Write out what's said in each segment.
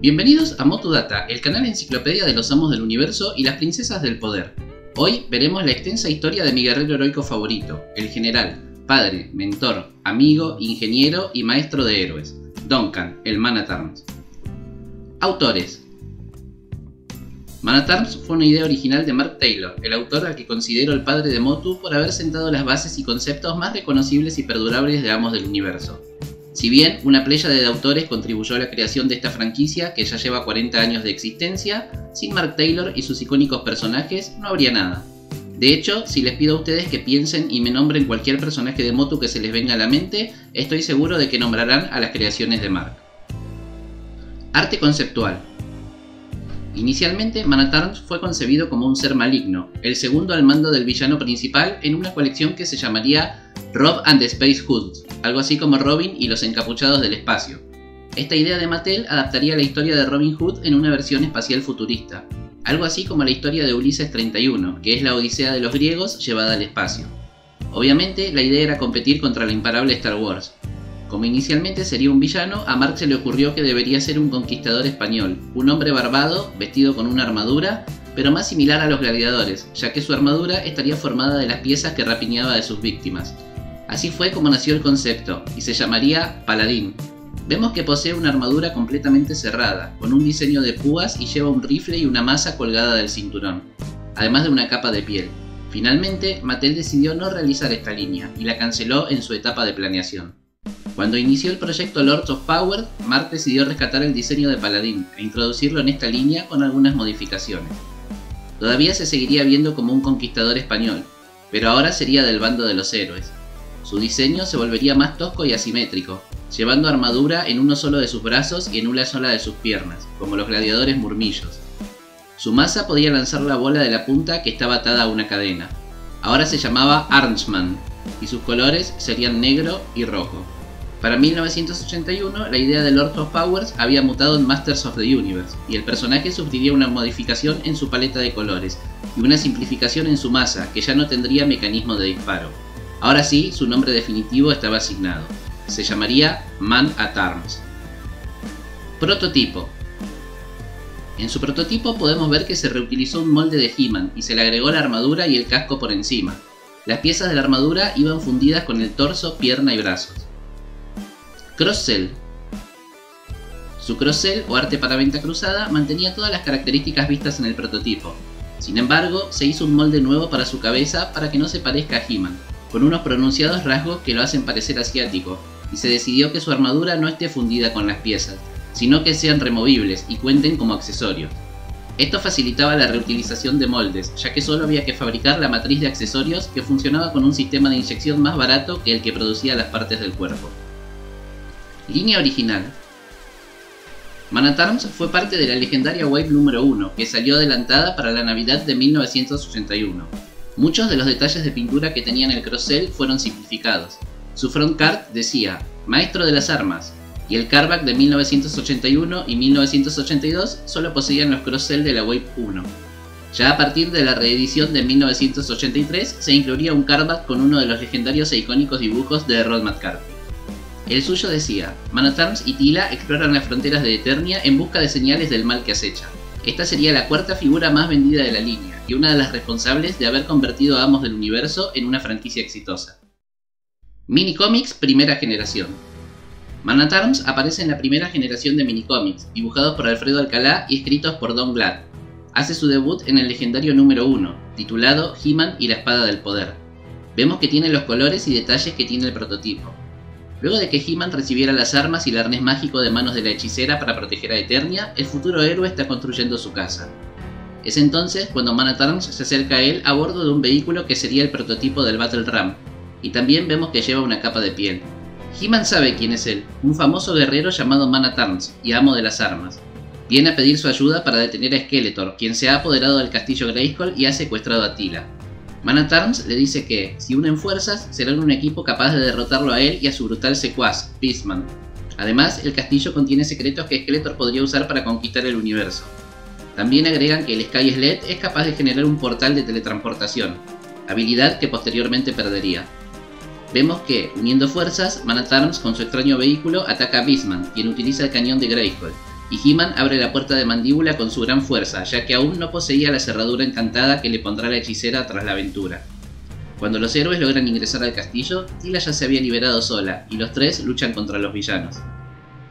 Bienvenidos a Motudata, el canal enciclopedia de los amos del universo y las princesas del poder. Hoy veremos la extensa historia de mi guerrero heroico favorito, el general, padre, mentor, amigo, ingeniero y maestro de héroes, Duncan, el Man at Arms. Autores Man at Arms fue una idea original de Mark Taylor, el autor al que considero el padre de Motu por haber sentado las bases y conceptos más reconocibles y perdurables de Amos del Universo. Si bien una playa de autores contribuyó a la creación de esta franquicia que ya lleva 40 años de existencia, sin Mark Taylor y sus icónicos personajes no habría nada. De hecho, si les pido a ustedes que piensen y me nombren cualquier personaje de Motu que se les venga a la mente, estoy seguro de que nombrarán a las creaciones de Mark. Arte conceptual. Inicialmente, Manatarms fue concebido como un ser maligno, el segundo al mando del villano principal en una colección que se llamaría Rob and the Space Hoods, algo así como Robin y los encapuchados del espacio. Esta idea de Mattel adaptaría la historia de Robin Hood en una versión espacial futurista, algo así como la historia de Ulises 31, que es la Odisea de los griegos llevada al espacio. Obviamente, la idea era competir contra la imparable Star Wars. Como inicialmente sería un villano, a Mark se le ocurrió que debería ser un conquistador español, un hombre barbado, vestido con una armadura, pero más similar a los gladiadores, ya que su armadura estaría formada de las piezas que rapiñaba de sus víctimas. Así fue como nació el concepto, y se llamaría Paladín. Vemos que posee una armadura completamente cerrada, con un diseño de púas y lleva un rifle y una masa colgada del cinturón, además de una capa de piel. Finalmente, Mattel decidió no realizar esta línea y la canceló en su etapa de planeación. Cuando inició el proyecto Lords of Power, Mark decidió rescatar el diseño de Paladín e introducirlo en esta línea con algunas modificaciones. Todavía se seguiría viendo como un conquistador español, pero ahora sería del bando de los héroes, su diseño se volvería más tosco y asimétrico, llevando armadura en uno solo de sus brazos y en una sola de sus piernas, como los gladiadores murmillos. Su masa podía lanzar la bola de la punta que estaba atada a una cadena. Ahora se llamaba Arnsman, y sus colores serían negro y rojo. Para 1981, la idea de Lord of Powers había mutado en Masters of the Universe, y el personaje sufriría una modificación en su paleta de colores, y una simplificación en su masa, que ya no tendría mecanismo de disparo. Ahora sí, su nombre definitivo estaba asignado. Se llamaría Man at Arms. Prototipo. En su prototipo podemos ver que se reutilizó un molde de He-Man y se le agregó la armadura y el casco por encima. Las piezas de la armadura iban fundidas con el torso, pierna y brazos. Cross-Cell. Su cross-cell o arte para venta cruzada mantenía todas las características vistas en el prototipo. Sin embargo, se hizo un molde nuevo para su cabeza para que no se parezca a He-Man, con unos pronunciados rasgos que lo hacen parecer asiático, y se decidió que su armadura no esté fundida con las piezas, sino que sean removibles y cuenten como accesorios. Esto facilitaba la reutilización de moldes, ya que solo había que fabricar la matriz de accesorios que funcionaba con un sistema de inyección más barato que el que producía las partes del cuerpo. Línea original. Manatarms fue parte de la legendaria Wave número 1, que salió adelantada para la Navidad de 1981. Muchos de los detalles de pintura que tenían el Crossell fueron simplificados. Su front card decía, Maestro de las Armas, y el cardback de 1981 y 1982 solo poseían los Crossell de la Wave 1. Ya a partir de la reedición de 1983 se incluiría un cardback con uno de los legendarios e icónicos dibujos de Rod McCarthy. El suyo decía, Manatarms y Tila exploran las fronteras de Eternia en busca de señales del mal que acecha. Esta sería la cuarta figura más vendida de la línea, y una de las responsables de haber convertido a Amos del Universo en una franquicia exitosa. Minicomics primera generación. Man at Arms aparece en la primera generación de minicomics, dibujados por Alfredo Alcalá y escritos por Don Glad. Hace su debut en el legendario número 1, titulado He-Man y la Espada del Poder. Vemos que tiene los colores y detalles que tiene el prototipo. Luego de que He-Man recibiera las armas y el arnés mágico de manos de la hechicera para proteger a Eternia, el futuro héroe está construyendo su casa. Es entonces cuando Man at Arms se acerca a él a bordo de un vehículo que sería el prototipo del Battle Ram, y también vemos que lleva una capa de piel. He-Man sabe quién es él, un famoso guerrero llamado Man at Arms y amo de las armas. Viene a pedir su ayuda para detener a Skeletor, quien se ha apoderado del castillo Grayskull y ha secuestrado a Tila. Man at Arms le dice que, si unen fuerzas, serán un equipo capaz de derrotarlo a él y a su brutal secuaz, Beastman. Además, el castillo contiene secretos que Skeletor podría usar para conquistar el universo. También agregan que el Sky Sled es capaz de generar un portal de teletransportación, habilidad que posteriormente perdería. Vemos que, uniendo fuerzas, Man at Arms con su extraño vehículo ataca a Beastman, quien utiliza el cañón de Grayskull. Y He-Man abre la puerta de mandíbula con su gran fuerza, ya que aún no poseía la cerradura encantada que le pondrá la hechicera tras la aventura. Cuando los héroes logran ingresar al castillo, Tila ya se había liberado sola, y los tres luchan contra los villanos.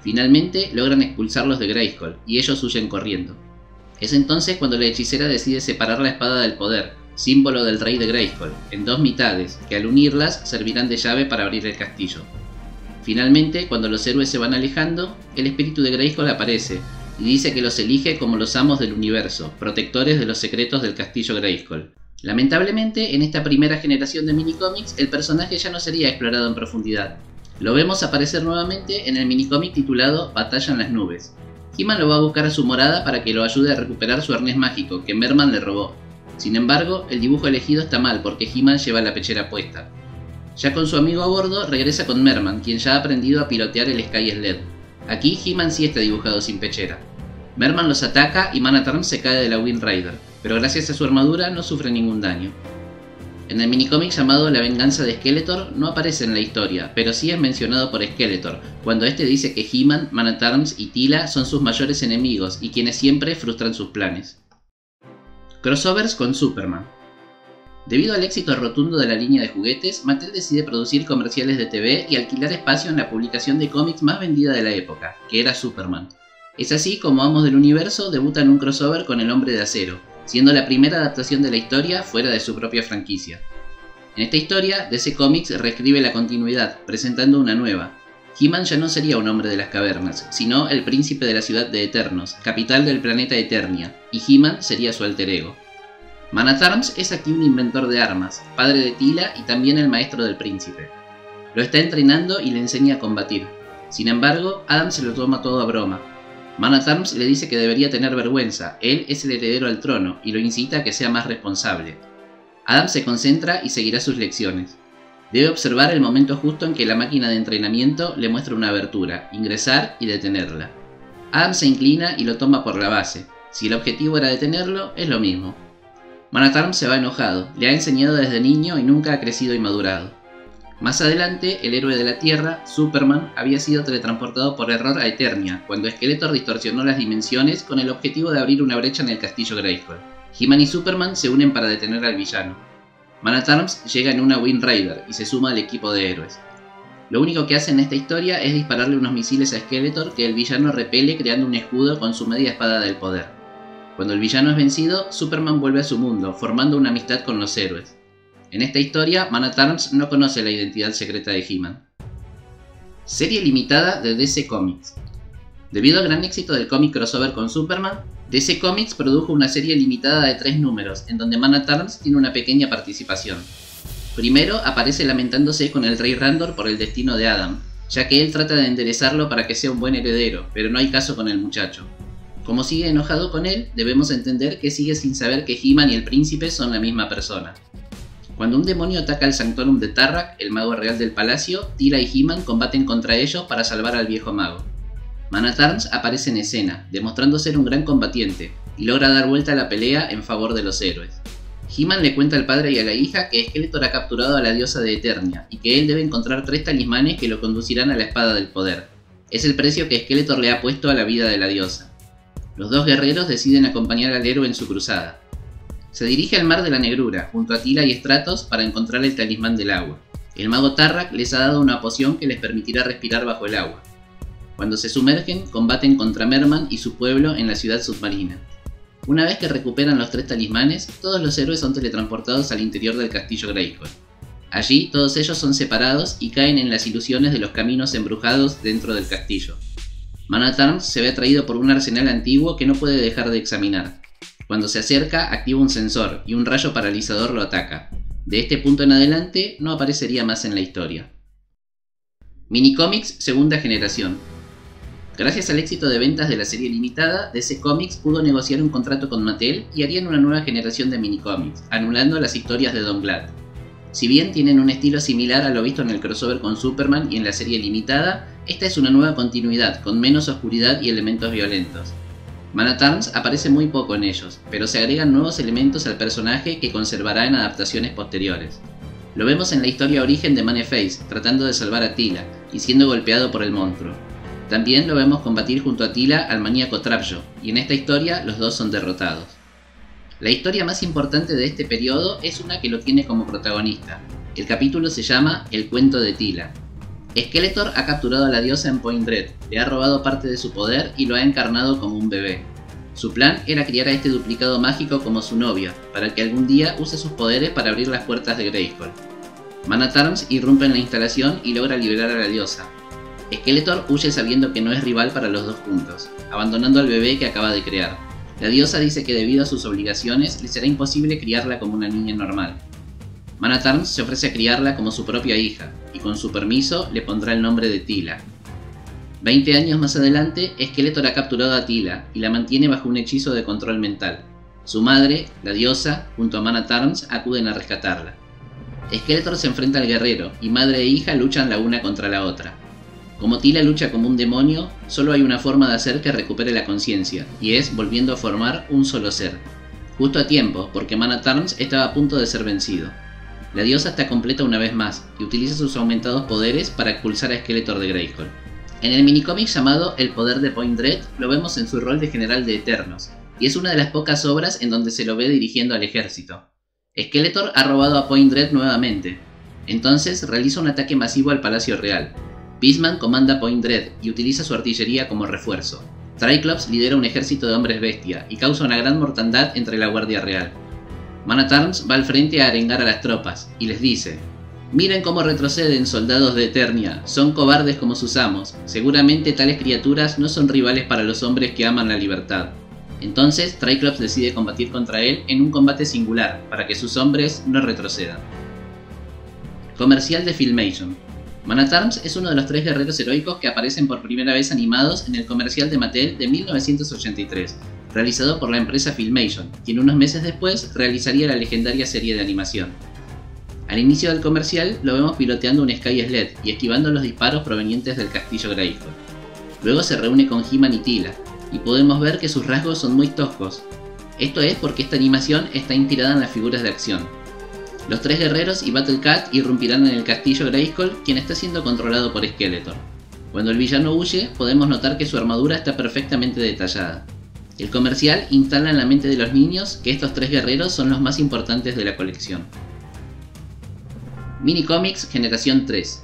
Finalmente logran expulsarlos de Grayskull, y ellos huyen corriendo. Es entonces cuando la hechicera decide separar la espada del poder, símbolo del rey de Grayskull, en dos mitades, que al unirlas servirán de llave para abrir el castillo. Finalmente, cuando los héroes se van alejando, el espíritu de Grayskull aparece y dice que los elige como los amos del universo, protectores de los secretos del castillo Grayskull. Lamentablemente, en esta primera generación de minicómics, el personaje ya no sería explorado en profundidad. Lo vemos aparecer nuevamente en el minicómic titulado Batalla en las nubes. He-Man lo va a buscar a su morada para que lo ayude a recuperar su arnés mágico que Merman le robó. Sin embargo, el dibujo elegido está mal porque He-Man lleva la pechera puesta. Ya con su amigo a bordo, regresa con Merman, quien ya ha aprendido a pilotear el Sky Sled. Aquí He-Man sí está dibujado sin pechera. Merman los ataca y Man se cae de la Wind Rider, pero gracias a su armadura no sufre ningún daño. En el minicómic llamado La venganza de Skeletor no aparece en la historia, pero sí es mencionado por Skeletor, cuando este dice que He-Man, Man y Tila son sus mayores enemigos y quienes siempre frustran sus planes. Crossovers con Superman. Debido al éxito rotundo de la línea de juguetes, Mattel decide producir comerciales de TV y alquilar espacio en la publicación de cómics más vendida de la época, que era Superman. Es así como Amos del Universo debutan un crossover con El Hombre de Acero, siendo la primera adaptación de la historia fuera de su propia franquicia. En esta historia, DC Comics reescribe la continuidad, presentando una nueva. He-Man ya no sería un hombre de las cavernas, sino el príncipe de la ciudad de Eternos, capital del planeta Eternia, y He-Man sería su alter ego. Man es aquí un inventor de armas, padre de Tila y también el maestro del príncipe. Lo está entrenando y le enseña a combatir. Sin embargo, Adam se lo toma todo a broma. Man le dice que debería tener vergüenza, él es el heredero al trono y lo incita a que sea más responsable. Adam se concentra y seguirá sus lecciones. Debe observar el momento justo en que la máquina de entrenamiento le muestra una abertura, ingresar y detenerla. Adam se inclina y lo toma por la base. Si el objetivo era detenerlo, es lo mismo. Manatarm se va enojado, le ha enseñado desde niño y nunca ha crecido y madurado. Más adelante, el héroe de la Tierra, Superman, había sido teletransportado por error a Eternia, cuando Skeletor distorsionó las dimensiones con el objetivo de abrir una brecha en el castillo Grayskull. He-Man y Superman se unen para detener al villano. Manatarms llega en una Wind Rider y se suma al equipo de héroes. Lo único que hace en esta historia es dispararle unos misiles a Skeletor que el villano repele creando un escudo con su media espada del poder. Cuando el villano es vencido, Superman vuelve a su mundo, formando una amistad con los héroes. En esta historia, Man no conoce la identidad secreta de He-Man. Serie limitada de DC Comics. Debido al gran éxito del cómic crossover con Superman, DC Comics produjo una serie limitada de tres números, en donde Man tiene una pequeña participación. Primero aparece lamentándose con el rey Randor por el destino de Adam, ya que él trata de enderezarlo para que sea un buen heredero, pero no hay caso con el muchacho. Como sigue enojado con él, debemos entender que sigue sin saber que He-Man y el príncipe son la misma persona. Cuando un demonio ataca al Sanctorum de Tarrak, el mago real del palacio, Tila y He-Man combaten contra ellos para salvar al viejo mago. Manatarns aparece en escena, demostrando ser un gran combatiente, y logra dar vuelta a la pelea en favor de los héroes. He-Man le cuenta al padre y a la hija que Skeletor ha capturado a la diosa de Eternia, y que él debe encontrar tres talismanes que lo conducirán a la espada del poder. Es el precio que Skeletor le ha puesto a la vida de la diosa. Los dos guerreros deciden acompañar al héroe en su cruzada. Se dirige al mar de la negrura, junto a Tila y Stratos, para encontrar el talismán del agua. El mago Tarrak les ha dado una poción que les permitirá respirar bajo el agua. Cuando se sumergen, combaten contra Merman y su pueblo en la ciudad submarina. Una vez que recuperan los tres talismanes, todos los héroes son teletransportados al interior del castillo Grayskull. Allí, todos ellos son separados y caen en las ilusiones de los caminos embrujados dentro del castillo. Manatarm se ve atraído por un arsenal antiguo que no puede dejar de examinar. Cuando se acerca, activa un sensor y un rayo paralizador lo ataca. De este punto en adelante, no aparecería más en la historia. Minicomics segunda generación. Gracias al éxito de ventas de la serie limitada, DC Comics pudo negociar un contrato con Mattel y harían una nueva generación de minicomics, anulando las historias de Don Glad. Si bien tienen un estilo similar a lo visto en el crossover con Superman y en la serie limitada, esta es una nueva continuidad, con menos oscuridad y elementos violentos. Manatarns aparece muy poco en ellos, pero se agregan nuevos elementos al personaje que conservará en adaptaciones posteriores. Lo vemos en la historia origen de Maneface, tratando de salvar a Tila y siendo golpeado por el monstruo. También lo vemos combatir junto a Tila al maníaco Trapjo, y en esta historia los dos son derrotados. La historia más importante de este periodo es una que lo tiene como protagonista. El capítulo se llama El cuento de Tila. Skeletor ha capturado a la diosa en Point Red, le ha robado parte de su poder y lo ha encarnado como un bebé. Su plan era criar a este duplicado mágico como su novia, para que algún día use sus poderes para abrir las puertas de Grayskull. Manatarms irrumpe en la instalación y logra liberar a la diosa. Skeletor huye sabiendo que no es rival para los dos juntos, abandonando al bebé que acaba de crear. La diosa dice que debido a sus obligaciones le será imposible criarla como una niña normal. Manatarms se ofrece a criarla como su propia hija, y con su permiso le pondrá el nombre de Tila. Veinte años más adelante, Skeletor ha capturado a Tila y la mantiene bajo un hechizo de control mental. Su madre, la diosa, junto a Manatarms, acuden a rescatarla. Skeletor se enfrenta al guerrero, y madre e hija luchan la una contra la otra. Como Tila lucha como un demonio, solo hay una forma de hacer que recupere la conciencia, y es volviendo a formar un solo ser. Justo a tiempo, porque Mana estaba a punto de ser vencido. La diosa está completa una vez más, y utiliza sus aumentados poderes para expulsar a Skeletor de Greyskull. En el minicómic llamado El poder de Point Dread, lo vemos en su rol de general de Eternos, y es una de las pocas obras en donde se lo ve dirigiendo al ejército. Skeletor ha robado a Point Dread nuevamente. Entonces realiza un ataque masivo al Palacio Real. Beastman comanda Point Dread y utiliza su artillería como refuerzo. Triclops lidera un ejército de hombres bestia y causa una gran mortandad entre la Guardia Real. Manatarms va al frente a arengar a las tropas y les dice: Miren cómo retroceden soldados de Eternia, son cobardes como sus amos, seguramente tales criaturas no son rivales para los hombres que aman la libertad. Entonces, Triclops decide combatir contra él en un combate singular, para que sus hombres no retrocedan. Comercial de Filmation. Manatarms es uno de los tres guerreros heroicos que aparecen por primera vez animados en el comercial de Mattel de 1983, realizado por la empresa Filmation, quien unos meses después realizaría la legendaria serie de animación. Al inicio del comercial lo vemos piloteando un Sky Sled y esquivando los disparos provenientes del castillo Grayskull. Luego se reúne con He-Man y Tila, y podemos ver que sus rasgos son muy toscos. Esto es porque esta animación está inspirada en las figuras de acción. Los tres guerreros y Battle Cat irrumpirán en el castillo Grayskull, quien está siendo controlado por Skeletor. Cuando el villano huye, podemos notar que su armadura está perfectamente detallada. El comercial instala en la mente de los niños que estos tres guerreros son los más importantes de la colección. Minicomics Generación 3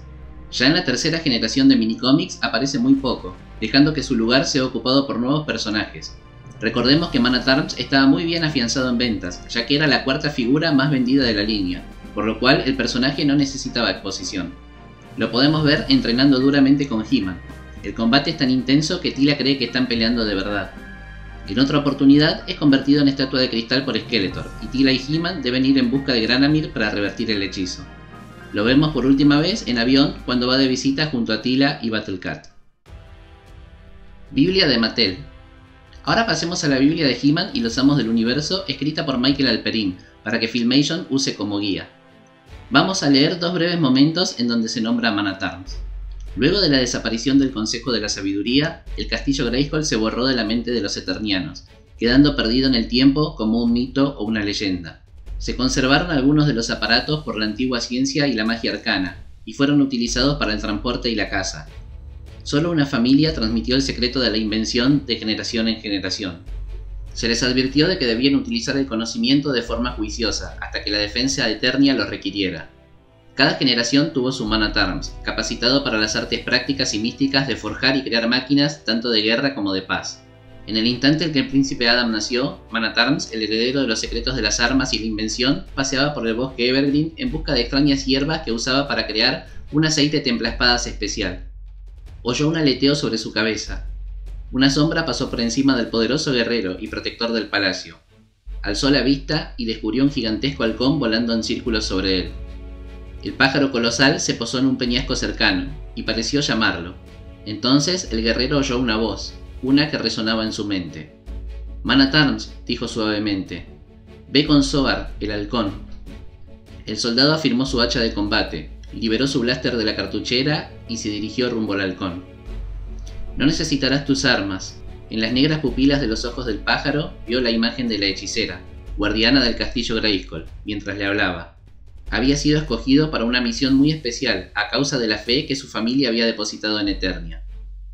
Ya en la tercera generación de minicomics aparece muy poco, dejando que su lugar sea ocupado por nuevos personajes. Recordemos que Man estaba muy bien afianzado en ventas, ya que era la cuarta figura más vendida de la línea, por lo cual el personaje no necesitaba exposición. Lo podemos ver entrenando duramente con He-Man. El combate es tan intenso que Tila cree que están peleando de verdad. En otra oportunidad es convertido en estatua de cristal por Skeletor, y Tila y He-Man deben ir en busca de Granamir para revertir el hechizo. Lo vemos por última vez en avión cuando va de visita junto a Tila y Battlecat. Biblia de Mattel. Ahora pasemos a la Biblia de He-Man y los Amos del Universo, escrita por Michael Alperin, para que Filmation use como guía. Vamos a leer dos breves momentos en donde se nombra Manatarms. Luego de la desaparición del Consejo de la Sabiduría, el castillo Grayskull se borró de la mente de los Eternianos, quedando perdido en el tiempo como un mito o una leyenda. Se conservaron algunos de los aparatos por la antigua ciencia y la magia arcana, y fueron utilizados para el transporte y la caza, Solo una familia transmitió el secreto de la invención de generación en generación. Se les advirtió de que debían utilizar el conocimiento de forma juiciosa, hasta que la defensa Eternia lo requiriera. Cada generación tuvo su Man Arms, capacitado para las artes prácticas y místicas de forjar y crear máquinas tanto de guerra como de paz. En el instante en que el príncipe Adam nació, Man Arms, el heredero de los secretos de las armas y la invención, paseaba por el bosque Evergreen en busca de extrañas hierbas que usaba para crear un aceite templaespadas especial oyó un aleteo sobre su cabeza. Una sombra pasó por encima del poderoso guerrero y protector del palacio. Alzó la vista y descubrió un gigantesco halcón volando en círculos sobre él. El pájaro colosal se posó en un peñasco cercano y pareció llamarlo. Entonces el guerrero oyó una voz, una que resonaba en su mente. Manatarms, dijo suavemente. Ve con Soar, el halcón. El soldado afirmó su hacha de combate, liberó su blaster de la cartuchera y se dirigió rumbo al halcón. No necesitarás tus armas. En las negras pupilas de los ojos del pájaro vio la imagen de la hechicera, guardiana del castillo Grayskull, mientras le hablaba. Había sido escogido para una misión muy especial a causa de la fe que su familia había depositado en Eternia.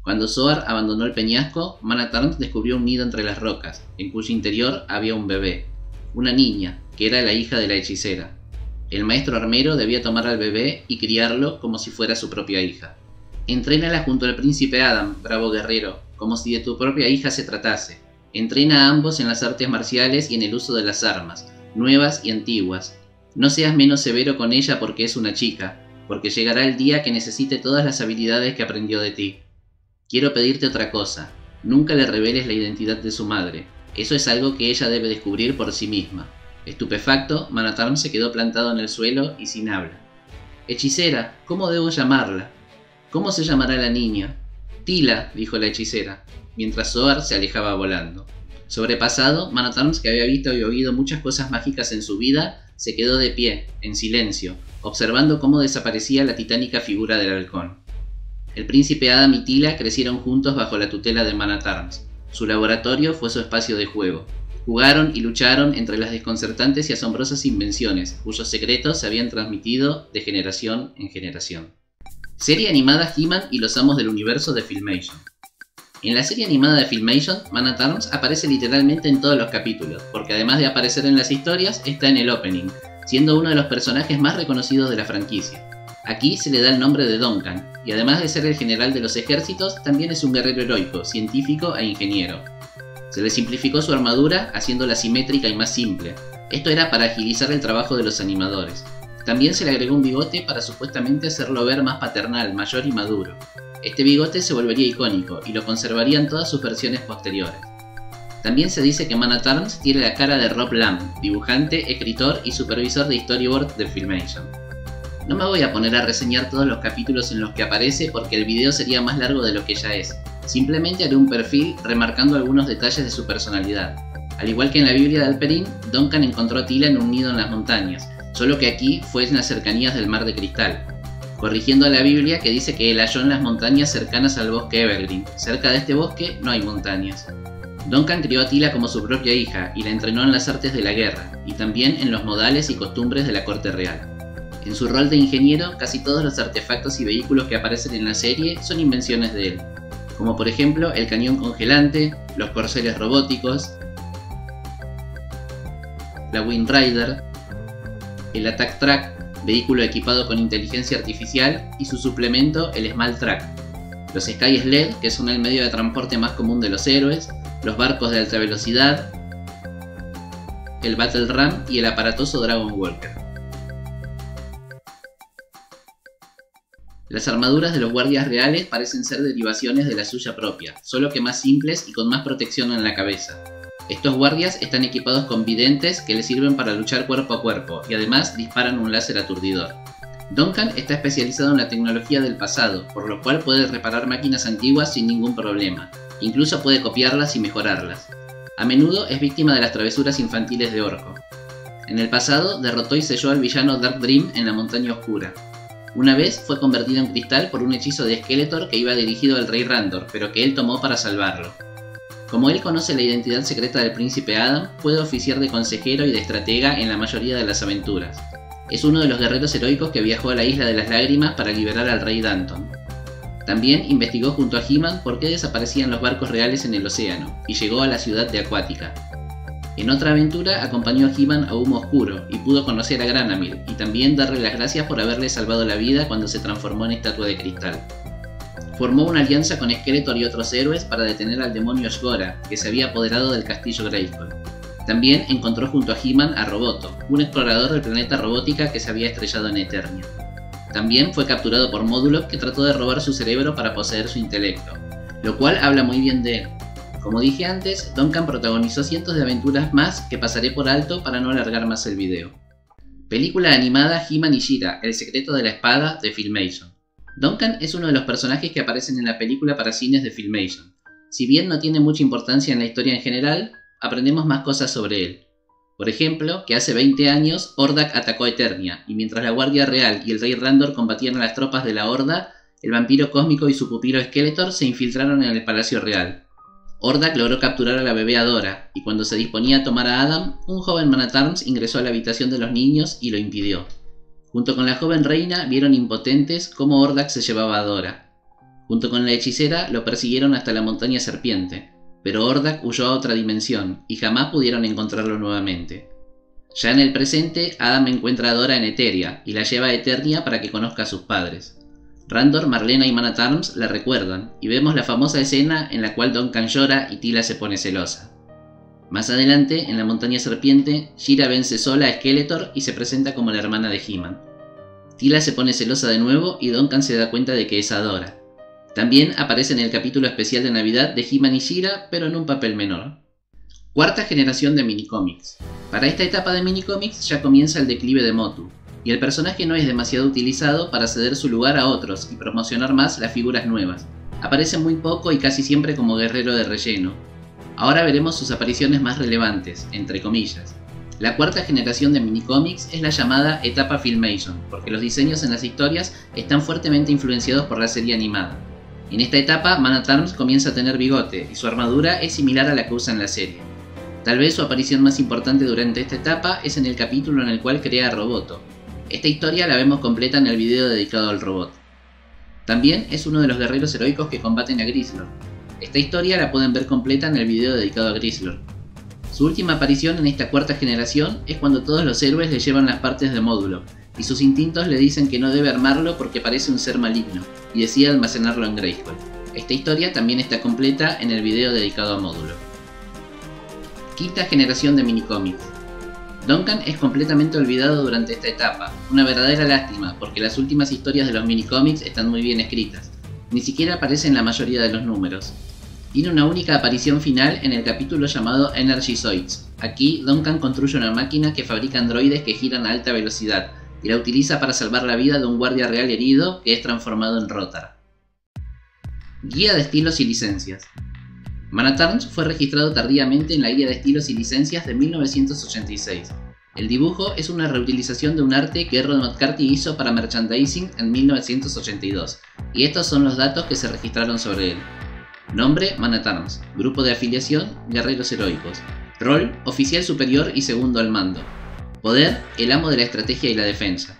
Cuando Zoar abandonó el peñasco, Manatarms descubrió un nido entre las rocas, en cuyo interior había un bebé, una niña, que era la hija de la hechicera. El maestro armero debía tomar al bebé y criarlo como si fuera su propia hija. Entrénala junto al príncipe Adam, bravo guerrero, como si de tu propia hija se tratase. Entrena a ambos en las artes marciales y en el uso de las armas, nuevas y antiguas. No seas menos severo con ella porque es una chica, porque llegará el día que necesite todas las habilidades que aprendió de ti. Quiero pedirte otra cosa. Nunca le reveles la identidad de su madre. Eso es algo que ella debe descubrir por sí misma. Estupefacto, Manatarm se quedó plantado en el suelo y sin habla. Hechicera, ¿cómo debo llamarla? ¿Cómo se llamará la niña? Tila, dijo la hechicera, mientras Zoar se alejaba volando. Sobrepasado, Manatarms, que había visto y oído muchas cosas mágicas en su vida, se quedó de pie, en silencio, observando cómo desaparecía la titánica figura del halcón. El príncipe Adam y Tila crecieron juntos bajo la tutela de Manatarms. Su laboratorio fue su espacio de juego. Jugaron y lucharon entre las desconcertantes y asombrosas invenciones, cuyos secretos se habían transmitido de generación en generación. Serie animada He-Man y los Amos del Universo de Filmation. En la serie animada de Filmation, Manatarms aparece literalmente en todos los capítulos, porque además de aparecer en las historias, está en el opening, siendo uno de los personajes más reconocidos de la franquicia. Aquí se le da el nombre de Duncan, y además de ser el general de los ejércitos, también es un guerrero heroico, científico e ingeniero. Se le simplificó su armadura haciéndola simétrica y más simple. Esto era para agilizar el trabajo de los animadores. También se le agregó un bigote para supuestamente hacerlo ver más paternal, mayor y maduro. Este bigote se volvería icónico y lo conservarían todas sus versiones posteriores. También se dice que Mana tiene la cara de Rob Lamb, dibujante, escritor y supervisor de storyboard de Filmation. No me voy a poner a reseñar todos los capítulos en los que aparece porque el video sería más largo de lo que ya es. Simplemente haré un perfil remarcando algunos detalles de su personalidad. Al igual que en la Biblia de Alperín, Duncan encontró a Tila en un nido en las montañas, solo que aquí fue en las cercanías del mar de cristal, corrigiendo a la Biblia que dice que él halló en las montañas cercanas al bosque Evergreen. Cerca de este bosque no hay montañas. Duncan crió a Tila como su propia hija y la entrenó en las artes de la guerra, y también en los modales y costumbres de la corte real. En su rol de ingeniero, casi todos los artefactos y vehículos que aparecen en la serie son invenciones de él, como por ejemplo el cañón congelante, los corceles robóticos, la Wind Rider, el Attack Track, vehículo equipado con inteligencia artificial, y su suplemento, el Small Track. Los Sky Sled, que son el medio de transporte más común de los héroes, los barcos de alta velocidad, el Battle Ram y el aparatoso Dragon Walker. Las armaduras de los guardias reales parecen ser derivaciones de la suya propia, solo que más simples y con más protección en la cabeza. Estos guardias están equipados con videntes que les sirven para luchar cuerpo a cuerpo y además disparan un láser aturdidor. Duncan está especializado en la tecnología del pasado, por lo cual puede reparar máquinas antiguas sin ningún problema, incluso puede copiarlas y mejorarlas. A menudo es víctima de las travesuras infantiles de Orco. En el pasado derrotó y selló al villano Dark Dream en la montaña oscura, una vez fue convertido en cristal por un hechizo de Skeletor que iba dirigido al rey Randor, pero que él tomó para salvarlo. Como él conoce la identidad secreta del príncipe Adam, puede oficiar de consejero y de estratega en la mayoría de las aventuras. Es uno de los guerreros heroicos que viajó a la Isla de las Lágrimas para liberar al rey Danton. También investigó junto a He-Man por qué desaparecían los barcos reales en el océano, y llegó a la ciudad de Acuática, en otra aventura acompañó a He-Man a Humo Oscuro y pudo conocer a Granamir y también darle las gracias por haberle salvado la vida cuando se transformó en estatua de cristal. Formó una alianza con Skeletor y otros héroes para detener al demonio Ashgora, que se había apoderado del castillo Grayskull. También encontró junto a He-Man a Roboto, un explorador del planeta Robótica que se había estrellado en Eternia. También fue capturado por Módulo que trató de robar su cerebro para poseer su intelecto, lo cual habla muy bien de él, como dije antes, Duncan protagonizó cientos de aventuras más que pasaré por alto para no alargar más el video. Película animada He-Man y Shira, El secreto de la espada de Filmation. Duncan es uno de los personajes que aparecen en la película para cines de Filmation. Si bien no tiene mucha importancia en la historia en general, aprendemos más cosas sobre él. Por ejemplo, que hace 20 años Ordak atacó Eternia, y mientras la Guardia Real y el Rey Randor combatían a las tropas de la Horda, el vampiro cósmico y su pupilo Skeletor se infiltraron en el Palacio Real. Ordak logró capturar a la bebé Adora, y cuando se disponía a tomar a Adam, un joven Manatarms ingresó a la habitación de los niños y lo impidió. Junto con la joven reina vieron impotentes cómo Ordak se llevaba a Adora. Junto con la hechicera lo persiguieron hasta la montaña serpiente, pero Ordak huyó a otra dimensión y jamás pudieron encontrarlo nuevamente. Ya en el presente, Adam encuentra a Dora en Eteria y la lleva a Eternia para que conozca a sus padres. Randor, Marlena y Manatarms la recuerdan y vemos la famosa escena en la cual Duncan llora y Tila se pone celosa. Más adelante, en la montaña serpiente, Shira vence sola a Skeletor y se presenta como la hermana de He-Man. Tila se pone celosa de nuevo y Duncan se da cuenta de que es Adora. También aparece en el capítulo especial de Navidad de He-Man y Shira, pero en un papel menor. Cuarta generación de minicómics. Para esta etapa de minicómics ya comienza el declive de Motu, y el personaje no es demasiado utilizado para ceder su lugar a otros y promocionar más las figuras nuevas. Aparece muy poco y casi siempre como guerrero de relleno, Ahora veremos sus apariciones más relevantes, entre comillas. La cuarta generación de minicómics es la llamada etapa Filmation, porque los diseños en las historias están fuertemente influenciados por la serie animada. En esta etapa, Man at Arms comienza a tener bigote y su armadura es similar a la que usa en la serie. Tal vez su aparición más importante durante esta etapa es en el capítulo en el cual crea a Roboto. Esta historia la vemos completa en el video dedicado al robot. También es uno de los guerreros heroicos que combaten a Grizzlord, esta historia la pueden ver completa en el video dedicado a Grizzlord. Su última aparición en esta cuarta generación es cuando todos los héroes le llevan las partes de módulo, y sus instintos le dicen que no debe armarlo porque parece un ser maligno, y decide almacenarlo en Grayskull. Esta historia también está completa en el video dedicado a módulo. Quinta generación de minicómics. Duncan es completamente olvidado durante esta etapa, una verdadera lástima porque las últimas historias de los minicómics están muy bien escritas, ni siquiera aparece en la mayoría de los números, tiene una única aparición final en el capítulo llamado Energy Zoids. Aquí, Duncan construye una máquina que fabrica androides que giran a alta velocidad y la utiliza para salvar la vida de un guardia real herido que es transformado en Rotar. Guía de estilos y licencias. Manatarns fue registrado tardíamente en la Guía de Estilos y Licencias de 1986. El dibujo es una reutilización de un arte que Ron McCarthy hizo para merchandising en 1982, y estos son los datos que se registraron sobre él. Nombre, Manatarms. Grupo de afiliación, Guerreros Heroicos. Rol, Oficial Superior y Segundo al Mando. Poder, el amo de la estrategia y la defensa.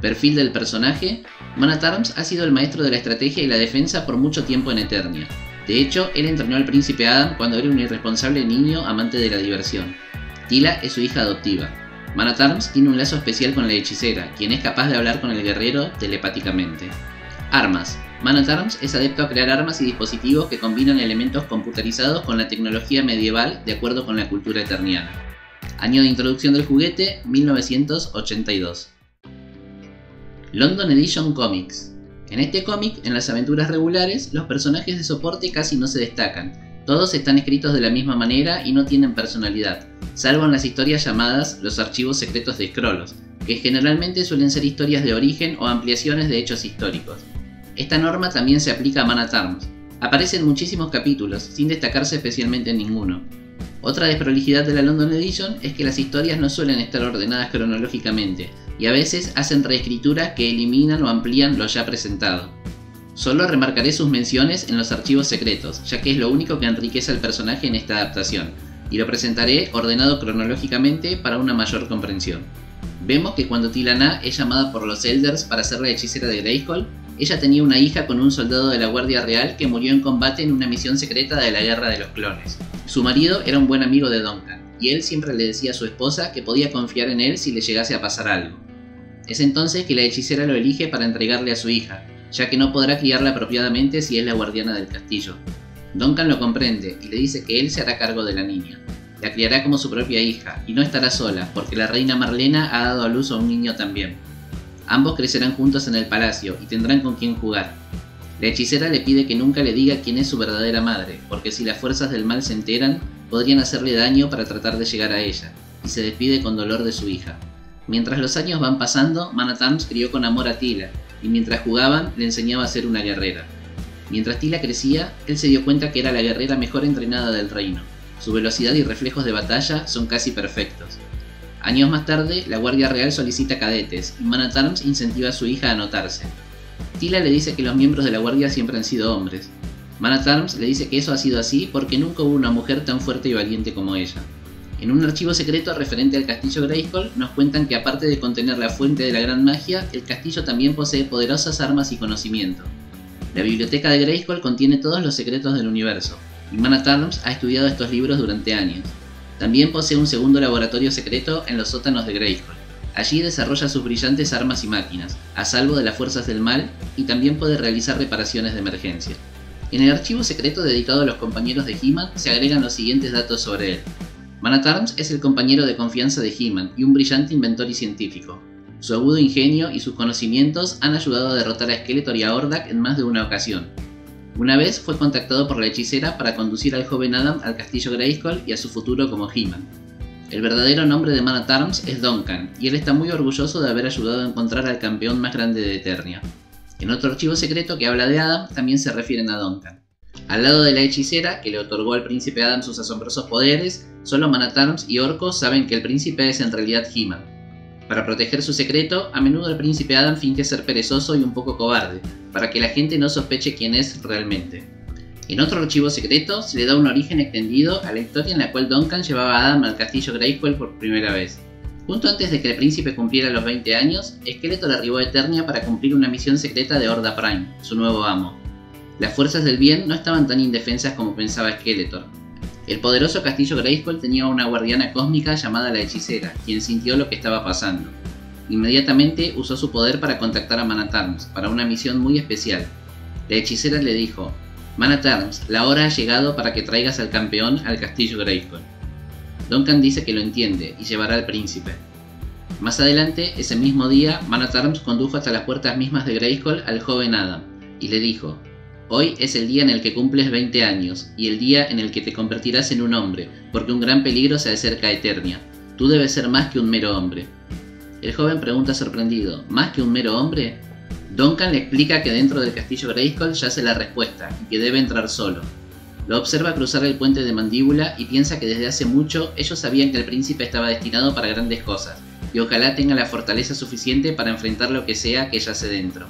Perfil del personaje, Manatarms ha sido el maestro de la estrategia y la defensa por mucho tiempo en Eternia. De hecho, él entrenó al príncipe Adam cuando era un irresponsable niño amante de la diversión. Tila es su hija adoptiva. Manatarms tiene un lazo especial con la hechicera, quien es capaz de hablar con el guerrero telepáticamente. Armas. Man Arms es adepto a crear armas y dispositivos que combinan elementos computarizados con la tecnología medieval de acuerdo con la cultura eterniana. Año de introducción del juguete, 1982. London Edition Comics. En este cómic, en las aventuras regulares, los personajes de soporte casi no se destacan. Todos están escritos de la misma manera y no tienen personalidad, salvo en las historias llamadas los archivos secretos de Scrollos, que generalmente suelen ser historias de origen o ampliaciones de hechos históricos. Esta norma también se aplica a Man Arms. Aparece en muchísimos capítulos, sin destacarse especialmente en ninguno. Otra desprolijidad de la London Edition es que las historias no suelen estar ordenadas cronológicamente, y a veces hacen reescrituras que eliminan o amplían lo ya presentado. Solo remarcaré sus menciones en los archivos secretos, ya que es lo único que enriquece al personaje en esta adaptación, y lo presentaré ordenado cronológicamente para una mayor comprensión. Vemos que cuando Tilana es llamada por los Elders para ser la hechicera de Grayskull, ella tenía una hija con un soldado de la Guardia Real que murió en combate en una misión secreta de la Guerra de los Clones. Su marido era un buen amigo de Duncan, y él siempre le decía a su esposa que podía confiar en él si le llegase a pasar algo. Es entonces que la hechicera lo elige para entregarle a su hija, ya que no podrá criarla apropiadamente si es la guardiana del castillo. Duncan lo comprende y le dice que él se hará cargo de la niña. La criará como su propia hija y no estará sola, porque la reina Marlena ha dado a luz a un niño también. Ambos crecerán juntos en el palacio y tendrán con quién jugar. La hechicera le pide que nunca le diga quién es su verdadera madre, porque si las fuerzas del mal se enteran, podrían hacerle daño para tratar de llegar a ella, y se despide con dolor de su hija. Mientras los años van pasando, Manatams crió con amor a Tila, y mientras jugaban le enseñaba a ser una guerrera. Mientras Tila crecía, él se dio cuenta que era la guerrera mejor entrenada del reino. Su velocidad y reflejos de batalla son casi perfectos, Años más tarde, la Guardia Real solicita cadetes y Man incentiva a su hija a anotarse. Tila le dice que los miembros de la Guardia siempre han sido hombres. Man le dice que eso ha sido así porque nunca hubo una mujer tan fuerte y valiente como ella. En un archivo secreto referente al castillo Grayskull nos cuentan que aparte de contener la fuente de la gran magia, el castillo también posee poderosas armas y conocimiento. La biblioteca de Grayskull contiene todos los secretos del universo, y Man at Arms ha estudiado estos libros durante años. También posee un segundo laboratorio secreto en los sótanos de Grayskull. Allí desarrolla sus brillantes armas y máquinas, a salvo de las fuerzas del mal, y también puede realizar reparaciones de emergencia. En el archivo secreto dedicado a los compañeros de He-Man se agregan los siguientes datos sobre él. Man at Arms es el compañero de confianza de He-Man y un brillante inventor y científico. Su agudo ingenio y sus conocimientos han ayudado a derrotar a Skeletor y a Ordak en más de una ocasión. Una vez fue contactado por la hechicera para conducir al joven Adam al castillo Grayskull y a su futuro como He-Man. El verdadero nombre de Man at Arms es Duncan, y él está muy orgulloso de haber ayudado a encontrar al campeón más grande de Eternia. En otro archivo secreto que habla de Adam también se refieren a Duncan. Al lado de la hechicera, que le otorgó al príncipe Adam sus asombrosos poderes, solo Man at Arms y Orco saben que el príncipe es en realidad He-Man. Para proteger su secreto, a menudo el príncipe Adam finge ser perezoso y un poco cobarde, para que la gente no sospeche quién es realmente. En otro archivo secreto se le da un origen extendido a la historia en la cual Duncan llevaba a Adam al castillo Grayskull por primera vez. Justo antes de que el príncipe cumpliera los 20 años, Skeletor arribó a Eternia para cumplir una misión secreta de Horda Prime, su nuevo amo. Las fuerzas del bien no estaban tan indefensas como pensaba Skeletor. El poderoso castillo Grayskull tenía una guardiana cósmica llamada la Hechicera, quien sintió lo que estaba pasando. Inmediatamente usó su poder para contactar a Manatarms para una misión muy especial. La hechicera le dijo, Manatarms, la hora ha llegado para que traigas al campeón al castillo Grayskull. Duncan dice que lo entiende y llevará al príncipe. Más adelante, ese mismo día, Manatarms condujo hasta las puertas mismas de Grayskull al joven Adam y le dijo, Hoy es el día en el que cumples 20 años y el día en el que te convertirás en un hombre, porque un gran peligro se acerca a Eternia. Tú debes ser más que un mero hombre. El joven pregunta sorprendido, ¿más que un mero hombre? Duncan le explica que dentro del castillo Grayskull yace la respuesta y que debe entrar solo. Lo observa cruzar el puente de mandíbula y piensa que desde hace mucho ellos sabían que el príncipe estaba destinado para grandes cosas, y ojalá tenga la fortaleza suficiente para enfrentar lo que sea que yace dentro.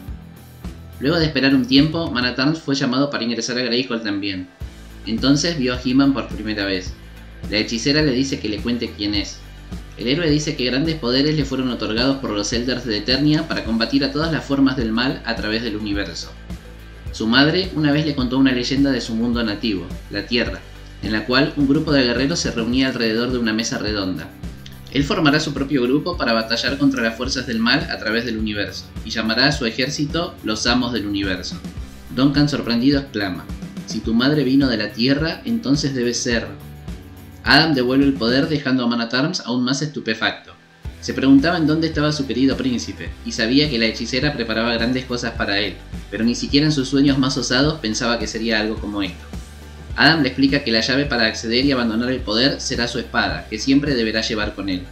Luego de esperar un tiempo, Manatarms fue llamado para ingresar a Grayskull también. Entonces vio a He-Man por primera vez. La hechicera le dice que le cuente quién es, el héroe dice que grandes poderes le fueron otorgados por los Elders de Eternia para combatir a todas las formas del mal a través del universo. Su madre una vez le contó una leyenda de su mundo nativo, la Tierra, en la cual un grupo de guerreros se reunía alrededor de una mesa redonda. Él formará su propio grupo para batallar contra las fuerzas del mal a través del universo, y llamará a su ejército los Amos del Universo. Duncan sorprendido exclama, si tu madre vino de la Tierra, entonces debe ser Adam devuelve el poder dejando a Man aún más estupefacto. Se preguntaba en dónde estaba su querido príncipe, y sabía que la hechicera preparaba grandes cosas para él, pero ni siquiera en sus sueños más osados pensaba que sería algo como esto. Adam le explica que la llave para acceder y abandonar el poder será su espada, que siempre deberá llevar con él.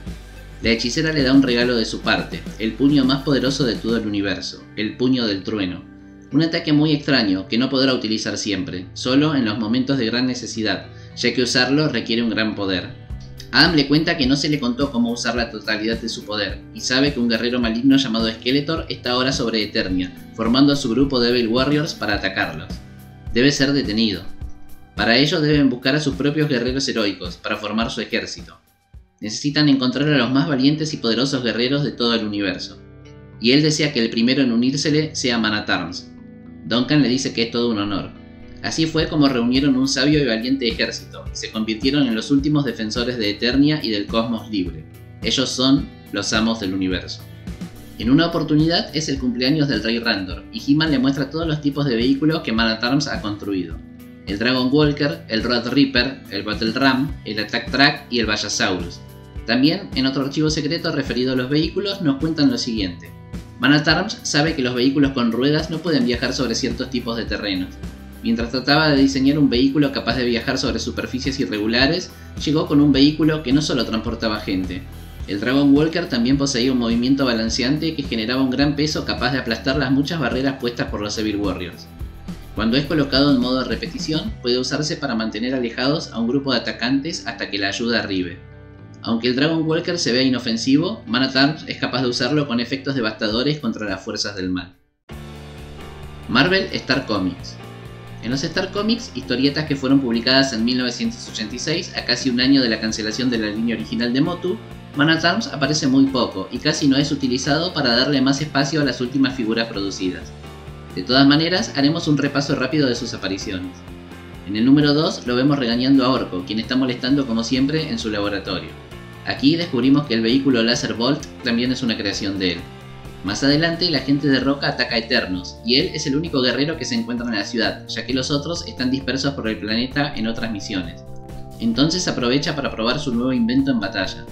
La hechicera le da un regalo de su parte, el puño más poderoso de todo el universo, el puño del trueno. Un ataque muy extraño que no podrá utilizar siempre, solo en los momentos de gran necesidad, ya que usarlo requiere un gran poder. Adam le cuenta que no se le contó cómo usar la totalidad de su poder, y sabe que un guerrero maligno llamado Skeletor está ahora sobre Eternia, formando a su grupo de Devil Warriors para atacarlos. Debe ser detenido. Para ello deben buscar a sus propios guerreros heroicos, para formar su ejército. Necesitan encontrar a los más valientes y poderosos guerreros de todo el universo. Y él desea que el primero en unírsele sea Manatarms. Duncan le dice que es todo un honor, Así fue como reunieron un sabio y valiente ejército, y se convirtieron en los últimos defensores de Eternia y del cosmos libre. Ellos son los amos del universo. En una oportunidad es el cumpleaños del rey Randor, y He-Man le muestra todos los tipos de vehículos que Man Arms ha construido. El Dragon Walker, el Road Reaper, el Battle Ram, el Attack Track y el Bajasaurus. También, en otro archivo secreto referido a los vehículos, nos cuentan lo siguiente. Man Arms sabe que los vehículos con ruedas no pueden viajar sobre ciertos tipos de terrenos, Mientras trataba de diseñar un vehículo capaz de viajar sobre superficies irregulares, llegó con un vehículo que no solo transportaba gente. El Dragon Walker también poseía un movimiento balanceante que generaba un gran peso capaz de aplastar las muchas barreras puestas por los Evil Warriors. Cuando es colocado en modo de repetición, puede usarse para mantener alejados a un grupo de atacantes hasta que la ayuda arribe. Aunque el Dragon Walker se vea inofensivo, Man es capaz de usarlo con efectos devastadores contra las fuerzas del mal. Marvel Star Comics en los Star Comics, historietas que fueron publicadas en 1986, a casi un año de la cancelación de la línea original de Motu, Man at Arms aparece muy poco y casi no es utilizado para darle más espacio a las últimas figuras producidas. De todas maneras, haremos un repaso rápido de sus apariciones. En el número 2 lo vemos regañando a Orco, quien está molestando como siempre en su laboratorio. Aquí descubrimos que el vehículo Laser Bolt también es una creación de él. Más adelante, la gente de Roca ataca a Eternos, y él es el único guerrero que se encuentra en la ciudad, ya que los otros están dispersos por el planeta en otras misiones. Entonces aprovecha para probar su nuevo invento en batalla.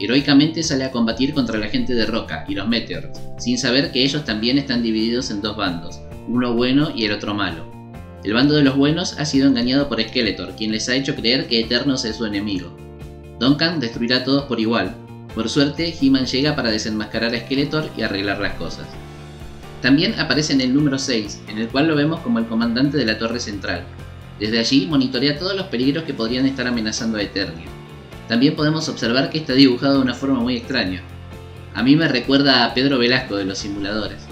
Heroicamente sale a combatir contra la gente de Roca y los Meteors, sin saber que ellos también están divididos en dos bandos, uno bueno y el otro malo. El bando de los buenos ha sido engañado por Skeletor, quien les ha hecho creer que Eternos es su enemigo. Duncan destruirá a todos por igual. Por suerte, He-Man llega para desenmascarar a Skeletor y arreglar las cosas. También aparece en el número 6, en el cual lo vemos como el comandante de la torre central. Desde allí monitorea todos los peligros que podrían estar amenazando a Eternia. También podemos observar que está dibujado de una forma muy extraña. A mí me recuerda a Pedro Velasco de los simuladores.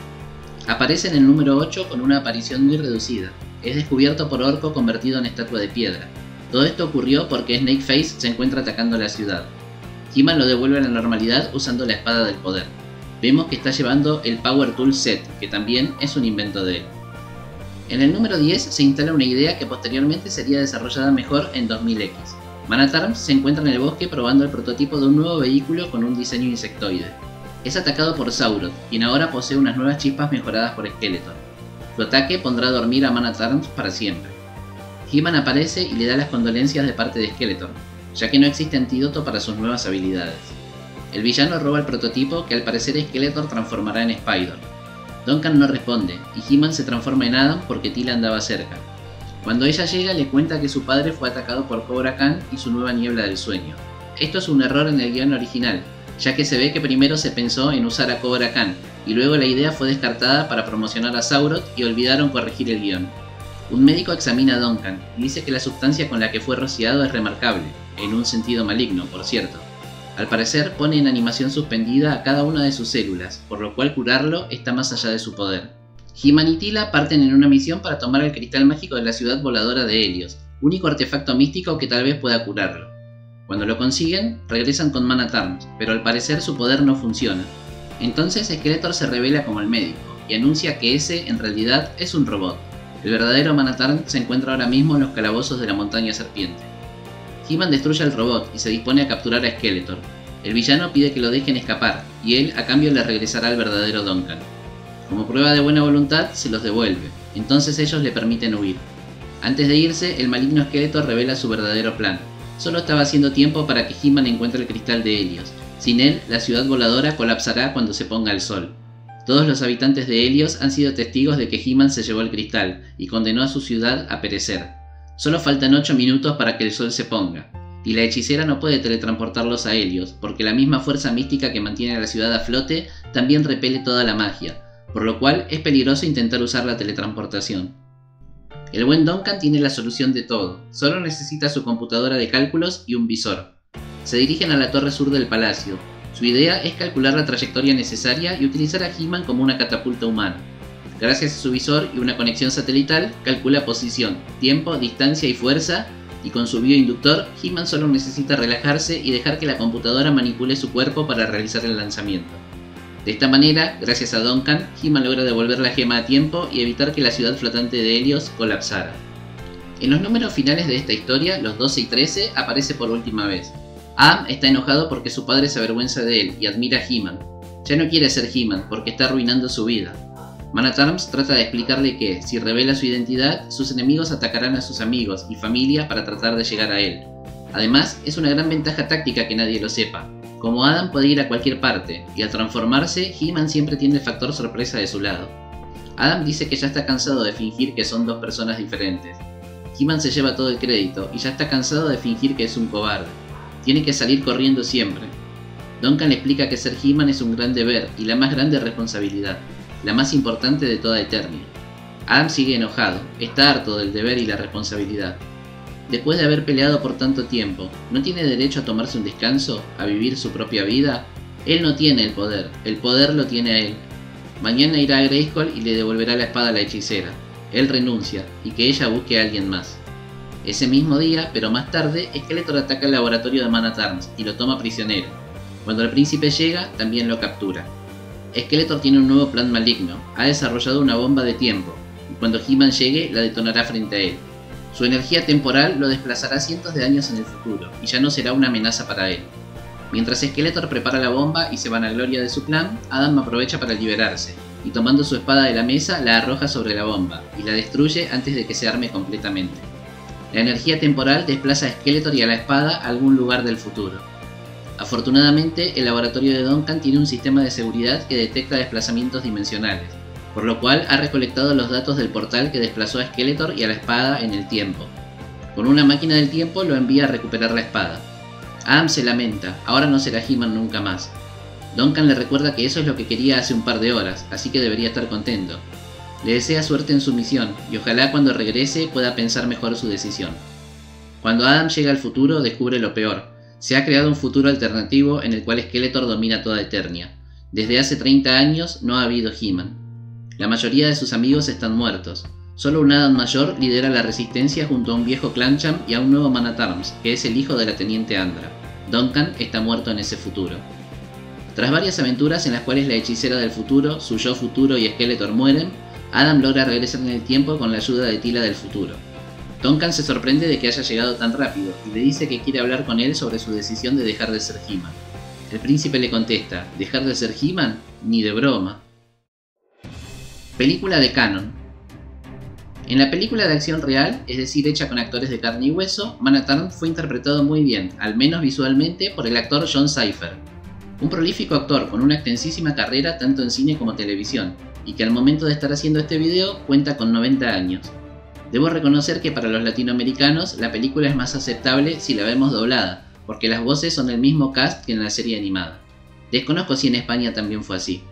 Aparece en el número 8 con una aparición muy reducida, es descubierto por Orco convertido en estatua de piedra. Todo esto ocurrió porque Snakeface se encuentra atacando la ciudad. He-Man lo devuelve a la normalidad usando la espada del poder. Vemos que está llevando el Power Tool Set, que también es un invento de él. En el número 10 se instala una idea que posteriormente sería desarrollada mejor en 2000X. Manatarms se encuentra en el bosque probando el prototipo de un nuevo vehículo con un diseño insectoide. Es atacado por Saurod, quien ahora posee unas nuevas chispas mejoradas por Skeletor. Su ataque pondrá a dormir a Man para siempre. He-Man aparece y le da las condolencias de parte de Skeletor, ya que no existe antídoto para sus nuevas habilidades. El villano roba el prototipo que al parecer Skeletor transformará en Spider. Duncan no responde, y He-Man se transforma en Adam porque Tila andaba cerca. Cuando ella llega le cuenta que su padre fue atacado por Cobra Khan y su nueva niebla del sueño. Esto es un error en el guion original, ya que se ve que primero se pensó en usar a Cobra Khan, y luego la idea fue descartada para promocionar a Saurot y olvidaron corregir el guion. Un médico examina a Duncan y dice que la sustancia con la que fue rociado es remarcable, en un sentido maligno, por cierto. Al parecer pone en animación suspendida a cada una de sus células, por lo cual curarlo está más allá de su poder. He-Man y Tila parten en una misión para tomar el cristal mágico de la ciudad voladora de Helios, único artefacto místico que tal vez pueda curarlo. Cuando lo consiguen, regresan con Mana Tarms, pero al parecer su poder no funciona. Entonces Skeletor se revela como el médico y anuncia que ese en realidad es un robot. El verdadero Manatarn se encuentra ahora mismo en los calabozos de la montaña serpiente. He-Man destruye al robot y se dispone a capturar a Skeletor. El villano pide que lo dejen escapar y él a cambio le regresará al verdadero Duncan. Como prueba de buena voluntad se los devuelve, entonces ellos le permiten huir. Antes de irse, el maligno Skeletor revela su verdadero plan, Solo estaba haciendo tiempo para que He-Man encuentre el cristal de Helios. Sin él, la ciudad voladora colapsará cuando se ponga el sol. Todos los habitantes de Helios han sido testigos de que He-Man se llevó el cristal y condenó a su ciudad a perecer. Solo faltan 8 minutos para que el sol se ponga, y la hechicera no puede teletransportarlos a Helios, porque la misma fuerza mística que mantiene a la ciudad a flote también repele toda la magia, por lo cual es peligroso intentar usar la teletransportación. El buen Duncan tiene la solución de todo, solo necesita su computadora de cálculos y un visor. Se dirigen a la torre sur del palacio. Su idea es calcular la trayectoria necesaria y utilizar a He-Man como una catapulta humana. Gracias a su visor y una conexión satelital, calcula posición, tiempo, distancia y fuerza, y con su bioinductor, He-Man solo necesita relajarse y dejar que la computadora manipule su cuerpo para realizar el lanzamiento. De esta manera, gracias a Duncan, He-Man logra devolver la gema a tiempo y evitar que la ciudad flotante de Helios colapsara. En los números finales de esta historia, los 12 y 13, aparece por última vez. Adam está enojado porque su padre se avergüenza de él y admira a He-Man. Ya no quiere ser He-Man porque está arruinando su vida. Manatarms trata de explicarle que, si revela su identidad, sus enemigos atacarán a sus amigos y familia para tratar de llegar a él. Además, es una gran ventaja táctica que nadie lo sepa, como Adam puede ir a cualquier parte, y al transformarse, He-Man siempre tiene el factor sorpresa de su lado. Adam dice que ya está cansado de fingir que son dos personas diferentes. He-Man se lleva todo el crédito y ya está cansado de fingir que es un cobarde. Tiene que salir corriendo siempre. Duncan le explica que ser He-Man es un gran deber y la más grande responsabilidad, la más importante de toda Eternia. Adam sigue enojado, está harto del deber y la responsabilidad. Después de haber peleado por tanto tiempo, ¿no tiene derecho a tomarse un descanso? ¿A vivir su propia vida? Él no tiene el poder, el poder lo tiene a él. Mañana irá a Grayskull y le devolverá la espada a la hechicera. Él renuncia, y que ella busque a alguien más. Ese mismo día, pero más tarde, Skeletor ataca el laboratorio de Manatarns y lo toma prisionero. Cuando el príncipe llega, también lo captura. Skeletor tiene un nuevo plan maligno. Ha desarrollado una bomba de tiempo, y cuando He-Man llegue la detonará frente a él. Su energía temporal lo desplazará cientos de años en el futuro, y ya no será una amenaza para él. Mientras Skeletor prepara la bomba y se van a gloria de su plan, Adam aprovecha para liberarse, y tomando su espada de la mesa la arroja sobre la bomba, y la destruye antes de que se arme completamente. La energía temporal desplaza a Skeletor y a la espada a algún lugar del futuro. Afortunadamente, el laboratorio de Duncan tiene un sistema de seguridad que detecta desplazamientos dimensionales, por lo cual ha recolectado los datos del portal que desplazó a Skeletor y a la espada en el tiempo. Con una máquina del tiempo lo envía a recuperar la espada. Adam se lamenta, ahora no será He-Man nunca más. Duncan le recuerda que eso es lo que quería hace un par de horas, así que debería estar contento. Le desea suerte en su misión, y ojalá cuando regrese pueda pensar mejor su decisión. Cuando Adam llega al futuro descubre lo peor. Se ha creado un futuro alternativo en el cual Skeletor domina toda Eternia. Desde hace 30 años no ha habido He-Man. La mayoría de sus amigos están muertos. Solo un Adam mayor lidera la resistencia junto a un viejo Clancham y a un nuevo Man Arms, que es el hijo de la teniente Andra. Duncan está muerto en ese futuro. Tras varias aventuras en las cuales la hechicera del futuro, su yo futuro y Skeletor mueren, Adam logra regresar en el tiempo con la ayuda de Tila del futuro. Duncan se sorprende de que haya llegado tan rápido y le dice que quiere hablar con él sobre su decisión de dejar de ser He-Man. El príncipe le contesta, ¿dejar de ser He-Man? Ni de broma. Película de canon. En la película de acción real, es decir, hecha con actores de carne y hueso, Man fue interpretado muy bien, al menos visualmente, por el actor John Cypher. Un prolífico actor con una extensísima carrera tanto en cine como televisión, y que al momento de estar haciendo este video cuenta con 90 años. Debo reconocer que para los latinoamericanos la película es más aceptable si la vemos doblada, porque las voces son el mismo cast que en la serie animada. Desconozco si en España también fue así.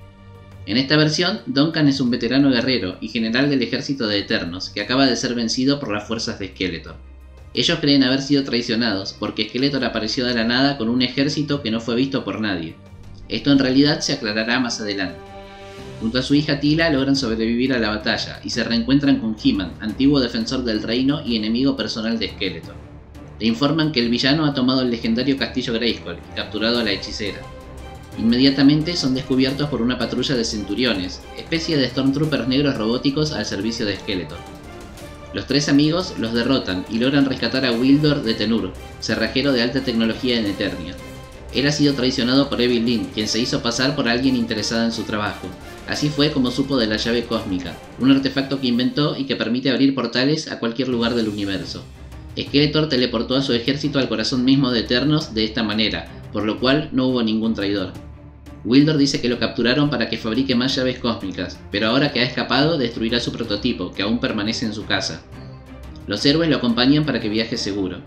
En esta versión, Duncan es un veterano guerrero y general del ejército de Eternos, que acaba de ser vencido por las fuerzas de Skeletor. Ellos creen haber sido traicionados porque Skeletor apareció de la nada con un ejército que no fue visto por nadie. Esto en realidad se aclarará más adelante. Junto a su hija Tila logran sobrevivir a la batalla y se reencuentran con He-Man, antiguo defensor del reino y enemigo personal de Skeletor. Le informan que el villano ha tomado el legendario castillo Grayskull y capturado a la hechicera. Inmediatamente son descubiertos por una patrulla de centuriones, especie de Stormtroopers negros robóticos al servicio de Skeletor. Los tres amigos los derrotan y logran rescatar a Wildor de Tenur, cerrajero de alta tecnología en Eternia. Él ha sido traicionado por Evil Lynn, quien se hizo pasar por alguien interesada en su trabajo. Así fue como supo de la llave cósmica, un artefacto que inventó y que permite abrir portales a cualquier lugar del universo. Skeletor teleportó a su ejército al corazón mismo de Eternos de esta manera, por lo cual no hubo ningún traidor. Wildor dice que lo capturaron para que fabrique más llaves cósmicas, pero ahora que ha escapado destruirá su prototipo, que aún permanece en su casa. Los héroes lo acompañan para que viaje seguro.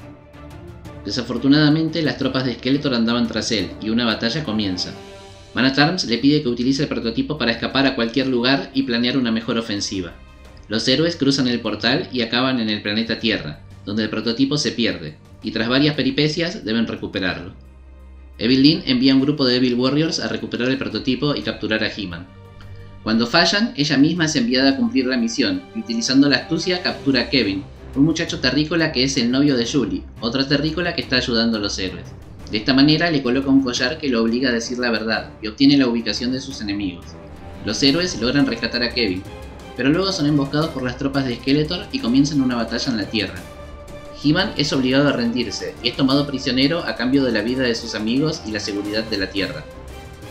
Desafortunadamente, las tropas de Skeletor andaban tras él, y una batalla comienza. Manatarms le pide que utilice el prototipo para escapar a cualquier lugar y planear una mejor ofensiva. Los héroes cruzan el portal y acaban en el planeta Tierra, donde el prototipo se pierde, y tras varias peripecias deben recuperarlo. Evil envía un grupo de Evil Warriors a recuperar el prototipo y capturar a He-Man. Cuando fallan, ella misma es enviada a cumplir la misión, y utilizando la astucia captura a Kevin, un muchacho terrícola que es el novio de Julie, otra terrícola que está ayudando a los héroes. De esta manera le coloca un collar que lo obliga a decir la verdad y obtiene la ubicación de sus enemigos. Los héroes logran rescatar a Kevin, pero luego son emboscados por las tropas de Skeletor y comienzan una batalla en la Tierra, He-Man es obligado a rendirse y es tomado prisionero a cambio de la vida de sus amigos y la seguridad de la Tierra.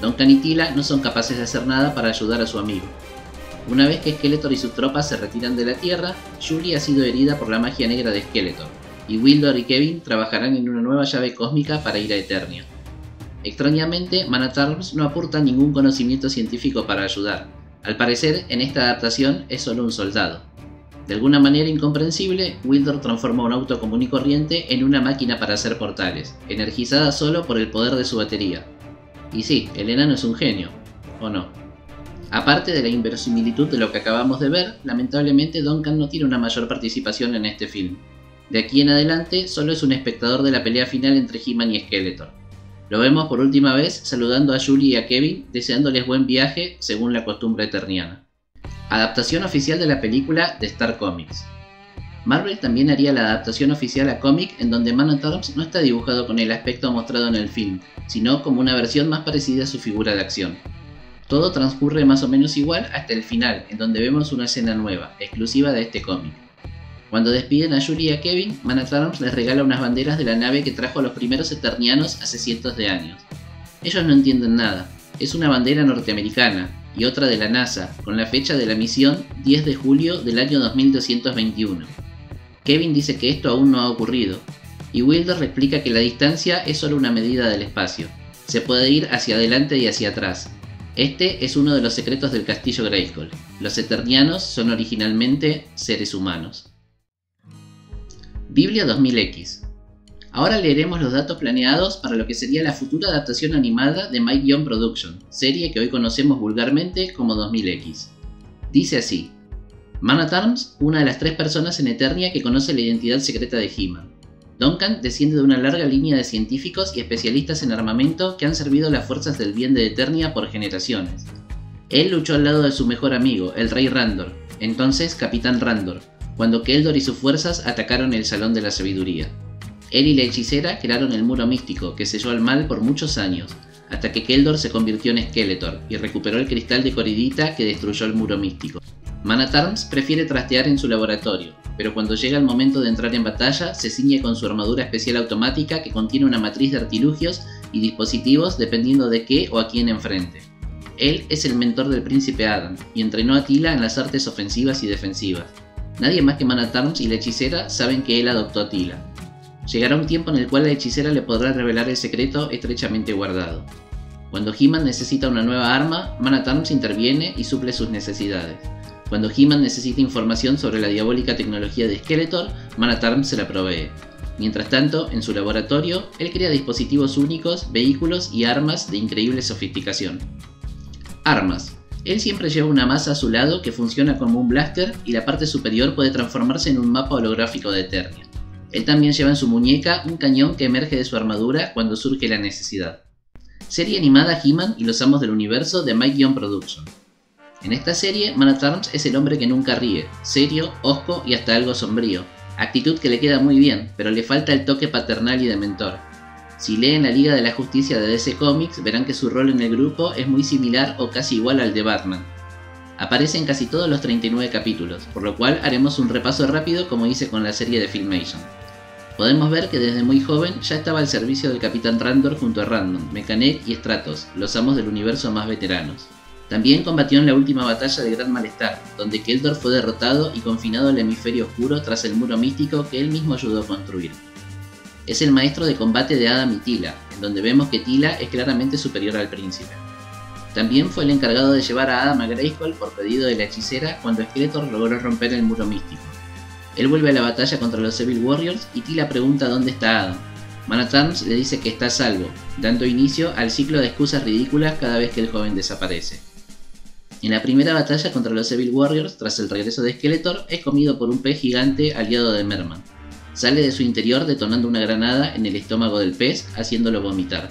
Duncan y Tila no son capaces de hacer nada para ayudar a su amigo. Una vez que Skeletor y sus tropas se retiran de la Tierra, Julie ha sido herida por la magia negra de Skeletor, y Wildor y Kevin trabajarán en una nueva llave cósmica para ir a Eternia. Extrañamente, Manatarms no aporta ningún conocimiento científico para ayudar. Al parecer, en esta adaptación es solo un soldado. De alguna manera incomprensible, Wildor transforma un auto común y corriente en una máquina para hacer portales, energizada solo por el poder de su batería. Y sí, el enano es un genio, ¿o no? Aparte de la inverosimilitud de lo que acabamos de ver, lamentablemente Duncan no tiene una mayor participación en este film. De aquí en adelante, solo es un espectador de la pelea final entre He-Man y Skeletor. Lo vemos por última vez saludando a Julie y a Kevin, deseándoles buen viaje según la costumbre eterniana. Adaptación oficial de la película de Star Comics. Marvel también haría la adaptación oficial a cómic en donde Man no está dibujado con el aspecto mostrado en el film, sino como una versión más parecida a su figura de acción. Todo transcurre más o menos igual hasta el final, en donde vemos una escena nueva, exclusiva de este cómic. Cuando despiden a Julie y a Kevin, Man les regala unas banderas de la nave que trajo a los primeros Eternianos hace cientos de años. Ellos no entienden nada, es una bandera norteamericana y otra de la NASA, con la fecha de la misión 10 de julio del año 2221. Kevin dice que esto aún no ha ocurrido, y Wilder explica que la distancia es solo una medida del espacio, se puede ir hacia adelante y hacia atrás. Este es uno de los secretos del castillo Grayskull. Los Eternianos son originalmente seres humanos. Biblia 2000X. Ahora leeremos los datos planeados para lo que sería la futura adaptación animada de Mike Young Production, serie que hoy conocemos vulgarmente como 2000X. Dice así: Man at Arms, una de las tres personas en Eternia que conoce la identidad secreta de He-Man. Duncan desciende de una larga línea de científicos y especialistas en armamento que han servido a las fuerzas del bien de Eternia por generaciones. Él luchó al lado de su mejor amigo, el rey Randor, entonces Capitán Randor, cuando Keldor y sus fuerzas atacaron el Salón de la Sabiduría. Él y la hechicera crearon el muro místico que selló al mal por muchos años, hasta que Keldor se convirtió en Skeletor y recuperó el cristal de Coridita que destruyó el muro místico. Manatarms prefiere trastear en su laboratorio, pero cuando llega el momento de entrar en batalla se ciñe con su armadura especial automática que contiene una matriz de artilugios y dispositivos dependiendo de qué o a quién enfrente. Él es el mentor del príncipe Adam y entrenó a Tila en las artes ofensivas y defensivas. Nadie más que Manatarms y la hechicera saben que él adoptó a Tila. Llegará un tiempo en el cual la hechicera le podrá revelar el secreto estrechamente guardado. Cuando He-Man necesita una nueva arma, Manatarms interviene y suple sus necesidades. Cuando He-Man necesita información sobre la diabólica tecnología de Skeletor, Manatarms se la provee. Mientras tanto, en su laboratorio, él crea dispositivos únicos, vehículos y armas de increíble sofisticación. Armas. Él siempre lleva una masa a su lado que funciona como un blaster y la parte superior puede transformarse en un mapa holográfico de Eternia. Él también lleva en su muñeca un cañón que emerge de su armadura cuando surge la necesidad. Serie animada He-Man y los Amos del Universo de Mike Young Production. En esta serie, Man at Arms es el hombre que nunca ríe, serio, osco y hasta algo sombrío, actitud que le queda muy bien, pero le falta el toque paternal y de mentor. Si leen la Liga de la Justicia de DC Comics, verán que su rol en el grupo es muy similar o casi igual al de Batman. Aparece en casi todos los 39 capítulos, por lo cual haremos un repaso rápido como hice con la serie de Filmation. Podemos ver que desde muy joven ya estaba al servicio del Capitán Randor junto a Random, Mechanic y Stratos, los amos del universo más veteranos. También combatió en la última batalla de Gran Malestar, donde Keldor fue derrotado y confinado al hemisferio oscuro tras el muro místico que él mismo ayudó a construir es el maestro de combate de Adam y Tila, en donde vemos que Tila es claramente superior al príncipe. También fue el encargado de llevar a Adam a Grayskull por pedido de la hechicera cuando Skeletor logró romper el muro místico. Él vuelve a la batalla contra los Evil Warriors y Tila pregunta dónde está Adam. Manatarms le dice que está a salvo, dando inicio al ciclo de excusas ridículas cada vez que el joven desaparece. En la primera batalla contra los Evil Warriors, tras el regreso de Skeletor, es comido por un pez gigante aliado de Merman sale de su interior detonando una granada en el estómago del pez, haciéndolo vomitar.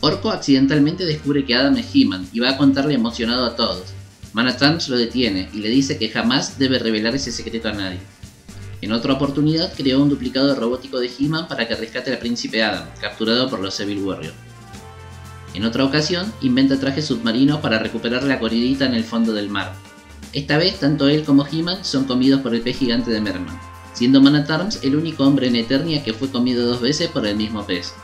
Orco accidentalmente descubre que Adam es He-Man y va a contarle emocionado a todos. Manatrans lo detiene y le dice que jamás debe revelar ese secreto a nadie. En otra oportunidad creó un duplicado robótico de He-Man para que rescate al príncipe Adam, capturado por los Civil Warriors. En otra ocasión, inventa trajes submarinos para recuperar la corridita en el fondo del mar. Esta vez, tanto él como He-Man son comidos por el pez gigante de Merman siendo Manatarms el único hombre en Eternia que fue comido dos veces por el mismo pez.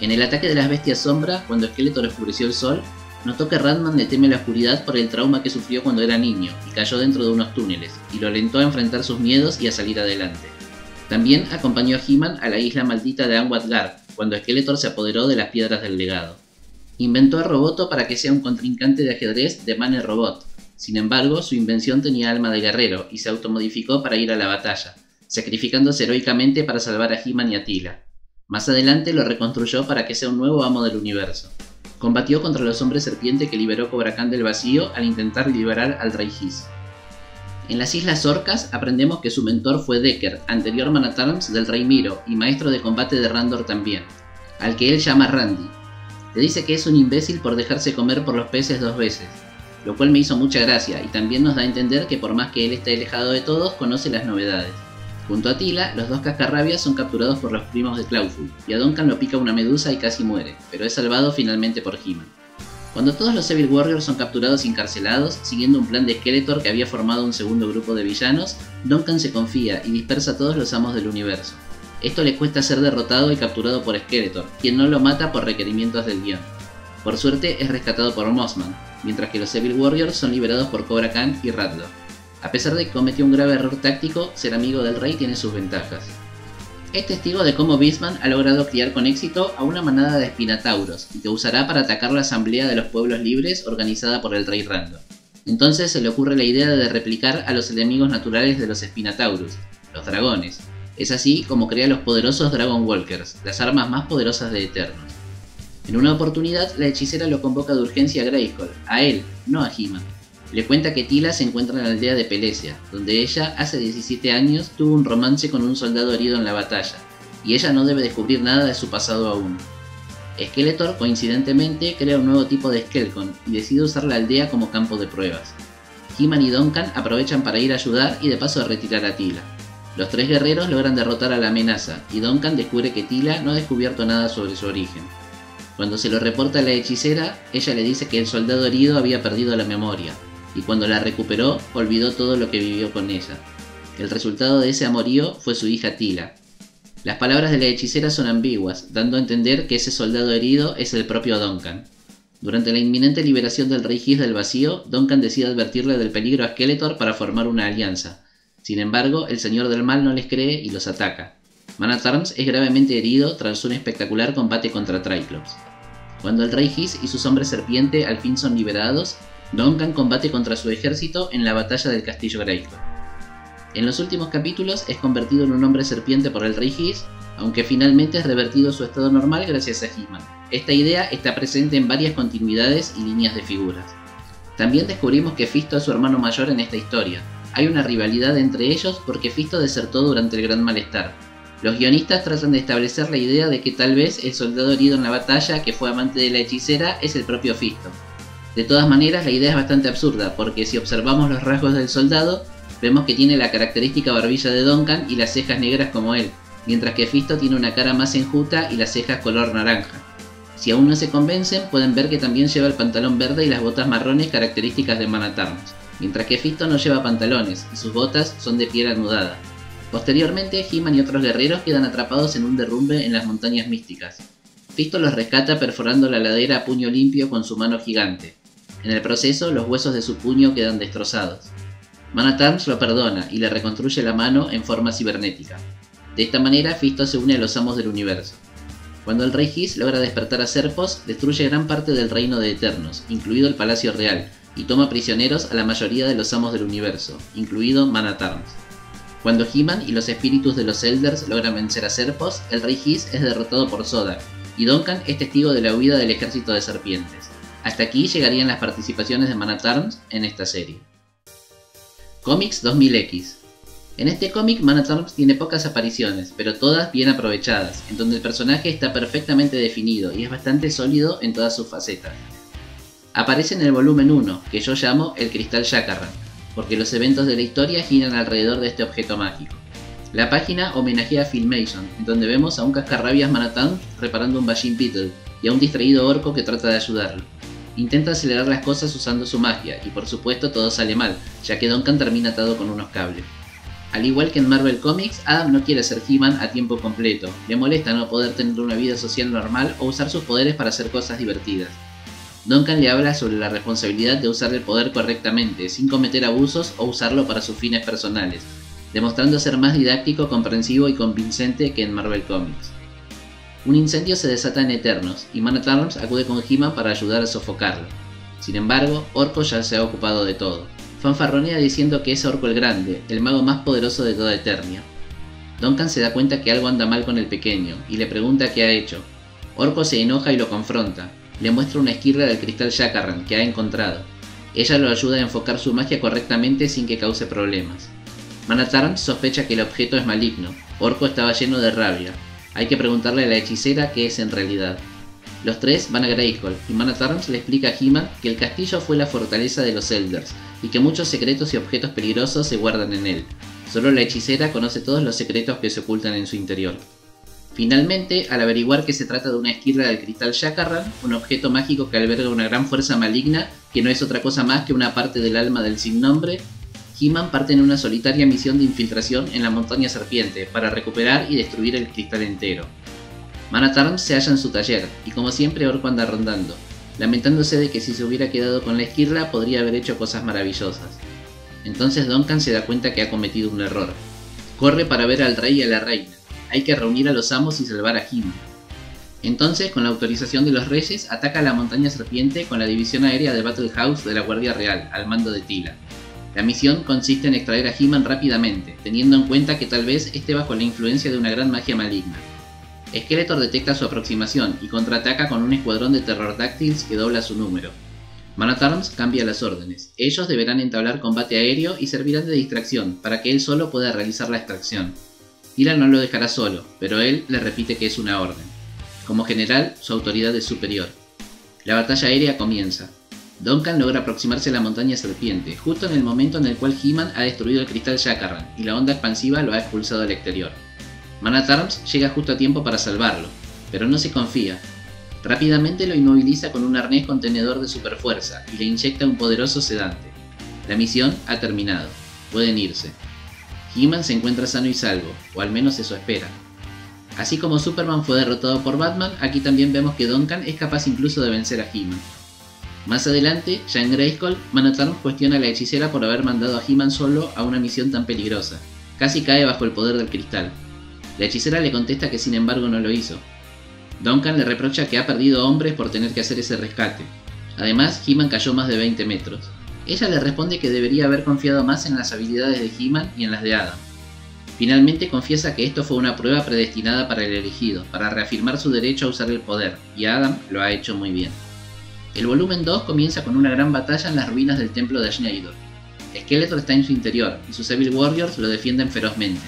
En el ataque de las bestias sombra, cuando Skeletor oscureció el sol, notó que Radman le teme la oscuridad por el trauma que sufrió cuando era niño y cayó dentro de unos túneles, y lo alentó a enfrentar sus miedos y a salir adelante. También acompañó a He-Man a la isla maldita de Anwat cuando Skeletor se apoderó de las piedras del legado. Inventó a Roboto para que sea un contrincante de ajedrez de Mane Robot. Sin embargo, su invención tenía alma de guerrero y se automodificó para ir a la batalla, sacrificándose heroicamente para salvar a He-Man y a Tila. Más adelante lo reconstruyó para que sea un nuevo amo del universo. Combatió contra los hombres serpiente que liberó Cobra Khan del vacío al intentar liberar al Rey Hiss. En las Islas Orcas aprendemos que su mentor fue Decker, anterior Manatarms del Rey Miro y maestro de combate de Randor también, al que él llama Randy. Le dice que es un imbécil por dejarse comer por los peces dos veces, lo cual me hizo mucha gracia y también nos da a entender que por más que él esté alejado de todos, conoce las novedades. Junto a Tila, los dos cascarrabias son capturados por los primos de Clawful, y a Duncan lo pica una medusa y casi muere, pero es salvado finalmente por He-Man. Cuando todos los Evil Warriors son capturados y encarcelados, siguiendo un plan de Skeletor que había formado un segundo grupo de villanos, Duncan se confía y dispersa a todos los amos del universo. Esto le cuesta ser derrotado y capturado por Skeletor, quien no lo mata por requerimientos del guion. Por suerte es rescatado por Mossman, mientras que los Evil Warriors son liberados por Cobra Khan y Rattler. A pesar de que cometió un grave error táctico, ser amigo del rey tiene sus ventajas. Es testigo de cómo Beastman ha logrado criar con éxito a una manada de espinatauros, y que usará para atacar la Asamblea de los Pueblos Libres organizada por el Rey Rando. Entonces se le ocurre la idea de replicar a los enemigos naturales de los Spinataurus, los dragones. Es así como crea los poderosos Dragon Walkers, las armas más poderosas de Eternos. En una oportunidad, la hechicera lo convoca de urgencia a Grayskull, a él, no a He-Man. Le cuenta que Tila se encuentra en la aldea de Pelesia, donde ella hace 17 años tuvo un romance con un soldado herido en la batalla, y ella no debe descubrir nada de su pasado aún. Skeletor, coincidentemente, crea un nuevo tipo de Skelcon y decide usar la aldea como campo de pruebas. He-Man y Duncan aprovechan para ir a ayudar y de paso a retirar a Tila. Los tres guerreros logran derrotar a la amenaza y Duncan descubre que Tila no ha descubierto nada sobre su origen. Cuando se lo reporta a la hechicera, ella le dice que el soldado herido había perdido la memoria, y cuando la recuperó olvidó todo lo que vivió con ella. El resultado de ese amorío fue su hija Tila. Las palabras de la hechicera son ambiguas, dando a entender que ese soldado herido es el propio Duncan. Durante la inminente liberación del rey Gis del vacío, Duncan decide advertirle del peligro a Skeletor para formar una alianza. Sin embargo, el señor del mal no les cree y los ataca. Manatarms es gravemente herido tras un espectacular combate contra Triclops. Cuando el rey Gis y sus hombres serpiente al fin son liberados, Duncan combate contra su ejército en la batalla del castillo Grayskull. En los últimos capítulos es convertido en un hombre serpiente por el rey aunque finalmente es revertido a su estado normal gracias a He-Man. Esta idea está presente en varias continuidades y líneas de figuras. También descubrimos que Fisto es su hermano mayor en esta historia. Hay una rivalidad entre ellos porque Fisto desertó durante el Gran Malestar. Los guionistas tratan de establecer la idea de que tal vez el soldado herido en la batalla que fue amante de la hechicera es el propio Fisto. De todas maneras, la idea es bastante absurda, porque si observamos los rasgos del soldado, vemos que tiene la característica barbilla de Duncan y las cejas negras como él, mientras que Fisto tiene una cara más enjuta y las cejas color naranja. Si aún no se convencen, pueden ver que también lleva el pantalón verde y las botas marrones características de Manatarms, mientras que Fisto no lleva pantalones y sus botas son de piel anudada. Posteriormente, He-Man y otros guerreros quedan atrapados en un derrumbe en las montañas místicas. Fisto los rescata perforando la ladera a puño limpio con su mano gigante, en el proceso, los huesos de su puño quedan destrozados. Manatarms lo perdona y le reconstruye la mano en forma cibernética. De esta manera, Fisto se une a los amos del universo. Cuando el rey Gis logra despertar a Serpos, destruye gran parte del reino de Eternos, incluido el Palacio Real, y toma prisioneros a la mayoría de los amos del universo, incluido Manatarms. Cuando He-Man y los espíritus de los Elders logran vencer a Serpos, el rey Gis es derrotado por Zodak, y Duncan es testigo de la huida del ejército de serpientes. Hasta aquí llegarían las participaciones de Manatarms en esta serie. Comics 2000X. En este cómic Manatarms tiene pocas apariciones, pero todas bien aprovechadas, en donde el personaje está perfectamente definido y es bastante sólido en todas sus facetas. Aparece en el volumen 1, que yo llamo el Cristal Yakarran, porque los eventos de la historia giran alrededor de este objeto mágico. La página homenajea a Filmation, en donde vemos a un cascarrabias Manatarms reparando un Bajin Beetle y a un distraído orco que trata de ayudarlo. Intenta acelerar las cosas usando su magia, y por supuesto todo sale mal, ya que Duncan termina atado con unos cables. Al igual que en Marvel Comics, Adam no quiere ser He-Man a tiempo completo, le molesta no poder tener una vida social normal o usar sus poderes para hacer cosas divertidas. Duncan le habla sobre la responsabilidad de usar el poder correctamente, sin cometer abusos o usarlo para sus fines personales, demostrando ser más didáctico, comprensivo y convincente que en Marvel Comics. Un incendio se desata en Eternos y Man acude con he para ayudar a sofocarlo. Sin embargo, Orco ya se ha ocupado de todo. Fanfarronea diciendo que es Orco el Grande, el mago más poderoso de toda Eternia. Duncan se da cuenta que algo anda mal con el pequeño y le pregunta qué ha hecho. Orco se enoja y lo confronta. Le muestra una esquirla del cristal Jackarran que ha encontrado. Ella lo ayuda a enfocar su magia correctamente sin que cause problemas. Manatarm sospecha que el objeto es maligno. Orco estaba lleno de rabia, hay que preguntarle a la hechicera qué es en realidad. Los tres van a Grayskull y Manatarms le explica a He-Man que el castillo fue la fortaleza de los Elders y que muchos secretos y objetos peligrosos se guardan en él. Solo la hechicera conoce todos los secretos que se ocultan en su interior. Finalmente, al averiguar que se trata de una esquirla del cristal Yakarran, un objeto mágico que alberga una gran fuerza maligna, que no es otra cosa más que una parte del alma del sin nombre, He-Man parte en una solitaria misión de infiltración en la montaña serpiente para recuperar y destruir el cristal entero. Manatarm se halla en su taller, y como siempre Orco anda rondando, lamentándose de que si se hubiera quedado con la esquirla podría haber hecho cosas maravillosas. Entonces Duncan se da cuenta que ha cometido un error. Corre para ver al rey y a la reina, hay que reunir a los amos y salvar a he Entonces, con la autorización de los reyes, ataca a la montaña serpiente con la división aérea de Battle House de la Guardia Real, al mando de Tila. La misión consiste en extraer a he rápidamente, teniendo en cuenta que tal vez esté bajo la influencia de una gran magia maligna. Skeletor detecta su aproximación y contraataca con un escuadrón de Terrordáctiles que dobla su número. Manatarms cambia las órdenes. Ellos deberán entablar combate aéreo y servirán de distracción para que él solo pueda realizar la extracción. Tila no lo dejará solo, pero él le repite que es una orden. Como general, su autoridad es superior. La batalla aérea comienza. Duncan logra aproximarse a la montaña serpiente, justo en el momento en el cual He-Man ha destruido el cristal Jackaran y la onda expansiva lo ha expulsado al exterior. Man Arms llega justo a tiempo para salvarlo, pero no se confía. Rápidamente lo inmoviliza con un arnés contenedor de superfuerza y le inyecta un poderoso sedante. La misión ha terminado. Pueden irse. He-Man se encuentra sano y salvo, o al menos eso espera. Así como Superman fue derrotado por Batman, aquí también vemos que Duncan es capaz incluso de vencer a He-Man. Más adelante, ya en Grayskull, Manatarm cuestiona a la hechicera por haber mandado a He-Man solo a una misión tan peligrosa. Casi cae bajo el poder del cristal. La hechicera le contesta que sin embargo no lo hizo. Duncan le reprocha que ha perdido hombres por tener que hacer ese rescate. Además, He-Man cayó más de 20 metros. Ella le responde que debería haber confiado más en las habilidades de He-Man y en las de Adam. Finalmente confiesa que esto fue una prueba predestinada para el elegido, para reafirmar su derecho a usar el poder, y Adam lo ha hecho muy bien. El volumen 2 comienza con una gran batalla en las ruinas del templo de Schneider. Skeletor está en su interior, y sus Evil Warriors lo defienden ferozmente.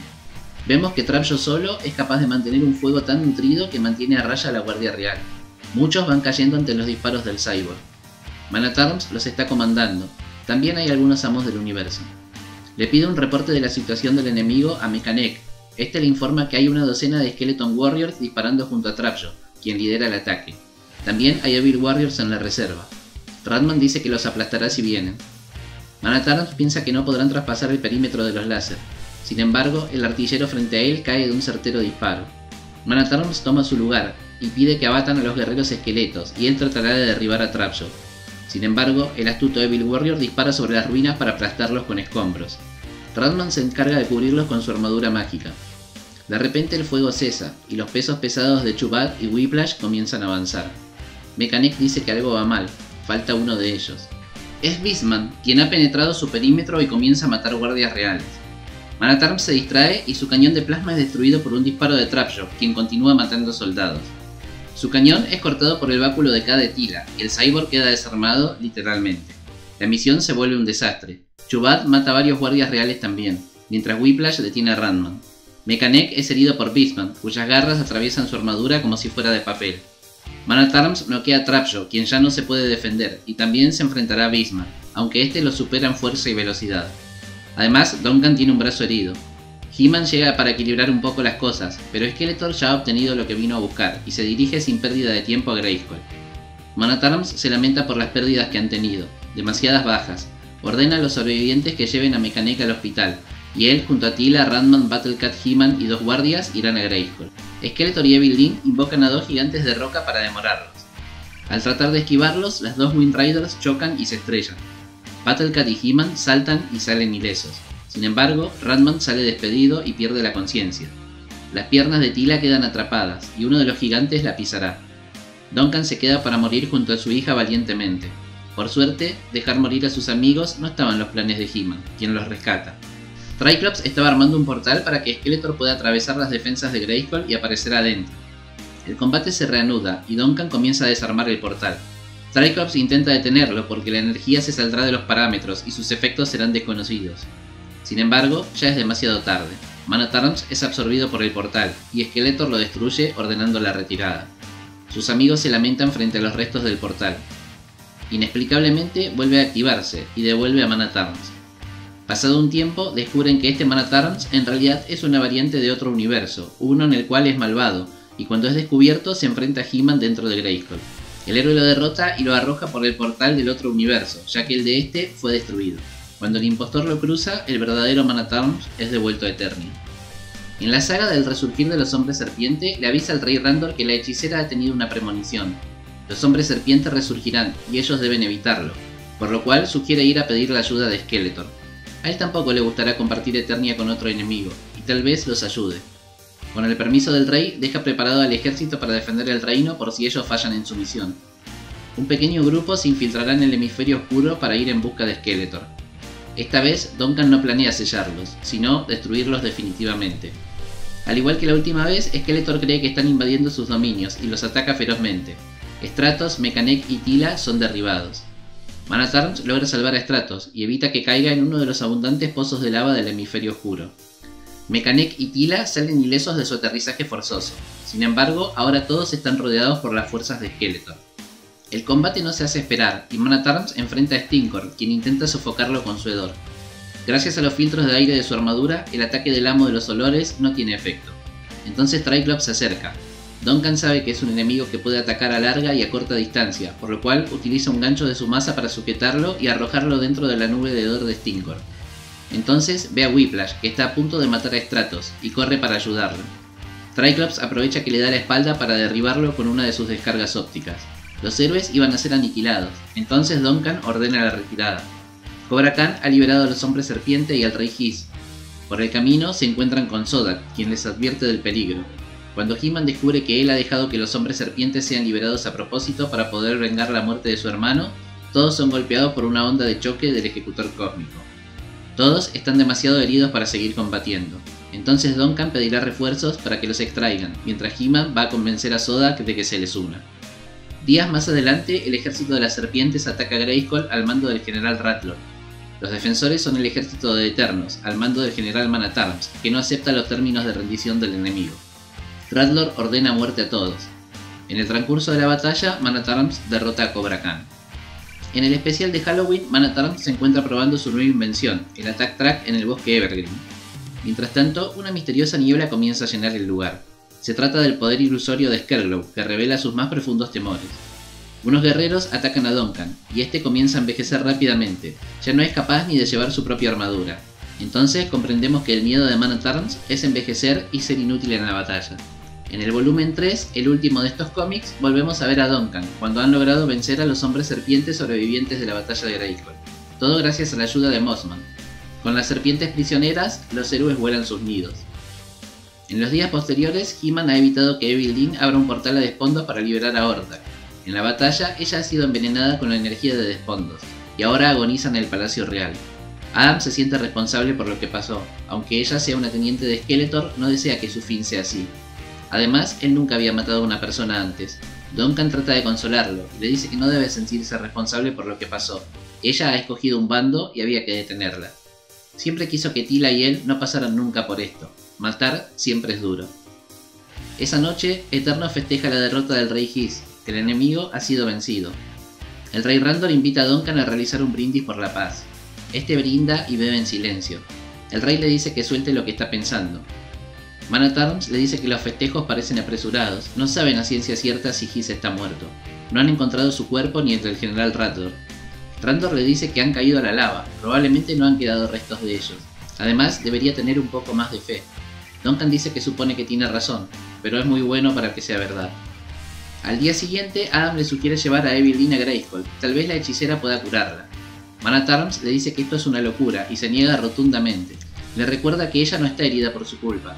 Vemos que Trapjo solo es capaz de mantener un fuego tan nutrido que mantiene a raya a la Guardia Real. Muchos van cayendo ante los disparos del Cyborg. Manatarms los está comandando, también hay algunos amos del universo. Le pide un reporte de la situación del enemigo a Mekanek. Este le informa que hay una docena de Skeleton Warriors disparando junto a Trapjo, quien lidera el ataque. También hay Evil Warriors en la reserva. Radman dice que los aplastará si vienen. Manatarms piensa que no podrán traspasar el perímetro de los láser. Sin embargo, el artillero frente a él cae de un certero disparo. Manatarms toma su lugar y pide que abatan a los guerreros esqueletos, y él tratará de derribar a Trapjaw. Sin embargo, el astuto Evil Warrior dispara sobre las ruinas para aplastarlos con escombros. Radman se encarga de cubrirlos con su armadura mágica. De repente el fuego cesa, y los pesos pesados de Chubat y Whiplash comienzan a avanzar. Mechanic dice que algo va mal, falta uno de ellos. Es Bisman, quien ha penetrado su perímetro y comienza a matar guardias reales. Manatarm se distrae y su cañón de plasma es destruido por un disparo de Trapjaw, quien continúa matando soldados. Su cañón es cortado por el báculo de de Tila y el cyborg queda desarmado literalmente. La misión se vuelve un desastre. Chubat mata a varios guardias reales también, mientras Whiplash detiene a Randman. Mekanek es herido por Beastman, cuyas garras atraviesan su armadura como si fuera de papel. Manatarms noquea a Trapjaw, quien ya no se puede defender, y también se enfrentará a Beastman, aunque este lo supera en fuerza y velocidad. Además, Duncan tiene un brazo herido, He-Man llega para equilibrar un poco las cosas, pero Skeletor ya ha obtenido lo que vino a buscar y se dirige sin pérdida de tiempo a Grayskull. Manatarms se lamenta por las pérdidas que han tenido, demasiadas bajas, ordena a los sobrevivientes que lleven a Mechanic al hospital, y él junto a Tila, Randman, Battlecat, He-Man y dos guardias irán a Grayskull. Skeletor y Evil Lynn invocan a dos gigantes de roca para demorarlos. Al tratar de esquivarlos, las dos Wind Riders chocan y se estrellan. Battlecat y He-Man saltan y salen ilesos. Sin embargo, Ratman sale despedido y pierde la conciencia. Las piernas de Tila quedan atrapadas y uno de los gigantes la pisará. Duncan se queda para morir junto a su hija valientemente. Por suerte, dejar morir a sus amigos no estaba en los planes de He-Man, quien los rescata. Triclops estaba armando un portal para que Skeletor pueda atravesar las defensas de Grayskull y aparecer adentro. El combate se reanuda y Duncan comienza a desarmar el portal. Triclops intenta detenerlo porque la energía se saldrá de los parámetros y sus efectos serán desconocidos. Sin embargo, ya es demasiado tarde. Manatarms es absorbido por el portal, y Skeletor lo destruye ordenando la retirada. Sus amigos se lamentan frente a los restos del portal. Inexplicablemente vuelve a activarse y devuelve a Manatarms. Pasado un tiempo, descubren que este Manatarms en realidad es una variante de otro universo, uno en el cual es malvado, y cuando es descubierto se enfrenta a He-Man dentro de Grayskull. El héroe lo derrota y lo arroja por el portal del otro universo, ya que el de este fue destruido. Cuando el impostor lo cruza, el verdadero Man es devuelto a Eternia. En la saga del resurgir de los hombres serpiente, le avisa al rey Randor que la hechicera ha tenido una premonición. Los hombres serpiente resurgirán y ellos deben evitarlo, por lo cual sugiere ir a pedir la ayuda de Skeletor. A él tampoco le gustará compartir Eternia con otro enemigo, y tal vez los ayude. Con el permiso del rey, deja preparado al ejército para defender el reino por si ellos fallan en su misión. Un pequeño grupo se infiltrará en el hemisferio oscuro para ir en busca de Skeletor. Esta vez, Duncan no planea sellarlos, sino destruirlos definitivamente. Al igual que la última vez, Skeletor cree que están invadiendo sus dominios y los ataca ferozmente. Stratos, Mekanek y Tila son derribados. Manatarms logra salvar a Stratos y evita que caiga en uno de los abundantes pozos de lava del hemisferio oscuro. Mekanek y Tila salen ilesos de su aterrizaje forzoso. Sin embargo, ahora todos están rodeados por las fuerzas de Skeletor. El combate no se hace esperar y Manatarms enfrenta a Stinkor, quien intenta sofocarlo con su hedor. Gracias a los filtros de aire de su armadura, el ataque del amo de los olores no tiene efecto. Entonces Triclops se acerca. Duncan sabe que es un enemigo que puede atacar a larga y a corta distancia, por lo cual utiliza un gancho de su masa para sujetarlo y arrojarlo dentro de la nube de hedor de Stinkor. Entonces ve a Whiplash, que está a punto de matar a Stratos, y corre para ayudarlo. Triclops aprovecha que le da la espalda para derribarlo con una de sus descargas ópticas. Los héroes iban a ser aniquilados, entonces Duncan ordena la retirada. Cobra Khan ha liberado a los hombres serpiente y al rey Hiss. Por el camino se encuentran con Sodak, quien les advierte del peligro. Cuando He-Man descubre que él ha dejado que los hombres serpientes sean liberados a propósito para poder vengar la muerte de su hermano, todos son golpeados por una onda de choque del ejecutor cósmico. Todos están demasiado heridos para seguir combatiendo. Entonces Duncan pedirá refuerzos para que los extraigan, mientras He-Man va a convencer a Sodak de que se les una. Días más adelante, el ejército de las serpientes ataca a Grayskull al mando del general Rattler, los defensores son el ejército de Eternos, al mando del general Manatarms, que no acepta los términos de rendición del enemigo. Rattler ordena muerte a todos. En el transcurso de la batalla, Manatarms derrota a Cobra Khan. En el especial de Halloween, Manatarms se encuentra probando su nueva invención, el Attack Track en el bosque Evergreen. Mientras tanto, una misteriosa niebla comienza a llenar el lugar. Se trata del poder ilusorio de Scareglow, que revela sus más profundos temores. Unos guerreros atacan a Duncan, y este comienza a envejecer rápidamente, ya no es capaz ni de llevar su propia armadura. Entonces comprendemos que el miedo de Man es envejecer y ser inútil en la batalla. En el volumen 3, el último de estos cómics, volvemos a ver a Duncan, cuando han logrado vencer a los hombres serpientes sobrevivientes de la batalla de Grayskull. Todo gracias a la ayuda de Mossman. Con las serpientes prisioneras, los héroes vuelan sus nidos. En los días posteriores, He-Man ha evitado que Evil Dean abra un portal a Despondo para liberar a Hordak, en la batalla, ella ha sido envenenada con la energía de Despondos, y ahora agoniza en el Palacio Real. Adam se siente responsable por lo que pasó, aunque ella sea una teniente de Skeletor, no desea que su fin sea así. Además, él nunca había matado a una persona antes. Duncan trata de consolarlo, le dice que no debe sentirse responsable por lo que pasó. Ella ha escogido un bando y había que detenerla. Siempre quiso que Tila y él no pasaran nunca por esto. Matar siempre es duro. Esa noche, Eterno festeja la derrota del rey Hiss, el enemigo ha sido vencido. El rey Randor invita a Duncan a realizar un brindis por la paz. Este brinda y bebe en silencio. El rey le dice que suelte lo que está pensando. Manatarms le dice que los festejos parecen apresurados, no saben a ciencia cierta si His está muerto. No han encontrado su cuerpo ni entre el general Rattler. Randor le dice que han caído a la lava, probablemente no han quedado restos de ellos. Además, debería tener un poco más de fe. Duncan dice que supone que tiene razón, pero es muy bueno para que sea verdad. Al día siguiente, Adam le sugiere llevar a Evelyn a Grayskull, tal vez la hechicera pueda curarla. Manatarms le dice que esto es una locura y se niega rotundamente. Le recuerda que ella no está herida por su culpa.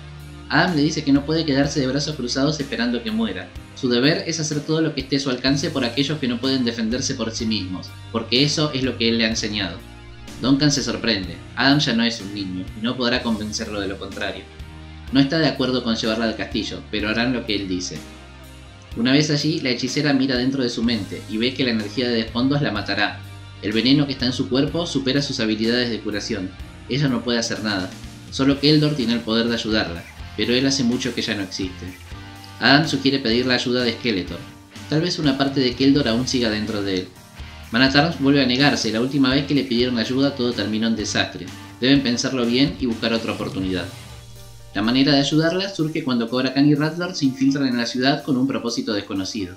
Adam le dice que no puede quedarse de brazos cruzados esperando que muera. Su deber es hacer todo lo que esté a su alcance por aquellos que no pueden defenderse por sí mismos, porque eso es lo que él le ha enseñado. Duncan se sorprende. Adam ya no es un niño y no podrá convencerlo de lo contrario. No está de acuerdo con llevarla al castillo, pero harán lo que él dice. Una vez allí, la hechicera mira dentro de su mente y ve que la energía de Despondos la matará. El veneno que está en su cuerpo supera sus habilidades de curación. Ella no puede hacer nada. Solo Keldor tiene el poder de ayudarla, pero él hace mucho que ya no existe. Adam sugiere pedir la ayuda de Skeletor. Tal vez una parte de Keldor aún siga dentro de él. Manatarms vuelve a negarse, la última vez que le pidieron ayuda todo terminó en desastre. Deben pensarlo bien y buscar otra oportunidad. La manera de ayudarla surge cuando Cobra Khan y Rattler se infiltran en la ciudad con un propósito desconocido.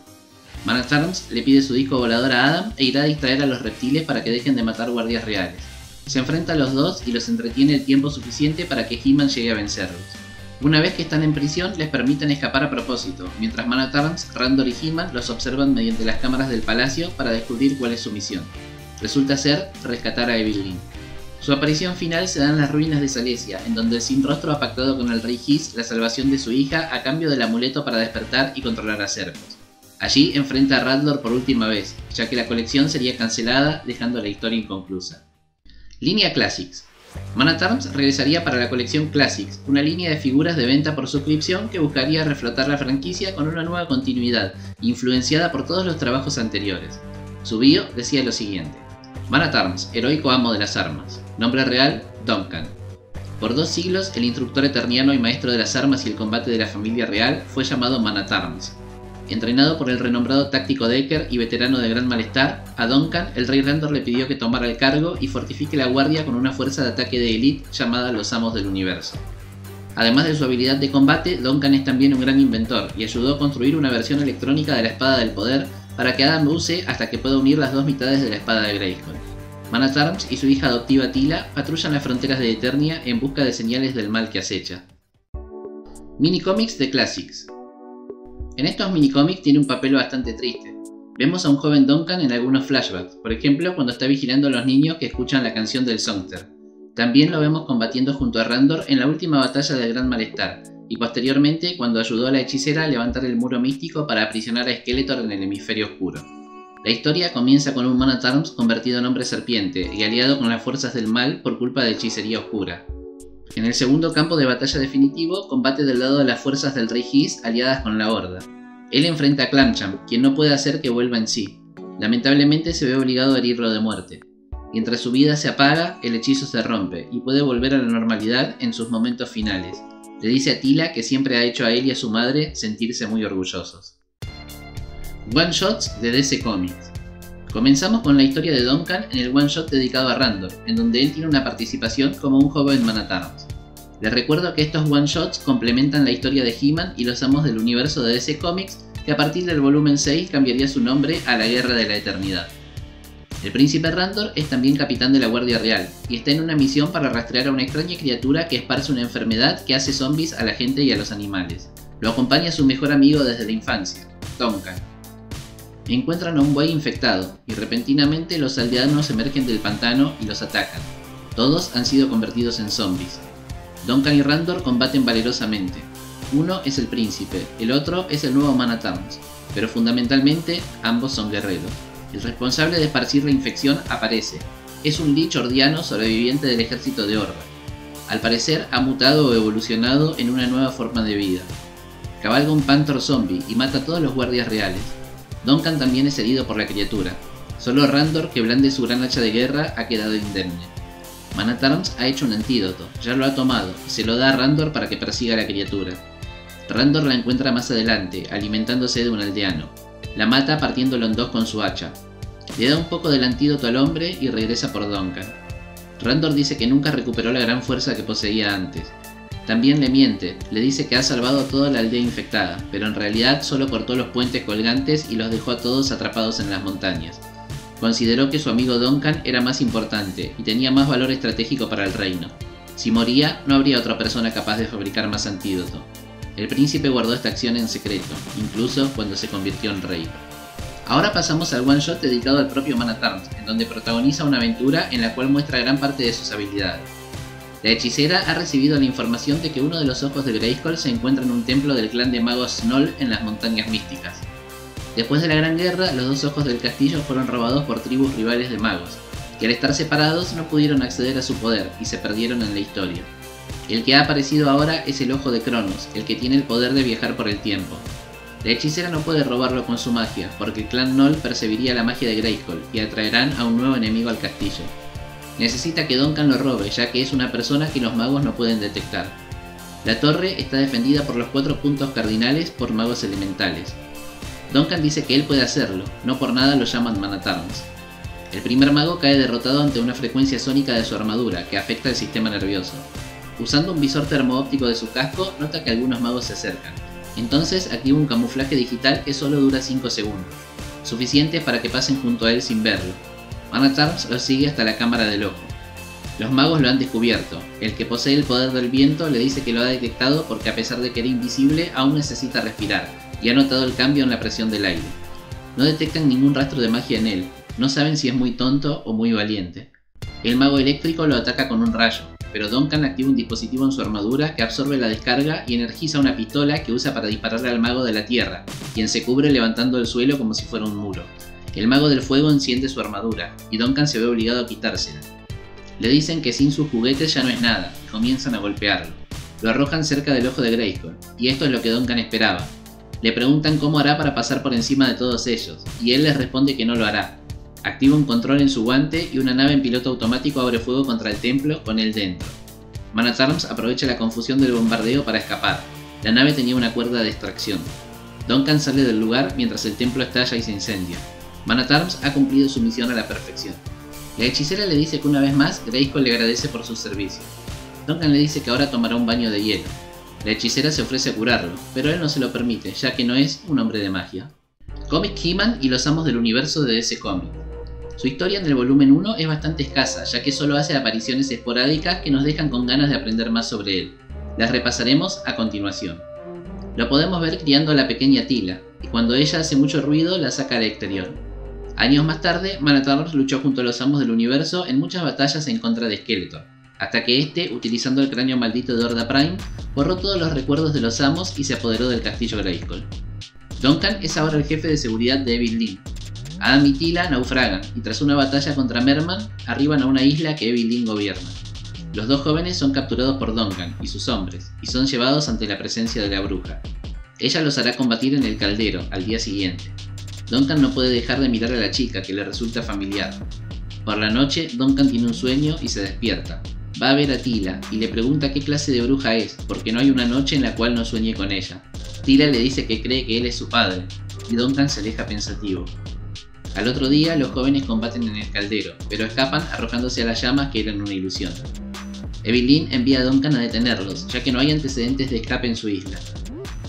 Man at Arms le pide su disco volador a Adam e irá a distraer a los reptiles para que dejen de matar guardias reales. Se enfrenta a los dos y los entretiene el tiempo suficiente para que He-Man llegue a vencerlos. Una vez que están en prisión, les permiten escapar a propósito, mientras Man at Arms, Randor y He-Man los observan mediante las cámaras del palacio para descubrir cuál es su misión. Resulta ser rescatar a Evelyn. Su aparición final se da en las ruinas de Salesia, en donde el Sin Rostro ha pactado con el rey His la salvación de su hija a cambio del amuleto para despertar y controlar a Serpos. Allí enfrenta a Radlor por última vez, ya que la colección sería cancelada, dejando la historia inconclusa. Línea Classics. Man Arms regresaría para la colección Classics, una línea de figuras de venta por suscripción que buscaría reflotar la franquicia con una nueva continuidad, influenciada por todos los trabajos anteriores. Su bio decía lo siguiente. Man Arms, heroico amo de las armas. Nombre real, Duncan. Por dos siglos, el instructor eterniano y maestro de las armas y el combate de la familia real fue llamado Man Arms. Entrenado por el renombrado táctico Decker y veterano de gran malestar, a Duncan el rey Randor le pidió que tomara el cargo y fortifique la guardia con una fuerza de ataque de élite llamada los Amos del Universo. Además de su habilidad de combate, Duncan es también un gran inventor y ayudó a construir una versión electrónica de la Espada del Poder para que Adam use hasta que pueda unir las dos mitades de la Espada de Grayskull. Man at y su hija adoptiva Tila patrullan las fronteras de Eternia en busca de señales del mal que acecha. Minicomics de Classics en estos minicómics tiene un papel bastante triste. Vemos a un joven Duncan en algunos flashbacks, por ejemplo cuando está vigilando a los niños que escuchan la canción del Songter. También lo vemos combatiendo junto a Randor en la última batalla del Gran Malestar, y posteriormente cuando ayudó a la hechicera a levantar el muro místico para aprisionar a Skeletor en el hemisferio oscuro. La historia comienza con un Man convertido en hombre serpiente y aliado con las fuerzas del mal por culpa de hechicería oscura. En el segundo campo de batalla definitivo, combate del lado de las fuerzas del Rey His aliadas con la Horda. Él enfrenta a Clamchamp, quien no puede hacer que vuelva en sí. Lamentablemente se ve obligado a herirlo de muerte. Mientras su vida se apaga, el hechizo se rompe y puede volver a la normalidad en sus momentos finales. Le dice a Tila que siempre ha hecho a él y a su madre sentirse muy orgullosos. One Shots de DC Comics. Comenzamos con la historia de Duncan en el one shot dedicado a Randor, en donde él tiene una participación como un joven Man. Les recuerdo que estos one shots complementan la historia de He-Man y los amos del universo de DC Comics, que a partir del volumen 6 cambiaría su nombre a la Guerra de la Eternidad. El príncipe Randor es también capitán de la Guardia Real y está en una misión para rastrear a una extraña criatura que esparce una enfermedad que hace zombies a la gente y a los animales. Lo acompaña su mejor amigo desde la infancia, Tonka encuentran a un buey infectado y repentinamente los aldeanos emergen del pantano y los atacan. Todos han sido convertidos en zombies. Duncan y Randor combaten valerosamente. Uno es el príncipe, el otro es el nuevo Man pero fundamentalmente ambos son guerreros. El responsable de esparcir la infección aparece. Es un lich ordiano sobreviviente del ejército de Horda. Al parecer ha mutado o evolucionado en una nueva forma de vida. Cabalga un panther zombie y mata a todos los guardias reales, Duncan también es herido por la criatura. Solo Randor, que blande su gran hacha de guerra, ha quedado indemne. Manatarms ha hecho un antídoto, ya lo ha tomado, y se lo da a Randor para que persiga a la criatura. Randor la encuentra más adelante, alimentándose de un aldeano. La mata partiéndolo en dos con su hacha. Le da un poco del antídoto al hombre y regresa por Duncan. Randor dice que nunca recuperó la gran fuerza que poseía antes, también le miente, le dice que ha salvado a toda la aldea infectada, pero en realidad solo cortó los puentes colgantes y los dejó a todos atrapados en las montañas. Consideró que su amigo Duncan era más importante y tenía más valor estratégico para el reino. Si moría, no habría otra persona capaz de fabricar más antídoto. El príncipe guardó esta acción en secreto, incluso cuando se convirtió en rey. Ahora pasamos al one shot dedicado al propio Man en donde protagoniza una aventura en la cual muestra gran parte de sus habilidades. La hechicera ha recibido la información de que uno de los ojos de Grayskull se encuentra en un templo del clan de magos Snoll en las montañas místicas. Después de la Gran Guerra, los dos ojos del castillo fueron robados por tribus rivales de magos, que al estar separados no pudieron acceder a su poder y se perdieron en la historia. El que ha aparecido ahora es el ojo de Cronos, el que tiene el poder de viajar por el tiempo. La hechicera no puede robarlo con su magia, porque el clan Noll percibiría la magia de Grayskull y atraerán a un nuevo enemigo al castillo. Necesita que Duncan lo robe, ya que es una persona que los magos no pueden detectar. La torre está defendida por los cuatro puntos cardinales por magos elementales. Duncan dice que él puede hacerlo, no por nada lo llaman Manatarms. El primer mago cae derrotado ante una frecuencia sónica de su armadura, que afecta el sistema nervioso. Usando un visor termoóptico de su casco, nota que algunos magos se acercan. Entonces activa un camuflaje digital que solo dura 5 segundos, suficiente para que pasen junto a él sin verlo. Manatarms lo sigue hasta la cámara del ojo. Los magos lo han descubierto. El que posee el poder del viento le dice que lo ha detectado porque a pesar de que era invisible, aún necesita respirar, y ha notado el cambio en la presión del aire. No detectan ningún rastro de magia en él, no saben si es muy tonto o muy valiente. El mago eléctrico lo ataca con un rayo, pero Duncan activa un dispositivo en su armadura que absorbe la descarga y energiza una pistola que usa para dispararle al mago de la tierra, quien se cubre levantando el suelo como si fuera un muro. El mago del fuego enciende su armadura, y Duncan se ve obligado a quitársela. Le dicen que sin sus juguetes ya no es nada, y comienzan a golpearlo. Lo arrojan cerca del ojo de Grayskull, y esto es lo que Duncan esperaba. Le preguntan cómo hará para pasar por encima de todos ellos, y él les responde que no lo hará. Activa un control en su guante y una nave en piloto automático abre fuego contra el templo con él dentro. Manatarms aprovecha la confusión del bombardeo para escapar. La nave tenía una cuerda de extracción. Duncan sale del lugar mientras el templo estalla y se incendia. Manatarms ha cumplido su misión a la perfección. La hechicera le dice que una vez más Grayskull le agradece por su servicio. Duncan le dice que ahora tomará un baño de hielo. La hechicera se ofrece a curarlo, pero él no se lo permite, ya que no es un hombre de magia. Comic He-Man y los amos del universo de ese cómic. Su historia en el volumen 1 es bastante escasa, ya que solo hace apariciones esporádicas que nos dejan con ganas de aprender más sobre él. Las repasaremos a continuación. Lo podemos ver criando a la pequeña Tila, y cuando ella hace mucho ruido la saca al exterior. Años más tarde, Manatarros luchó junto a los amos del universo en muchas batallas en contra de Skeletor, hasta que este, utilizando el cráneo maldito de Horda Prime, borró todos los recuerdos de los amos y se apoderó del castillo Grayskull. Duncan es ahora el jefe de seguridad de Evil Lynn. Adam y Tila naufragan y tras una batalla contra Merman arriban a una isla que Evil Lynn gobierna. Los dos jóvenes son capturados por Duncan y sus hombres y son llevados ante la presencia de la bruja. Ella los hará combatir en el caldero al día siguiente. Duncan no puede dejar de mirar a la chica que le resulta familiar. Por la noche, Duncan tiene un sueño y se despierta. Va a ver a Tila y le pregunta qué clase de bruja es, porque no hay una noche en la cual no sueñe con ella. Tila le dice que cree que él es su padre, y Duncan se aleja pensativo. Al otro día, los jóvenes combaten en el caldero, pero escapan arrojándose a las llamas que eran una ilusión. Evelyn envía a Duncan a detenerlos, ya que no hay antecedentes de escape en su isla.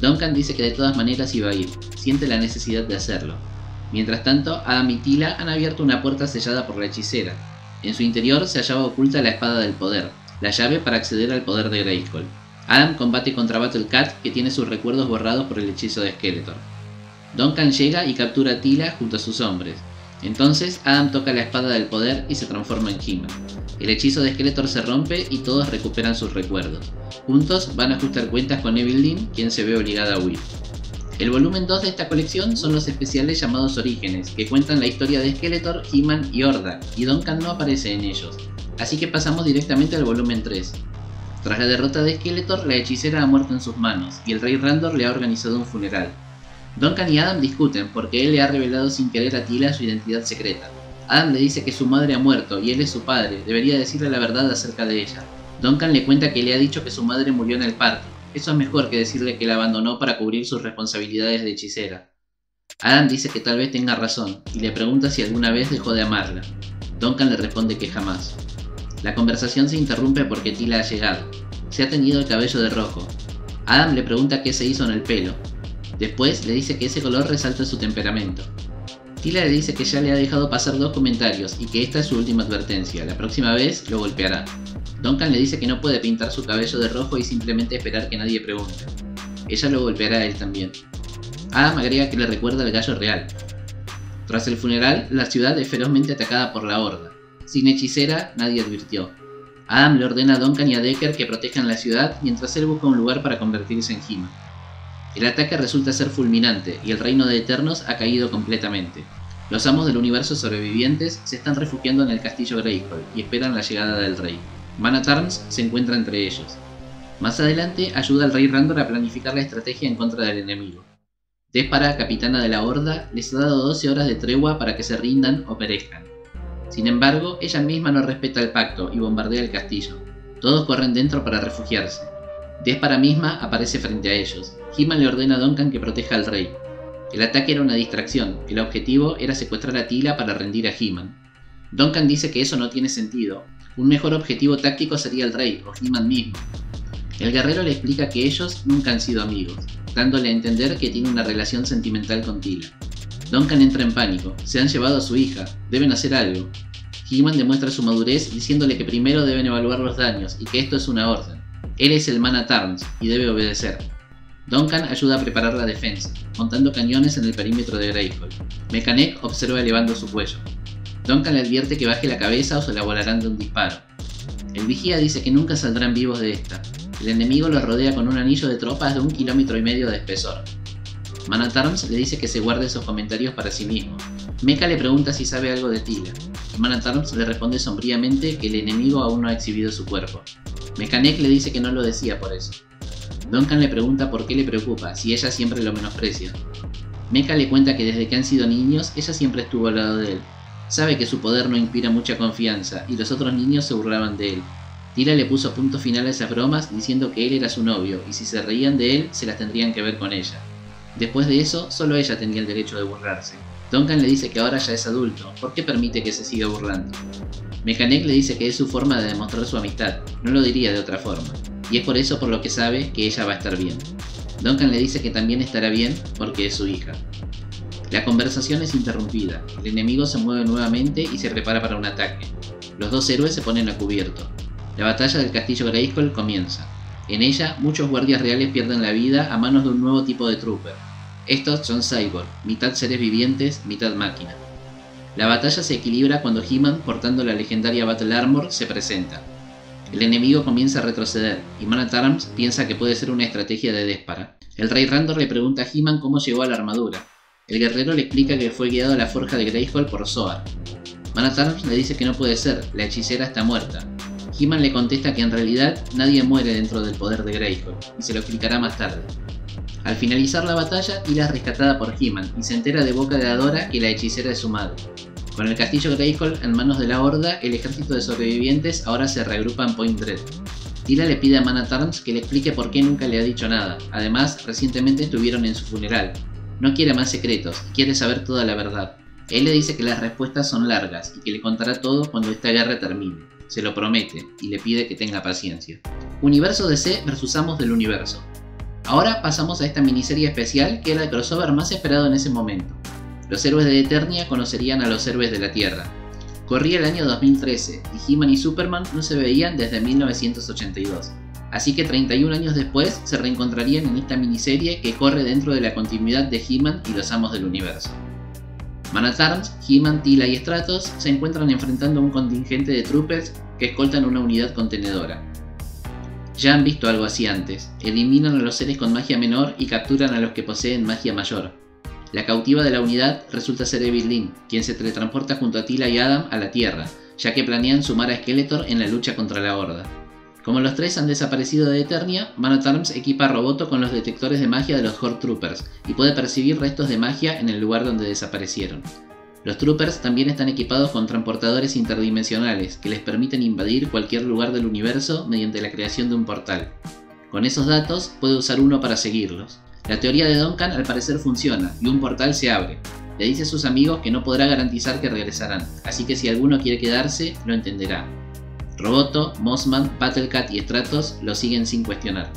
Duncan dice que de todas maneras iba a ir, siente la necesidad de hacerlo. Mientras tanto, Adam y Tila han abierto una puerta sellada por la hechicera. En su interior se hallaba oculta la espada del poder, la llave para acceder al poder de Grayskull. Adam combate contra Battle Cat, que tiene sus recuerdos borrados por el hechizo de Skeletor. Duncan llega y captura a Tila junto a sus hombres. Entonces Adam toca la espada del poder y se transforma en he El hechizo de Skeletor se rompe y todos recuperan sus recuerdos. Juntos van a ajustar cuentas con Evil quien se ve obligada a huir. El volumen 2 de esta colección son los especiales llamados Orígenes, que cuentan la historia de Skeletor, He-Man y Horda, y Duncan no aparece en ellos. Así que pasamos directamente al volumen 3. Tras la derrota de Skeletor, la hechicera ha muerto en sus manos, y el rey Randor le ha organizado un funeral. Duncan y Adam discuten porque él le ha revelado sin querer a Tila su identidad secreta. Adam le dice que su madre ha muerto y él es su padre, debería decirle la verdad acerca de ella. Duncan le cuenta que le ha dicho que su madre murió en el parque. Eso es mejor que decirle que la abandonó para cubrir sus responsabilidades de hechicera. Adam dice que tal vez tenga razón y le pregunta si alguna vez dejó de amarla. Duncan le responde que jamás. La conversación se interrumpe porque Tila ha llegado. Se ha teñido el cabello de rojo. Adam le pregunta qué se hizo en el pelo, Después le dice que ese color resalta su temperamento. Tila le dice que ya le ha dejado pasar dos comentarios y que esta es su última advertencia, la próxima vez lo golpeará. Duncan le dice que no puede pintar su cabello de rojo y simplemente esperar que nadie pregunte. Ella lo golpeará a él también. Adam agrega que le recuerda al gallo real. Tras el funeral, la ciudad es ferozmente atacada por la horda. Sin hechicera, nadie advirtió. Adam le ordena a Duncan y a Decker que protejan la ciudad mientras él busca un lugar para convertirse en Hima. El ataque resulta ser fulminante y el reino de Eternos ha caído completamente. Los amos del universo sobrevivientes se están refugiando en el castillo Grayskull y esperan la llegada del rey. Mana se encuentra entre ellos. Más adelante ayuda al rey Randor a planificar la estrategia en contra del enemigo. Despara, capitana de la Horda, les ha dado 12 horas de tregua para que se rindan o perezcan. Sin embargo, ella misma no respeta el pacto y bombardea el castillo. Todos corren dentro para refugiarse. Despara misma aparece frente a ellos. He le ordena a Duncan que proteja al rey. El ataque era una distracción, el objetivo era secuestrar a Tila para rendir a He-Man. Duncan dice que eso no tiene sentido, Un mejor objetivo táctico sería el rey o He-Man mismo. El guerrero le explica que ellos nunca han sido amigos, dándole a entender que tiene una relación sentimental con Tila. Duncan entra en pánico, se han llevado a su hija, deben hacer algo. He-Man demuestra su madurez diciéndole que primero deben evaluar los daños y que esto es una orden. Él es el Man at Arms y debe obedecer. Duncan ayuda a preparar la defensa, montando cañones en el perímetro de Greyhawk. Mechanic observa elevando su cuello. Duncan le advierte que baje la cabeza o se la volarán de un disparo. El vigía dice que nunca saldrán vivos de esta. El enemigo los rodea con un anillo de tropas de un kilómetro y medio de espesor. Man le dice que se guarde esos comentarios para sí mismo. Mecha le pregunta si sabe algo de Tila, Man le responde sombríamente que el enemigo aún no ha exhibido su cuerpo. Mechanic le dice que no lo decía por eso. Duncan le pregunta por qué le preocupa, si ella siempre lo menosprecia. Mecha le cuenta que desde que han sido niños, ella siempre estuvo al lado de él. Sabe que su poder no inspira mucha confianza, y los otros niños se burlaban de él. Tila le puso punto final a esas bromas diciendo que él era su novio, y si se reían de él, se las tendrían que ver con ella. Después de eso, solo ella tenía el derecho de burlarse. Duncan le dice que ahora ya es adulto, ¿por qué permite que se siga burlando? Mechanic le dice que es su forma de demostrar su amistad, no lo diría de otra forma, y es por eso por lo que sabe que ella va a estar bien. Duncan le dice que también estará bien porque es su hija. La conversación es interrumpida, el enemigo se mueve nuevamente y se prepara para un ataque. Los dos héroes se ponen a cubierto. La batalla del castillo Grayskull comienza. En ella, muchos guardias reales pierden la vida a manos de un nuevo tipo de trooper. Estos son cyborg, mitad seres vivientes, mitad máquina. La batalla se equilibra cuando He-Man, portando la legendaria Battle Armor, se presenta. El enemigo comienza a retroceder, y Man piensa que puede ser una estrategia de Déspara. El Rey Randor le pregunta a He-Man cómo llegó a la armadura. El guerrero le explica que fue guiado a la forja de Greyhall por Zoar. Man le dice que no puede ser, la hechicera está muerta, He-Man le contesta que en realidad nadie muere dentro del poder de Greyhawk, y se lo explicará más tarde. Al finalizar la batalla, Tila es rescatada por He-Man y se entera de boca de Adora que la hechicera es su madre. Con el castillo Greyhawk en manos de la Horda, el ejército de sobrevivientes ahora se reagrupa en Point Dread. Tila le pide a Man que le explique por qué nunca le ha dicho nada, además recientemente estuvieron en su funeral. No quiere más secretos, quiere saber toda la verdad. Él le dice que las respuestas son largas y que le contará todo cuando esta guerra termine se lo promete y le pide que tenga paciencia. Universo DC versus Amos del Universo. Ahora pasamos a esta miniserie especial que era el crossover más esperado en ese momento. Los héroes de Eternia conocerían a los héroes de la Tierra. Corría el año 2013 y He-Man y Superman no se veían desde 1982. Así que 31 años después se reencontrarían en esta miniserie que corre dentro de la continuidad de He-Man y los Amos del Universo. Man at Arms, He-Man, Tila y Stratos se encuentran enfrentando a un contingente de troopers que escoltan una unidad contenedora. Ya han visto algo así antes, eliminan a los seres con magia menor y capturan a los que poseen magia mayor. La cautiva de la unidad resulta ser Evelyn, quien se teletransporta junto a Tila y Adam a la Tierra, ya que planean sumar a Skeletor en la lucha contra la Horda. Como los tres han desaparecido de Eternia, Man Arms equipa a Roboto con los detectores de magia de los Horde Troopers y puede percibir restos de magia en el lugar donde desaparecieron. Los Troopers también están equipados con transportadores interdimensionales que les permiten invadir cualquier lugar del universo mediante la creación de un portal. Con esos datos puede usar uno para seguirlos. La teoría de Duncan al parecer funciona y un portal se abre. Le dice a sus amigos que no podrá garantizar que regresarán, así que si alguno quiere quedarse, lo entenderá. Roboto, Mossman, Battlecat y Stratos lo siguen sin cuestionar.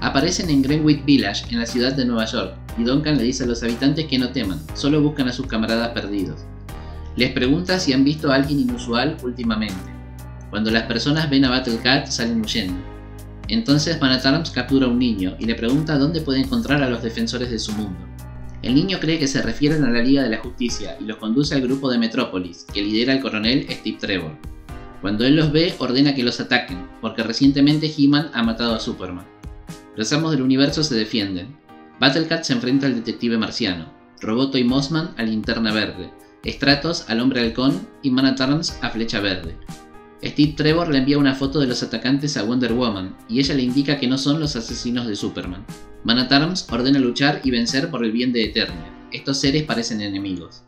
Aparecen en Greenwich Village, en la ciudad de Nueva York, y Duncan le dice a los habitantes que no teman, solo buscan a sus camaradas perdidos. Les pregunta si han visto a alguien inusual últimamente. Cuando las personas ven a Battlecat salen huyendo. Entonces Manatarms captura a un niño y le pregunta dónde puede encontrar a los defensores de su mundo. El niño cree que se refieren a la Liga de la Justicia y los conduce al grupo de Metrópolis, que lidera el coronel Steve Trevor. Cuando él los ve, ordena que los ataquen, porque recientemente He-Man ha matado a Superman. Los amos del universo se defienden. Battlecat se enfrenta al detective marciano, Roboto y Mossman a Linterna Verde, Stratos al Hombre Halcón y Man at Arms a Flecha Verde. Steve Trevor le envía una foto de los atacantes a Wonder Woman y ella le indica que no son los asesinos de Superman. Man at Arms ordena luchar y vencer por el bien de Eternia. Estos seres parecen enemigos.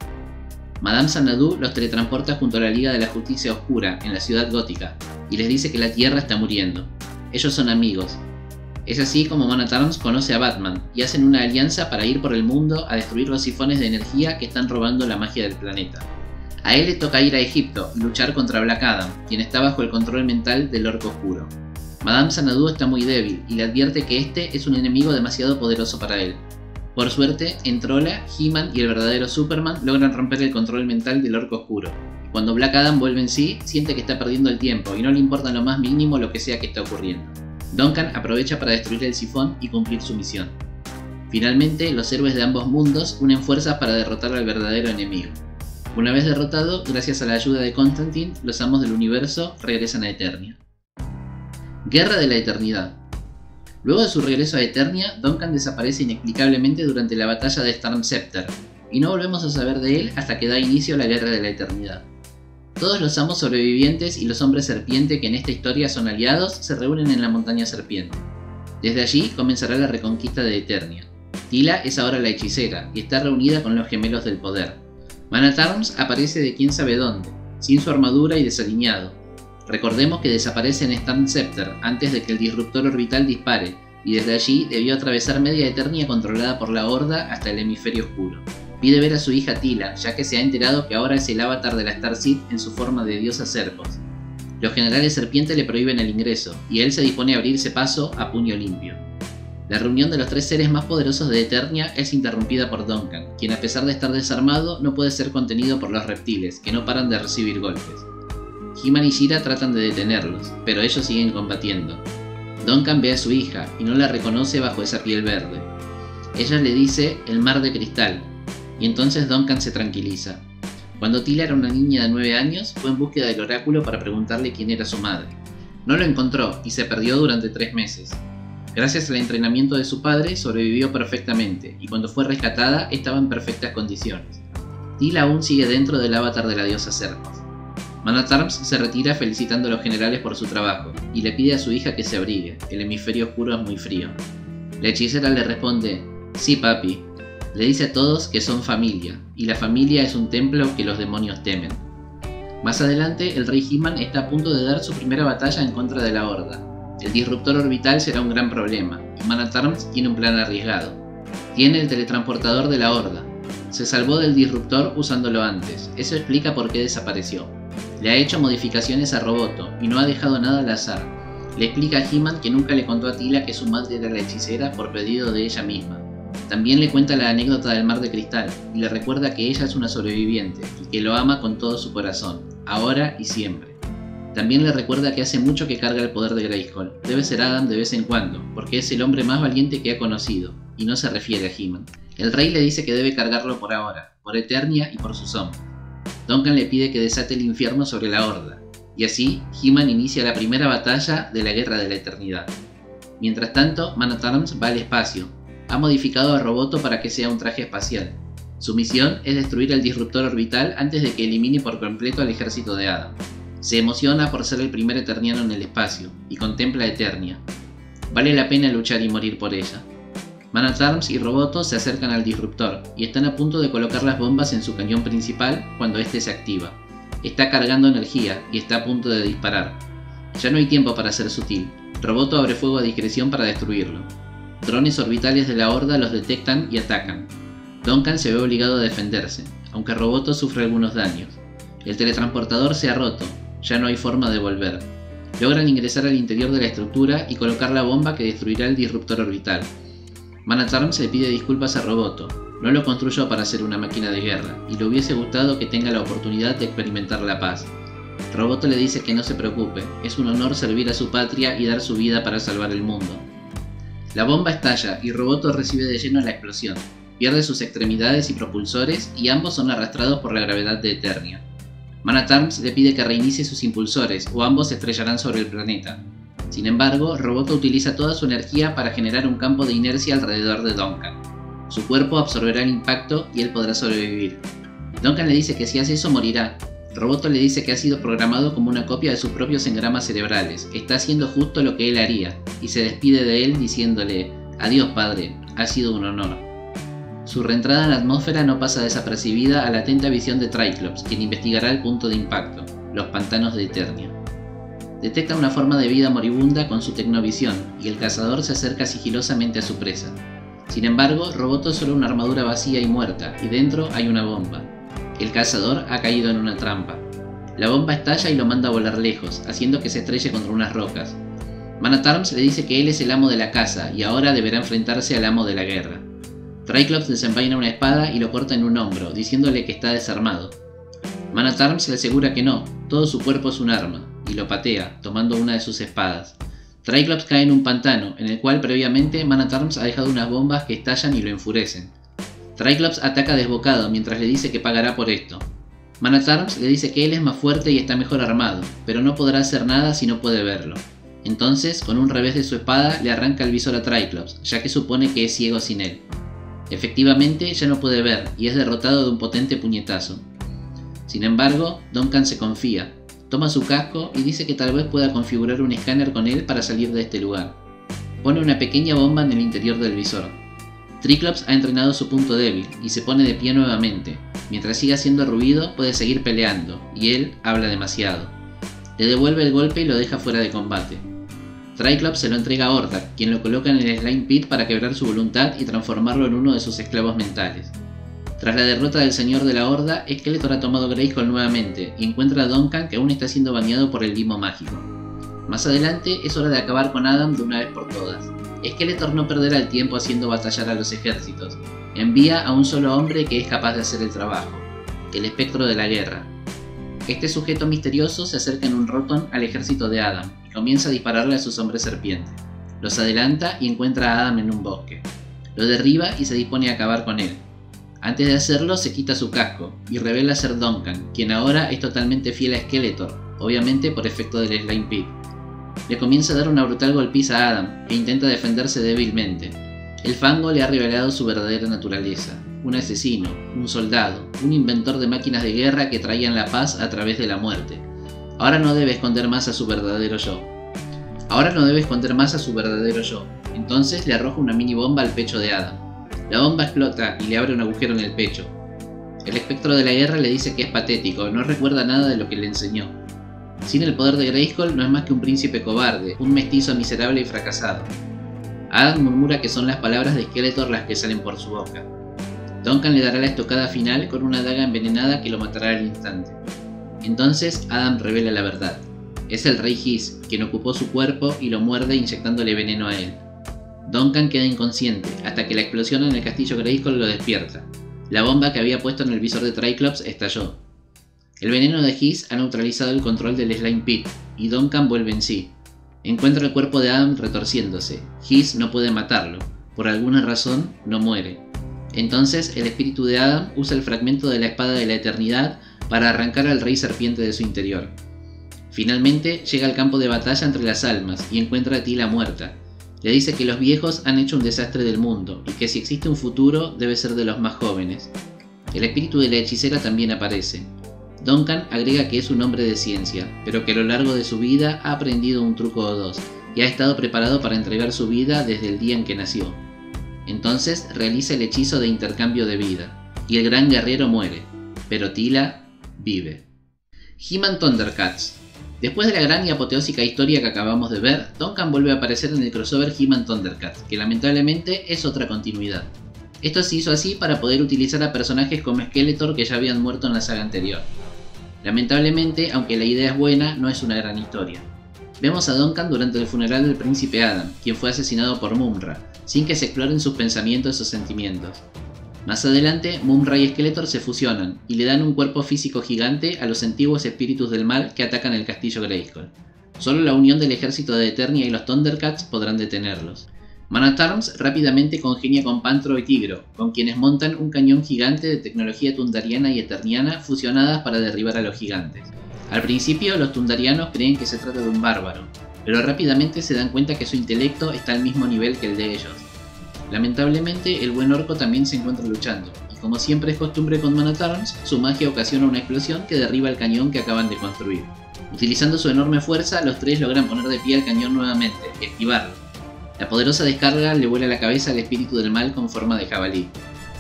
Madame Sanadu los teletransporta junto a la Liga de la Justicia Oscura en la ciudad gótica y les dice que la Tierra está muriendo. Ellos son amigos. Es así como Man conoce a Batman y hacen una alianza para ir por el mundo a destruir los sifones de energía que están robando la magia del planeta. A él le toca ir a Egipto y luchar contra Black Adam, quien está bajo el control mental del orco oscuro. Madame Sanadu está muy débil y le advierte que este es un enemigo demasiado poderoso para él. Por suerte, Entrola, He-Man y el verdadero Superman logran romper el control mental del orco oscuro. Cuando Black Adam vuelve en sí, siente que está perdiendo el tiempo y no le importa lo más mínimo lo que sea que esté ocurriendo. Duncan aprovecha para destruir el sifón y cumplir su misión. Finalmente, los héroes de ambos mundos unen fuerzas para derrotar al verdadero enemigo. Una vez derrotado, gracias a la ayuda de Constantine, los amos del universo regresan a Eternia. Guerra de la Eternidad. Luego de su regreso a Eternia, Duncan desaparece inexplicablemente durante la batalla de Storm Scepter, y no volvemos a saber de él hasta que da inicio a la Guerra de la Eternidad. Todos los amos sobrevivientes y los hombres serpiente que en esta historia son aliados se reúnen en la montaña serpiente. Desde allí comenzará la reconquista de Eternia. Tila es ahora la hechicera y está reunida con los gemelos del poder, Man Arms aparece de quién sabe dónde, sin su armadura y desaliñado. Recordemos que desaparece en Stan Scepter antes de que el disruptor orbital dispare, y desde allí debió atravesar media Eternia controlada por la Horda hasta el hemisferio oscuro. Pide ver a su hija Tila, ya que se ha enterado que ahora es el avatar de la Star Seed en su forma de diosa Serpos. Los generales serpiente le prohíben el ingreso, y él se dispone a abrirse paso a puño limpio. La reunión de los tres seres más poderosos de Eternia es interrumpida por Duncan, quien a pesar de estar desarmado no puede ser contenido por los reptiles, que no paran de recibir golpes. He-Man y Shira tratan de detenerlos, pero ellos siguen combatiendo. Duncan ve a su hija y no la reconoce bajo esa piel verde. Ella le dice el mar de cristal, y entonces Duncan se tranquiliza. Cuando Tila era una niña de 9 años, fue en búsqueda del oráculo para preguntarle quién era su madre. No lo encontró y se perdió durante tres meses, Gracias al entrenamiento de su padre, sobrevivió perfectamente y cuando fue rescatada estaba en perfectas condiciones. Tila aún sigue dentro del avatar de la diosa Serpos. Manatarms se retira felicitando a los generales por su trabajo y le pide a su hija que se abrigue, el hemisferio oscuro es muy frío. La hechicera le responde, sí papi, le dice a todos que son familia, y la familia es un templo que los demonios temen. Más adelante, el rey He-Man está a punto de dar su primera batalla en contra de la Horda, el disruptor orbital será un gran problema, y tiene un plan arriesgado. Tiene el teletransportador de la Horda. Se salvó del disruptor usándolo antes, eso explica por qué desapareció. Le ha hecho modificaciones a Roboto y no ha dejado nada al azar. Le explica a He-Man que nunca le contó a Tila que su madre era la hechicera por pedido de ella misma. También le cuenta la anécdota del mar de cristal y le recuerda que ella es una sobreviviente y que lo ama con todo su corazón, ahora y siempre. También le recuerda que hace mucho que carga el poder de Grayskull. Debe ser Adam de vez en cuando, porque es el hombre más valiente que ha conocido, y no se refiere a He-Man. El rey le dice que debe cargarlo por ahora, por Eternia y por sus hombres. Duncan le pide que desate el infierno sobre la Horda, y así He-Man inicia la primera batalla de la Guerra de la Eternidad. Mientras tanto, Man at Arms va al espacio. Ha modificado a Roboto para que sea un traje espacial. Su misión es destruir el disruptor orbital antes de que elimine por completo al ejército de Adam. Se emociona por ser el primer eterniano en el espacio y contempla Eternia. Vale la pena luchar y morir por ella. Man y Roboto se acercan al disruptor y están a punto de colocar las bombas en su cañón principal cuando este se activa. Está cargando energía y está a punto de disparar. Ya no hay tiempo para ser sutil. Roboto abre fuego a discreción para destruirlo. Drones orbitales de la Horda los detectan y atacan. Duncan se ve obligado a defenderse, aunque Roboto sufre algunos daños. El teletransportador se ha roto ya no hay forma de volver. Logran ingresar al interior de la estructura y colocar la bomba que destruirá el disruptor orbital. Manatarm le pide disculpas a Roboto. No lo construyó para ser una máquina de guerra, y le hubiese gustado que tenga la oportunidad de experimentar la paz. Roboto le dice que no se preocupe, es un honor servir a su patria y dar su vida para salvar el mundo. La bomba estalla y Roboto recibe de lleno la explosión. Pierde sus extremidades y propulsores y ambos son arrastrados por la gravedad de Eternia. Manatarms le pide que reinicie sus impulsores o ambos se estrellarán sobre el planeta. Sin embargo, Roboto utiliza toda su energía para generar un campo de inercia alrededor de Duncan. Su cuerpo absorberá el impacto y él podrá sobrevivir. Duncan le dice que si hace eso morirá. Roboto le dice que ha sido programado como una copia de sus propios engramas cerebrales, está haciendo justo lo que él haría, y se despide de él diciéndole, Adiós padre, ha sido un honor. Su reentrada en la atmósfera no pasa desapercibida a la atenta visión de Triclops, quien investigará el punto de impacto, los pantanos de Eternia. Detecta una forma de vida moribunda con su tecnovisión, y el cazador se acerca sigilosamente a su presa. Sin embargo, Roboto es solo una armadura vacía y muerta, y dentro hay una bomba. El cazador ha caído en una trampa. La bomba estalla y lo manda a volar lejos, haciendo que se estrelle contra unas rocas. Man le dice que él es el amo de la casa y ahora deberá enfrentarse al amo de la guerra. Triclops desenvaina una espada y lo corta en un hombro, diciéndole que está desarmado. Man le asegura que no, todo su cuerpo es un arma, y lo patea, tomando una de sus espadas. Triclops cae en un pantano, en el cual previamente Man ha dejado unas bombas que estallan y lo enfurecen. Triclops ataca desbocado mientras le dice que pagará por esto. Man le dice que él es más fuerte y está mejor armado, pero no podrá hacer nada si no puede verlo. Entonces, con un revés de su espada, le arranca el visor a Triclops, ya que supone que es ciego sin él. Efectivamente, ya no puede ver y es derrotado de un potente puñetazo. Sin embargo, Duncan se confía, toma su casco y dice que tal vez pueda configurar un escáner con él para salir de este lugar. Pone una pequeña bomba en el interior del visor. Triclops ha entrenado su punto débil y se pone de pie nuevamente. Mientras siga haciendo ruido, puede seguir peleando, y él habla demasiado. Le devuelve el golpe y lo deja fuera de combate. Triclops se lo entrega a Hordak, quien lo coloca en el Slime Pit para quebrar su voluntad y transformarlo en uno de sus esclavos mentales. Tras la derrota del señor de la Horda, Skeletor ha tomado Grayskull nuevamente y encuentra a Duncan que aún está siendo bañado por el limo mágico. Más adelante es hora de acabar con Adam de una vez por todas. Skeletor no perderá el tiempo haciendo batallar a los ejércitos. Envía a un solo hombre que es capaz de hacer el trabajo, el espectro de la guerra. Este sujeto misterioso se acerca en un roton al ejército de Adam y comienza a dispararle a sus hombres serpiente. Los adelanta y encuentra a Adam en un bosque. Lo derriba y se dispone a acabar con él. Antes de hacerlo se quita su casco y revela ser Duncan, quien ahora es totalmente fiel a Skeletor, obviamente por efecto del Slime Pit. Le comienza a dar una brutal golpiza a Adam e intenta defenderse débilmente. El fango le ha revelado su verdadera naturaleza, un asesino, un soldado, un inventor de máquinas de guerra que traían la paz a través de la muerte. Ahora no debe esconder más a su verdadero yo. Ahora no debe esconder más a su verdadero yo. Entonces le arroja una mini bomba al pecho de Adam. La bomba explota y le abre un agujero en el pecho. El espectro de la guerra le dice que es patético, no recuerda nada de lo que le enseñó. Sin el poder de Grayskull no es más que un príncipe cobarde, un mestizo miserable y fracasado. Adam murmura que son las palabras de Skeletor las que salen por su boca. Duncan le dará la estocada final con una daga envenenada que lo matará al instante. Entonces Adam revela la verdad. Es el rey His, quien ocupó su cuerpo y lo muerde inyectándole veneno a él. Duncan queda inconsciente, hasta que la explosión en el castillo Grayskull lo despierta. La bomba que había puesto en el visor de Triclops estalló, el veneno de His ha neutralizado el control del Slime Pit, y Duncan vuelve en sí. Encuentra el cuerpo de Adam retorciéndose. His no puede matarlo. Por alguna razón, no muere. Entonces, el espíritu de Adam usa el fragmento de la espada de la eternidad para arrancar al rey serpiente de su interior. Finalmente, llega al campo de batalla entre las almas y encuentra a Tila muerta. Le dice que los viejos han hecho un desastre del mundo y que si existe un futuro debe ser de los más jóvenes. El espíritu de la hechicera también aparece. Duncan agrega que es un hombre de ciencia, pero que a lo largo de su vida ha aprendido un truco o dos y ha estado preparado para entregar su vida desde el día en que nació. Entonces realiza el hechizo de intercambio de vida, y el gran guerrero muere, pero Tila vive. He-Man Thundercats. Después de la gran y apoteósica historia que acabamos de ver, Duncan vuelve a aparecer en el crossover He-Man Thundercats, que lamentablemente es otra continuidad. Esto se hizo así para poder utilizar a personajes como Skeletor que ya habían muerto en la saga anterior. Lamentablemente, aunque la idea es buena, no es una gran historia. Vemos a Duncan durante el funeral del príncipe Adam, quien fue asesinado por Mumra, sin que se exploren sus pensamientos o sentimientos. Más adelante, Mumra y Skeletor se fusionan y le dan un cuerpo físico gigante a los antiguos espíritus del mal que atacan el castillo Grayskull. Solo la unión del ejército de Eternia y los Thundercats podrán detenerlos. Manatarms rápidamente congenia con Pantro y Tigro, con quienes montan un cañón gigante de tecnología tundariana y eterniana fusionadas para derribar a los gigantes. Al principio los tundarianos creen que se trata de un bárbaro, pero rápidamente se dan cuenta que su intelecto está al mismo nivel que el de ellos. Lamentablemente el buen orco también se encuentra luchando, y como siempre es costumbre con Manatarms, su magia ocasiona una explosión que derriba el cañón que acaban de construir. Utilizando su enorme fuerza, los tres logran poner de pie el cañón nuevamente y esquivarlo la poderosa descarga le vuela la cabeza al espíritu del mal con forma de jabalí.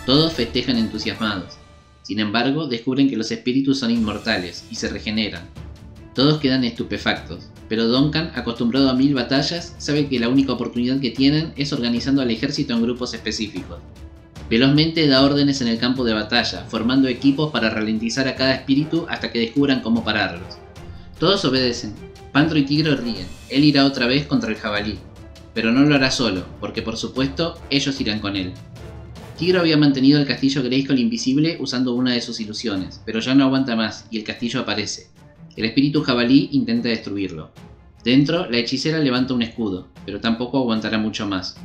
Todos festejan entusiasmados. Sin embargo, descubren que los espíritus son inmortales y se regeneran. Todos quedan estupefactos, pero Duncan, acostumbrado a mil batallas, sabe que la única oportunidad que tienen es organizando al ejército en grupos específicos. Velozmente da órdenes en el campo de batalla, formando equipos para ralentizar a cada espíritu hasta que descubran cómo pararlos. Todos obedecen. Pantro y Tigro ríen. Él irá otra vez contra el jabalí. Pero no lo hará solo, porque por supuesto ellos irán con él. Tigro había mantenido el castillo Grayskull invisible usando una de sus ilusiones, pero ya no aguanta más y el castillo aparece. El espíritu jabalí intenta destruirlo. Dentro, la hechicera levanta un escudo, pero tampoco aguantará mucho más.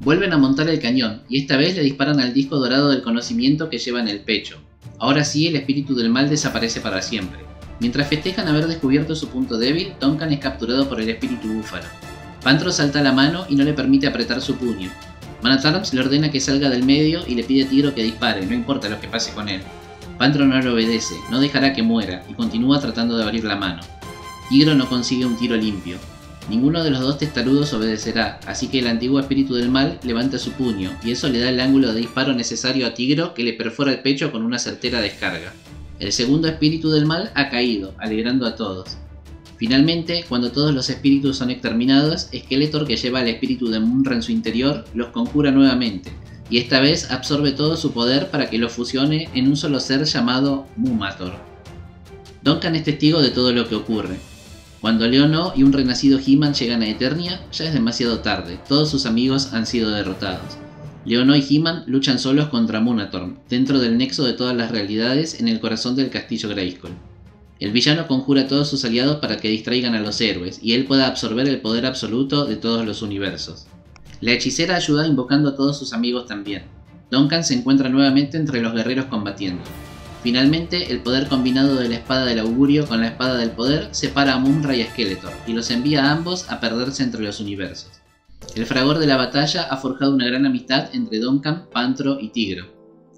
Vuelven a montar el cañón, y esta vez le disparan al disco dorado del conocimiento que lleva en el pecho. Ahora sí, el espíritu del mal desaparece para siempre. Mientras festejan haber descubierto su punto débil, Tonkan es capturado por el espíritu búfalo. Pantro salta la mano y no le permite apretar su puño. Manatarms le ordena que salga del medio y le pide a Tigro que dispare, no importa lo que pase con él. Pantro no le obedece, no dejará que muera y continúa tratando de abrir la mano. Tigro no consigue un tiro limpio, Ninguno de los dos testarudos obedecerá, así que el antiguo espíritu del mal levanta su puño, y eso le da el ángulo de disparo necesario a Tigro que le perfora el pecho con una certera descarga. El segundo espíritu del mal ha caído, alegrando a todos. Finalmente, cuando todos los espíritus son exterminados, Skeletor que lleva al espíritu de Munra en su interior los conjura nuevamente, y esta vez absorbe todo su poder para que lo fusione en un solo ser llamado Mumator. Duncan es testigo de todo lo que ocurre, cuando Leono y un renacido He-Man llegan a Eternia, ya es demasiado tarde, todos sus amigos han sido derrotados. Leono y He-Man luchan solos contra Munatorm, dentro del nexo de todas las realidades en el corazón del castillo Grayskull. El villano conjura a todos sus aliados para que distraigan a los héroes, y él pueda absorber el poder absoluto de todos los universos. La hechicera ayuda invocando a todos sus amigos también. Duncan se encuentra nuevamente entre los guerreros combatiendo. Finalmente, el poder combinado de la espada del augurio con la espada del poder separa a Mumra y a Skeletor, y los envía a ambos a perderse entre los universos. El fragor de la batalla ha forjado una gran amistad entre Duncan, Pantro y Tigro.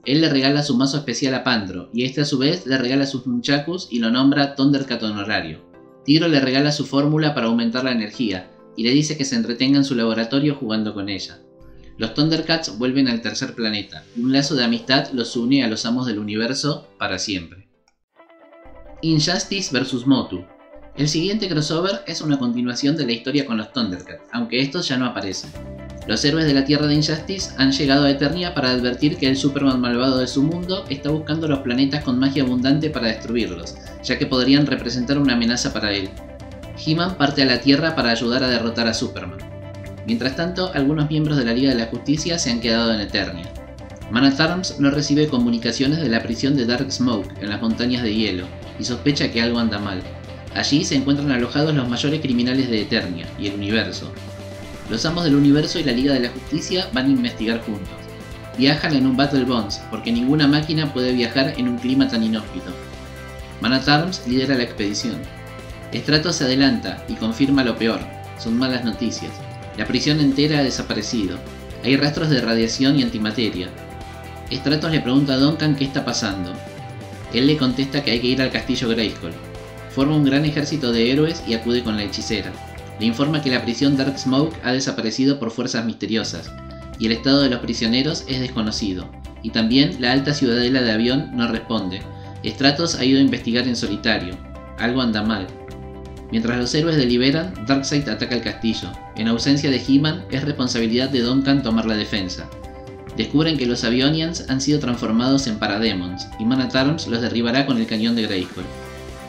Él le regala su mazo especial a Pantro, y este a su vez le regala sus nunchakus y lo nombra Thundercat honorario. Tigro le regala su fórmula para aumentar la energía, y le dice que se entretenga en su laboratorio jugando con ella. Los Thundercats vuelven al tercer planeta y un lazo de amistad los une a los amos del universo para siempre. Injustice vs. Motu. El siguiente crossover es una continuación de la historia con los Thundercats, aunque estos ya no aparecen. Los héroes de la Tierra de Injustice han llegado a Eternia para advertir que el Superman malvado de su mundo está buscando los planetas con magia abundante para destruirlos, ya que podrían representar una amenaza para él. He-Man parte a la Tierra para ayudar a derrotar a Superman. Mientras tanto, algunos miembros de la Liga de la Justicia se han quedado en Eternia. Man at Arms no recibe comunicaciones de la prisión de Dark Smoke en las montañas de hielo y sospecha que algo anda mal. Allí se encuentran alojados los mayores criminales de Eternia y el universo. Los amos del universo y la Liga de la Justicia van a investigar juntos. Viajan en un Battle Bonds porque ninguna máquina puede viajar en un clima tan inhóspito. Man at Arms lidera la expedición. Stratos se adelanta y confirma lo peor, son malas noticias. La prisión entera ha desaparecido. Hay rastros de radiación y antimateria. Stratos le pregunta a Duncan qué está pasando. Él le contesta que hay que ir al castillo Grayskull. Forma un gran ejército de héroes y acude con la hechicera. Le informa que la prisión Dark Smoke ha desaparecido por fuerzas misteriosas, y el estado de los prisioneros es desconocido. Y también la alta ciudadela de avión no responde. Stratos ha ido a investigar en solitario. Algo anda mal. Mientras los héroes deliberan, Darkseid ataca el castillo. En ausencia de He-Man, es responsabilidad de Duncan tomar la defensa. Descubren que los Avionians han sido transformados en Parademons, y Man at Arms los derribará con el cañón de Grayskull.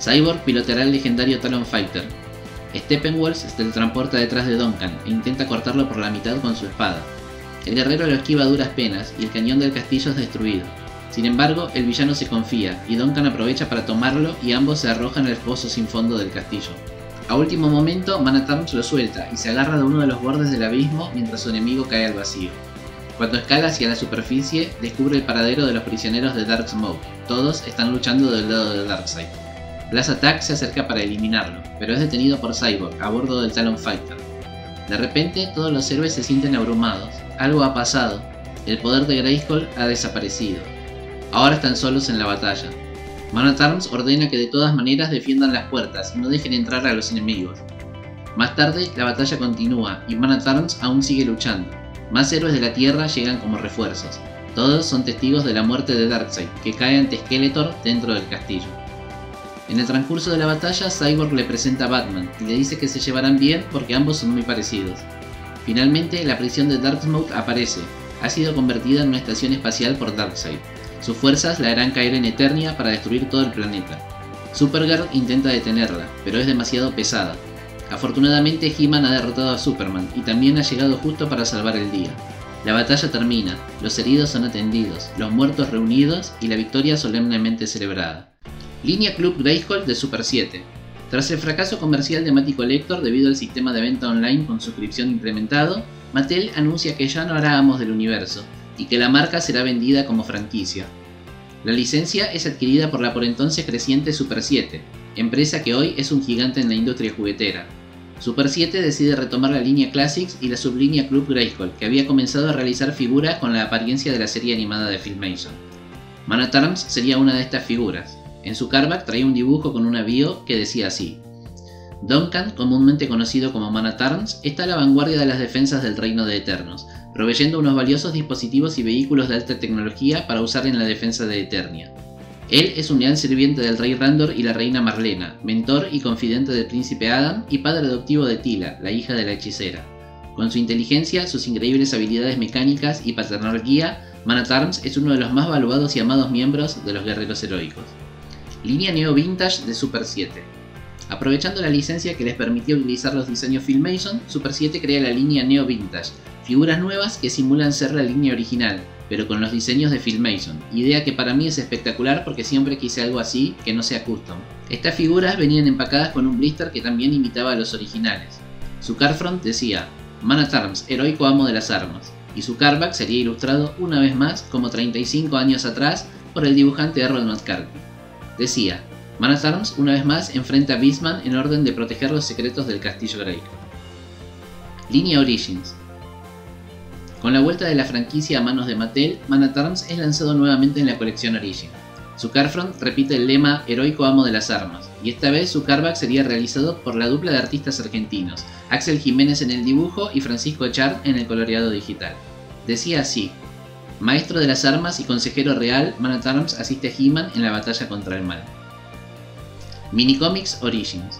Cyborg piloteará el legendario Talon Fighter. Steppenwolf se teletransporta detrás de Duncan e intenta cortarlo por la mitad con su espada. El guerrero lo esquiva a duras penas y el cañón del castillo es destruido. Sin embargo, el villano se confía y Duncan aprovecha para tomarlo y ambos se arrojan al pozo sin fondo del castillo. A último momento, Manatarms lo suelta y se agarra de uno de los bordes del abismo mientras su enemigo cae al vacío. Cuando escala hacia la superficie, descubre el paradero de los prisioneros de Dark Smoke. Todos están luchando del lado de Darkseid. Blast Attack se acerca para eliminarlo, pero es detenido por Cyborg a bordo del Talon Fighter. De repente, todos los héroes se sienten abrumados. Algo ha pasado. El poder de Grayskull ha desaparecido. Ahora están solos en la batalla. Man ordena que de todas maneras defiendan las puertas y no dejen entrar a los enemigos. Más tarde, la batalla continúa y Man aún sigue luchando. Más héroes de la Tierra llegan como refuerzos. Todos son testigos de la muerte de Darkseid, que cae ante Skeletor dentro del castillo. En el transcurso de la batalla, Cyborg le presenta a Batman y le dice que se llevarán bien porque ambos son muy parecidos. Finalmente, la prisión de Darksmoke aparece, ha sido convertida en una estación espacial por Darkseid. Sus fuerzas la harán caer en Eternia para destruir todo el planeta. Supergirl intenta detenerla, pero es demasiado pesada. Afortunadamente He-Man ha derrotado a Superman y también ha llegado justo para salvar el día. La batalla termina, los heridos son atendidos, los muertos reunidos y la victoria solemnemente celebrada. Línea Club Grayskull de Super 7. Tras el fracaso comercial de Matty Collector debido al sistema de venta online con suscripción implementado, Mattel anuncia que ya no hará Amos del Universo y que la marca será vendida como franquicia. La licencia es adquirida por la por entonces creciente Super 7, empresa que hoy es un gigante en la industria juguetera. Super 7 decide retomar la línea Classics y la sublínea Club Grayskull, que había comenzado a realizar figuras con la apariencia de la serie animada de Filmation. Man at Arms sería una de estas figuras. En su carback traía un dibujo con una bio que decía así: Duncan, comúnmente conocido como Man at está a la vanguardia de las defensas del Reino de Eternos, proveyendo unos valiosos dispositivos y vehículos de alta tecnología para usar en la defensa de Eternia. Él es un leal sirviente del rey Randor y la reina Marlena, mentor y confidente del príncipe Adam y padre adoptivo de Tila, la hija de la hechicera. Con su inteligencia, sus increíbles habilidades mecánicas y paternal guía, Man Arms es uno de los más valuados y amados miembros de los guerreros heroicos. Línea Neo Vintage de Super 7. Aprovechando la licencia que les permitió utilizar los diseños Filmation, Super 7 crea la línea Neo Vintage, figuras nuevas que simulan ser la línea original, pero con los diseños de Filmation, idea que para mí es espectacular porque siempre quise algo así que no sea custom. Estas figuras venían empacadas con un blister que también imitaba a los originales. Su carfront decía, Man at Arms, heroico amo de las armas, y su carback sería ilustrado una vez más, como 35 años atrás, por el dibujante Errol McCarthy. Decía, Man at Arms una vez más enfrenta a Beastman en orden de proteger los secretos del castillo Grey. Línea Origins, con la vuelta de la franquicia a manos de Mattel, Man Arms es lanzado nuevamente en la colección Origin. Su Carfront repite el lema Heroico Amo de las Armas, y esta vez su carback sería realizado por la dupla de artistas argentinos, Axel Jiménez en el dibujo y Francisco Char en el coloreado digital. Decía así, Maestro de las armas y consejero real, Man Arms asiste a He-Man en la batalla contra el mal. Minicomics Origins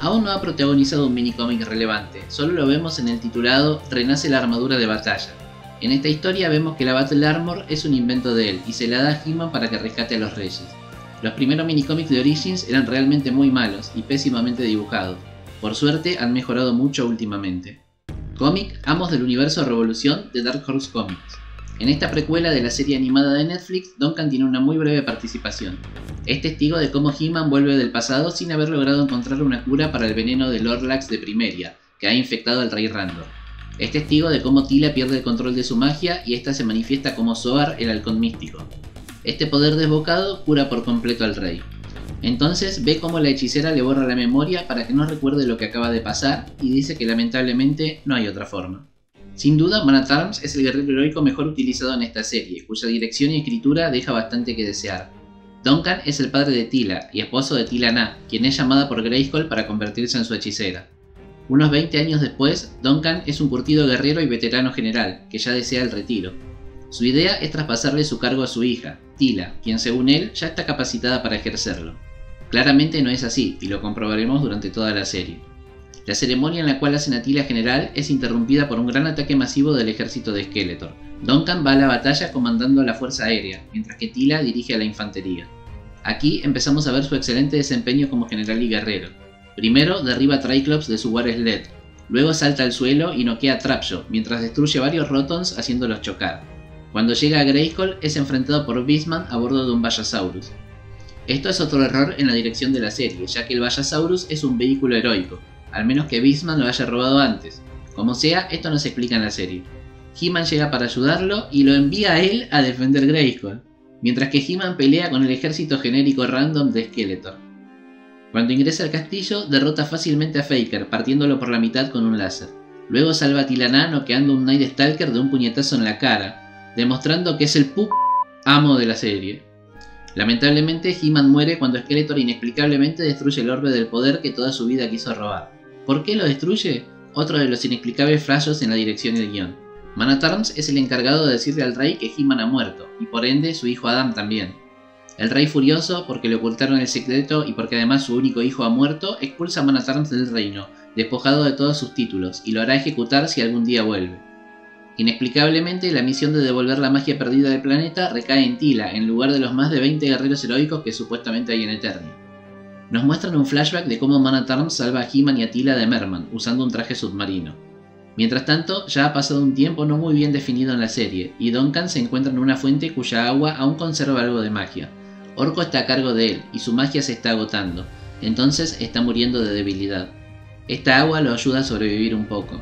aún no ha protagonizado un minicómic relevante, solo lo vemos en el titulado Renace la armadura de batalla. En esta historia vemos que la Battle Armor es un invento de él y se la da a He-Man para que rescate a los reyes. Los primeros minicómics de Origins eran realmente muy malos y pésimamente dibujados. Por suerte han mejorado mucho últimamente. Cómic Amos del Universo Revolución de Dark Horse Comics. En esta precuela de la serie animada de Netflix, Duncan tiene una muy breve participación. Es testigo de cómo He-Man vuelve del pasado sin haber logrado encontrar una cura para el veneno del Orlax de Primeria, que ha infectado al rey Randor. Es testigo de cómo Tila pierde el control de su magia y esta se manifiesta como Zoar, el halcón místico. Este poder desbocado cura por completo al rey. Entonces ve cómo la hechicera le borra la memoria para que no recuerde lo que acaba de pasar y dice que lamentablemente no hay otra forma. Sin duda, Man Arms es el guerrero heroico mejor utilizado en esta serie, cuya dirección y escritura deja bastante que desear. Duncan es el padre de Tila y esposo de Tila Na, quien es llamada por Grayskull para convertirse en su hechicera. Unos 20 años después, Duncan es un curtido guerrero y veterano general, que ya desea el retiro. Su idea es traspasarle su cargo a su hija, Tila, quien según él ya está capacitada para ejercerlo. Claramente no es así, y lo comprobaremos durante toda la serie. La ceremonia en la cual hacen a Tila general es interrumpida por un gran ataque masivo del ejército de Skeletor. Duncan va a la batalla comandando la fuerza aérea, mientras que Tila dirige a la infantería. Aquí empezamos a ver su excelente desempeño como general y guerrero. Primero derriba a Triclops de su War Sled, luego salta al suelo y noquea a Trapjaw, mientras destruye varios Rotons haciéndolos chocar. Cuando llega a Grayskull es enfrentado por Beastman a bordo de un Vallasaurus. Esto es otro error en la dirección de la serie, ya que el Vallasaurus es un vehículo heroico, al menos que Beastman lo haya robado antes. Como sea, esto no se explica en la serie. He-Man llega para ayudarlo y lo envía a él a defender Grayskull, mientras que He-Man pelea con el ejército genérico random de Skeletor. Cuando ingresa al castillo, derrota fácilmente a Faker, partiéndolo por la mitad con un láser. Luego salva a Tilana noqueando a un Night Stalker de un puñetazo en la cara, demostrando que es el pup amo de la serie. Lamentablemente, He-Man muere cuando Skeletor inexplicablemente destruye el orbe del poder que toda su vida quiso robar. ¿Por qué lo destruye? Otro de los inexplicables flashes en la dirección del guion. Man at Arms es el encargado de decirle al rey que He-Man ha muerto, y por ende su hijo Adam también. El rey furioso porque le ocultaron el secreto y porque además su único hijo ha muerto, expulsa a Man at Arms del reino, despojado de todos sus títulos, y lo hará ejecutar si algún día vuelve. Inexplicablemente, la misión de devolver la magia perdida del planeta recae en Tila, en lugar de los más de 20 guerreros heroicos que supuestamente hay en Eternia. Nos muestran un flashback de cómo Man salva a He-Man y a Tila de Merman, usando un traje submarino. Mientras tanto, ya ha pasado un tiempo no muy bien definido en la serie, y Duncan se encuentra en una fuente cuya agua aún conserva algo de magia. Orco está a cargo de él, y su magia se está agotando, entonces está muriendo de debilidad. Esta agua lo ayuda a sobrevivir un poco.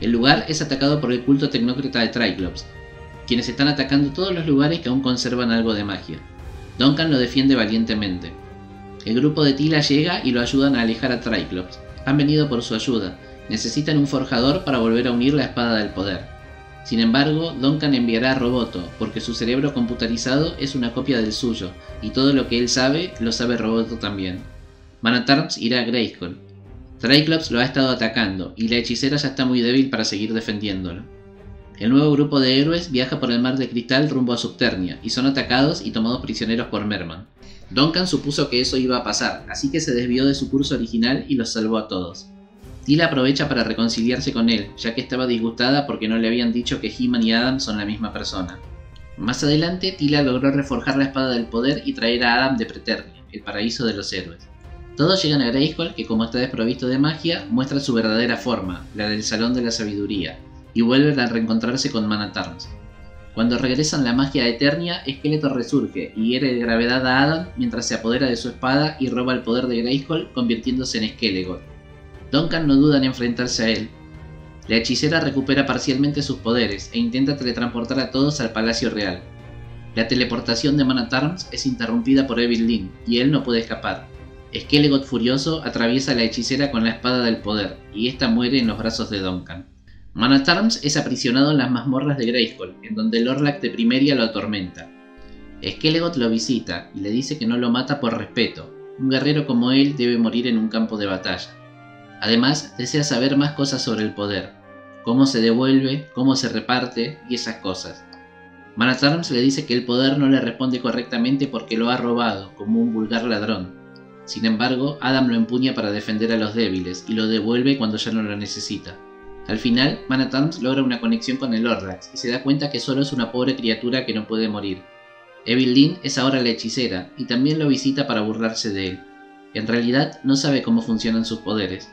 El lugar es atacado por el culto tecnócrata de Triclops, quienes están atacando todos los lugares que aún conservan algo de magia. Duncan lo defiende valientemente. El grupo de Tila llega y lo ayudan a alejar a Triclops. Han venido por su ayuda. Necesitan un forjador para volver a unir la espada del poder. Sin embargo, Duncan enviará a Roboto, porque su cerebro computarizado es una copia del suyo, y todo lo que él sabe, lo sabe Roboto también. Manatarms irá a Grayskull, Triclops lo ha estado atacando y la hechicera ya está muy débil para seguir defendiéndolo. El nuevo grupo de héroes viaja por el mar de cristal rumbo a Subternia y son atacados y tomados prisioneros por Merman. Duncan supuso que eso iba a pasar, así que se desvió de su curso original y los salvó a todos. Tila aprovecha para reconciliarse con él, ya que estaba disgustada porque no le habían dicho que He-Man y Adam son la misma persona. Más adelante, Tila logró reforjar la espada del poder y traer a Adam de Preternia, el paraíso de los héroes. Todos llegan a Grayskull, que como está desprovisto de magia, muestra su verdadera forma, la del Salón de la Sabiduría, y vuelven a reencontrarse con Manatarms. Cuando regresan la magia a Eternia, Skeletor resurge y hiere de gravedad a Adam mientras se apodera de su espada y roba el poder de Grayskull convirtiéndose en Skeletor. Duncan no duda en enfrentarse a él. La hechicera recupera parcialmente sus poderes e intenta teletransportar a todos al Palacio Real. La teleportación de Manatarms es interrumpida por Evil Lynn y él no puede escapar. Skelegot furioso atraviesa a la hechicera con la espada del poder, y esta muere en los brazos de Duncan. Manatarms es aprisionado en las mazmorras de Grayskull, en donde el Orlac de Primeria lo atormenta. Skelegot lo visita y le dice que no lo mata por respeto. Un guerrero como él debe morir en un campo de batalla. Además, desea saber más cosas sobre el poder, cómo se devuelve, cómo se reparte y esas cosas. Manatarms le dice que el poder no le responde correctamente porque lo ha robado, como un vulgar ladrón, sin embargo, Adam lo empuña para defender a los débiles y lo devuelve cuando ya no lo necesita. Al final, Manatarms logra una conexión con el Orlax y se da cuenta que solo es una pobre criatura que no puede morir. Evil Lynn es ahora la hechicera y también lo visita para burlarse de él. En realidad no sabe cómo funcionan sus poderes.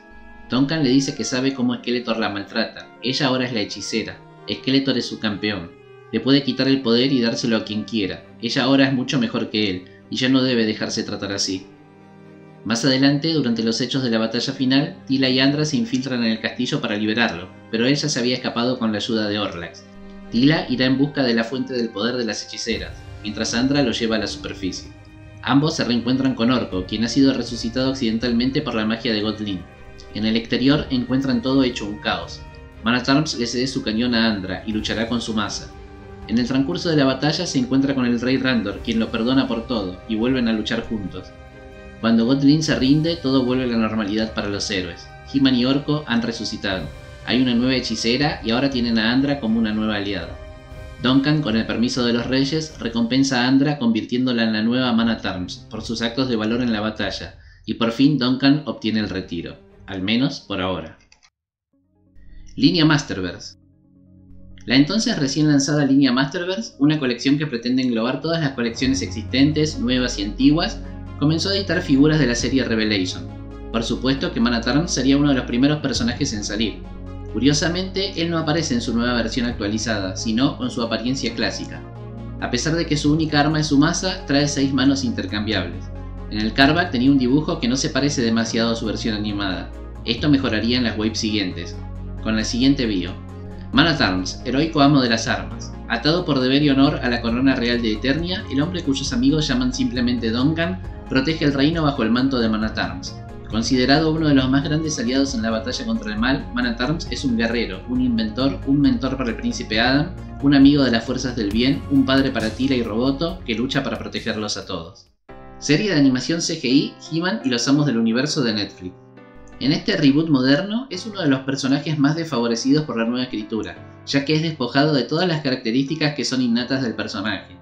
Duncan le dice que sabe cómo Skeletor la maltrata. Ella ahora es la hechicera. Skeletor es su campeón. Le puede quitar el poder y dárselo a quien quiera. Ella ahora es mucho mejor que él y ya no debe dejarse tratar así. Más adelante, durante los hechos de la batalla final, Tila y Andra se infiltran en el castillo para liberarlo, pero ella se había escapado con la ayuda de Orlax. Tila irá en busca de la fuente del poder de las hechiceras, mientras Andra lo lleva a la superficie. Ambos se reencuentran con Orco, quien ha sido resucitado accidentalmente por la magia de Godlin. En el exterior encuentran todo hecho un caos. Manatarms le cede su cañón a Andra y luchará con su masa. En el transcurso de la batalla se encuentra con el rey Randor, quien lo perdona por todo, y vuelven a luchar juntos. Cuando Godlin se rinde, todo vuelve a la normalidad para los héroes. He-Man y Orko han resucitado. Hay una nueva hechicera y ahora tienen a Andra como una nueva aliada. Duncan, con el permiso de los reyes, recompensa a Andra convirtiéndola en la nueva Mana Tarms por sus actos de valor en la batalla, y por fin Duncan obtiene el retiro, al menos por ahora. Línea Masterverse La entonces recién lanzada línea Masterverse, una colección que pretende englobar todas las colecciones existentes, nuevas y antiguas, comenzó a editar figuras de la serie Revelation. Por supuesto que Manatarm sería uno de los primeros personajes en salir. Curiosamente, él no aparece en su nueva versión actualizada, sino con su apariencia clásica. A pesar de que su única arma es su masa, trae seis manos intercambiables. En el Carback tenía un dibujo que no se parece demasiado a su versión animada. Esto mejoraría en las waves siguientes. Con la siguiente bio. Manatarms, heroico amo de las armas. Atado por deber y honor a la corona real de Eternia, el hombre cuyos amigos llaman simplemente Dongan protege el reino bajo el manto de Manatarms. Considerado uno de los más grandes aliados en la batalla contra el mal, Manatarms es un guerrero, un inventor, un mentor para el príncipe Adam, un amigo de las fuerzas del bien, un padre para Tila y Roboto, que lucha para protegerlos a todos. Serie de animación CGI, He-Man y los Amos del Universo de Netflix. En este reboot moderno es uno de los personajes más desfavorecidos por la nueva escritura, ya que es despojado de todas las características que son innatas del personaje.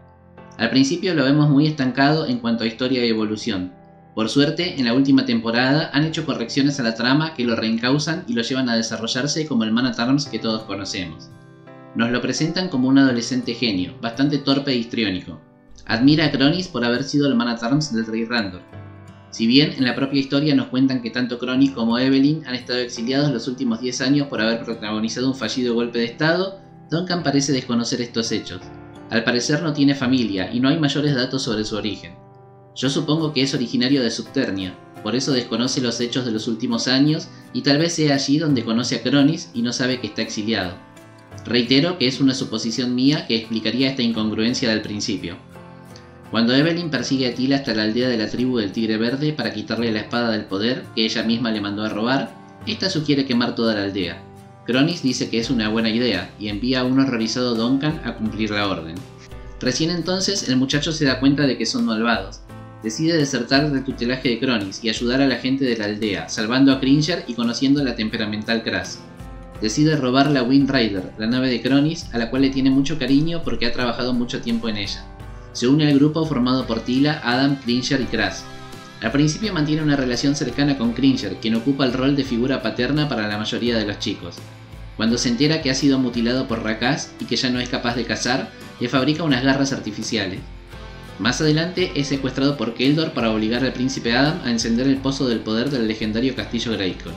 Al principio lo vemos muy estancado en cuanto a historia y evolución. Por suerte, en la última temporada han hecho correcciones a la trama que lo reencausan y lo llevan a desarrollarse como el Man at Arms que todos conocemos. Nos lo presentan como un adolescente genio, bastante torpe e histriónico. Admira a Cronis por haber sido el man at arms del rey Randor. Si bien en la propia historia nos cuentan que tanto Cronis como Evelyn han estado exiliados los últimos 10 años por haber protagonizado un fallido golpe de estado, Duncan parece desconocer estos hechos. Al parecer no tiene familia y no hay mayores datos sobre su origen. Yo supongo que es originario de Subternia, por eso desconoce los hechos de los últimos años y tal vez sea allí donde conoce a Cronis y no sabe que está exiliado. Reitero que es una suposición mía que explicaría esta incongruencia del principio. Cuando Evelyn persigue a Tila hasta la aldea de la tribu del Tigre Verde para quitarle la espada del poder que ella misma le mandó a robar, esta sugiere quemar toda la aldea. Cronis dice que es una buena idea y envía a un horrorizado Duncan a cumplir la orden. Recién entonces el muchacho se da cuenta de que son malvados. Decide desertar del tutelaje de Cronis y ayudar a la gente de la aldea, salvando a Cringer y conociendo la temperamental Kras. Decide robar la Wind Rider, la nave de Cronis, a la cual le tiene mucho cariño porque ha trabajado mucho tiempo en ella. Se une al grupo formado por Tila, Adam, Cringer y Kras. Al principio mantiene una relación cercana con Cringer, quien ocupa el rol de figura paterna para la mayoría de los chicos. Cuando se entera que ha sido mutilado por Rakaz y que ya no es capaz de cazar, le fabrica unas garras artificiales. Más adelante es secuestrado por Keldor para obligar al príncipe Adam a encender el pozo del poder del legendario castillo Grayskull.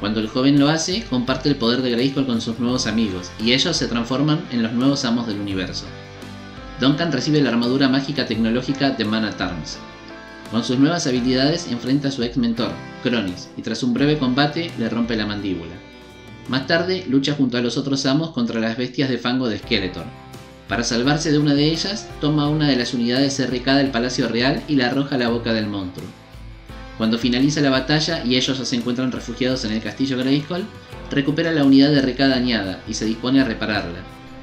Cuando el joven lo hace, comparte el poder de Grayskull con sus nuevos amigos, y ellos se transforman en los nuevos amos del universo. Duncan recibe la armadura mágica tecnológica de Mana Tarms. Con sus nuevas habilidades enfrenta a su ex mentor, Cronis, y tras un breve combate le rompe la mandíbula. Más tarde lucha junto a los otros amos contra las bestias de fango de Skeletor. Para salvarse de una de ellas, toma una de las unidades RK del Palacio Real y la arroja a la boca del monstruo. Cuando finaliza la batalla y ellos se encuentran refugiados en el castillo Grayskull, recupera la unidad de RK dañada y se dispone a repararla.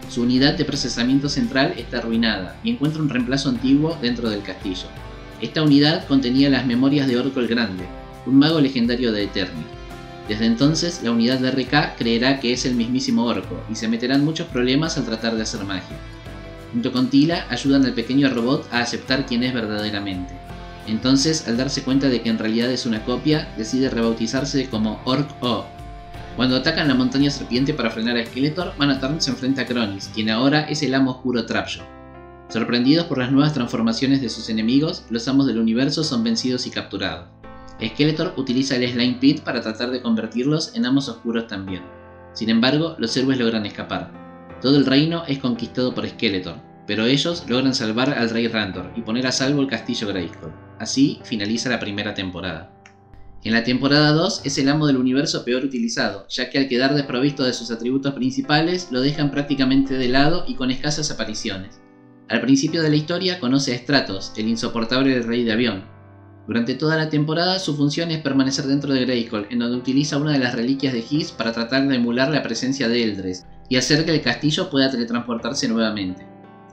Su unidad de procesamiento central está arruinada y encuentra un reemplazo antiguo dentro del castillo. Esta unidad contenía las memorias de Orco el Grande, un mago legendario de Eternia. Desde entonces, la unidad de RK creerá que es el mismísimo Orco y se meterán muchos problemas al tratar de hacer magia. Junto con Tila, ayudan al pequeño robot a aceptar quién es verdaderamente. Entonces, al darse cuenta de que en realidad es una copia, decide rebautizarse como Orc-O. Cuando atacan la montaña serpiente para frenar a Skeletor, Manatarn se enfrenta a Cronis, quien ahora es el amo oscuro Trapjaw. Sorprendidos por las nuevas transformaciones de sus enemigos, los amos del universo son vencidos y capturados. Skeletor utiliza el Slime Pit para tratar de convertirlos en amos oscuros también. Sin embargo, los héroes logran escapar. Todo el reino es conquistado por Skeletor, pero ellos logran salvar al rey Randor y poner a salvo el castillo Grayskull. Así finaliza la primera temporada. En la temporada 2 es el amo del universo peor utilizado, ya que al quedar desprovisto de sus atributos principales lo dejan prácticamente de lado y con escasas apariciones. Al principio de la historia conoce a Stratos, el insoportable rey de avión. Durante toda la temporada su función es permanecer dentro de Grayskull, en donde utiliza una de las reliquias de His para tratar de emular la presencia de Eldres y hacer que el castillo pueda teletransportarse nuevamente.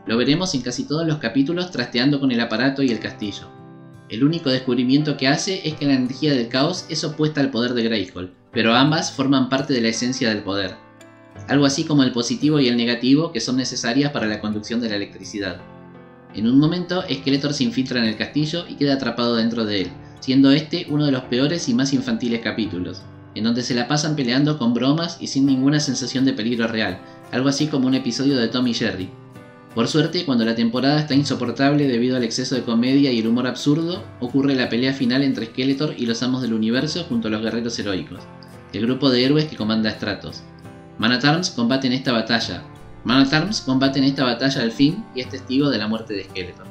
Lo veremos en casi todos los capítulos trasteando con el aparato y el castillo. El único descubrimiento que hace es que la energía del caos es opuesta al poder de Grayskull, pero ambas forman parte de la esencia del poder. Algo así como el positivo y el negativo que son necesarias para la conducción de la electricidad. En un momento, Skeletor se infiltra en el castillo y queda atrapado dentro de él, siendo este uno de los peores y más infantiles capítulos, en donde se la pasan peleando con bromas y sin ninguna sensación de peligro real, algo así como un episodio de Tom y Jerry, por suerte, cuando la temporada está insoportable debido al exceso de comedia y el humor absurdo, ocurre la pelea final entre Skeletor y los amos del universo junto a los guerreros heroicos, el grupo de héroes que comanda Stratos. Manatarms combate en esta batalla. Manatarms combate en esta batalla al fin y es testigo de la muerte de Skeletor.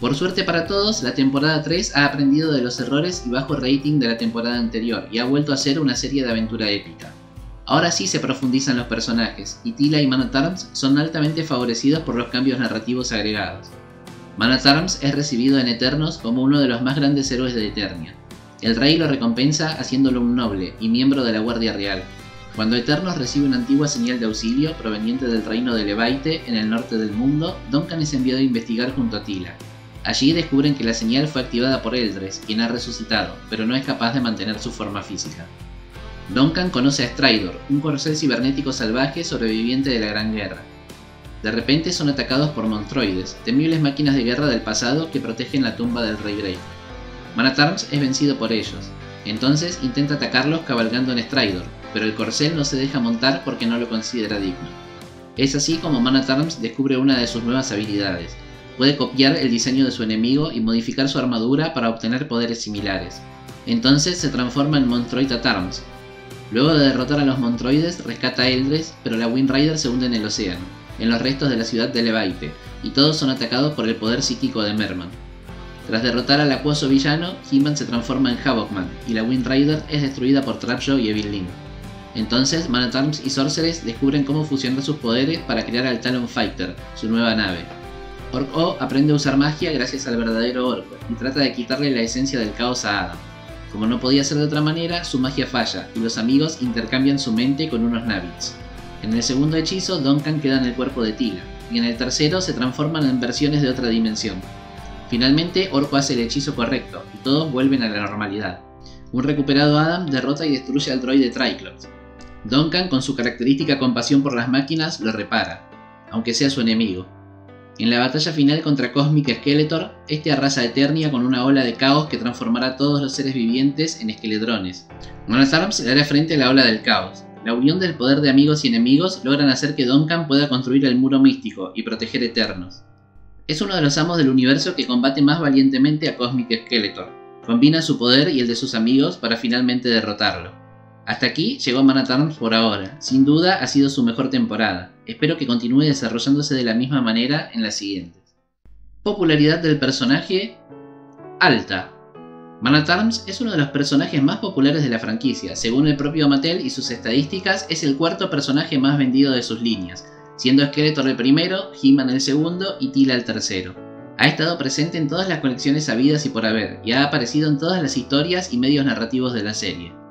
Por suerte para todos, la temporada 3 ha aprendido de los errores y bajo rating de la temporada anterior y ha vuelto a ser una serie de aventura épica. Ahora sí se profundizan los personajes, y Tila y Manatarms son altamente favorecidos por los cambios narrativos agregados. Manatarms es recibido en Eternos como uno de los más grandes héroes de Eternia. El rey lo recompensa haciéndolo un noble y miembro de la Guardia Real. Cuando Eternos recibe una antigua señal de auxilio proveniente del reino de Levaite en el norte del mundo, Duncan es enviado a investigar junto a Tila. Allí descubren que la señal fue activada por Eldres, quien ha resucitado, pero no es capaz de mantener su forma física. Duncan conoce a Stridor, un corcel cibernético salvaje sobreviviente de la Gran Guerra. De repente son atacados por monstruoides, temibles máquinas de guerra del pasado que protegen la tumba del rey Grey. Manatarms es vencido por ellos, entonces intenta atacarlos cabalgando en Stridor, pero el corcel no se deja montar porque no lo considera digno. Es así como Man at Arms descubre una de sus nuevas habilidades. Puede copiar el diseño de su enemigo y modificar su armadura para obtener poderes similares. Entonces se transforma en Montroid at Arms. Luego de derrotar a los Montroides, rescata a Eldres, pero la Wind Rider se hunde en el océano, en los restos de la ciudad de Levaite, y todos son atacados por el poder psíquico de Merman. Tras derrotar al acuoso villano, He-Man se transforma en Havokman, y la Wind Rider es destruida por Trapjaw y Evil Lyn. Entonces, Man y Sorceress descubren cómo fusionar sus poderes para crear al Talon Fighter, su nueva nave. Orc-O aprende a usar magia gracias al verdadero Orco y trata de quitarle la esencia del caos a Adam. Como no podía ser de otra manera, su magia falla y los amigos intercambian su mente con unos Navits. En el segundo hechizo, Duncan queda en el cuerpo de Tila, y en el tercero se transforman en versiones de otra dimensión. Finalmente, Orco hace el hechizo correcto y todos vuelven a la normalidad. Un recuperado Adam derrota y destruye al droide Triclops, Duncan, con su característica compasión por las máquinas, lo repara, aunque sea su enemigo. En la batalla final contra Cosmic Skeletor, este arrasa Eternia con una ola de caos que transformará a todos los seres vivientes en esqueletrones. Monas Arms le hará frente a la ola del caos. La unión del poder de amigos y enemigos logran hacer que Duncan pueda construir el muro místico y proteger Eternos. Es uno de los amos del universo que combate más valientemente a Cosmic Skeletor. Combina su poder y el de sus amigos para finalmente derrotarlo. Hasta aquí llegó Man por ahora. Sin duda ha sido su mejor temporada. Espero que continúe desarrollándose de la misma manera en las siguientes. Popularidad del personaje alta. Man es uno de los personajes más populares de la franquicia. Según el propio Mattel y sus estadísticas, es el cuarto personaje más vendido de sus líneas, siendo Skeletor el primero, He-Man el segundo y Tila el tercero. Ha estado presente en todas las colecciones habidas y por haber, y ha aparecido en todas las historias y medios narrativos de la serie.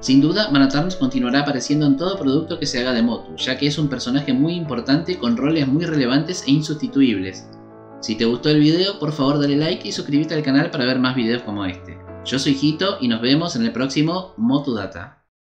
Sin duda, Manatarms continuará apareciendo en todo producto que se haga de Motu, ya que es un personaje muy importante con roles muy relevantes e insustituibles. Si te gustó el video, por favor dale like y suscríbete al canal para ver más videos como este. Yo soy Hito y nos vemos en el próximo Motu Data.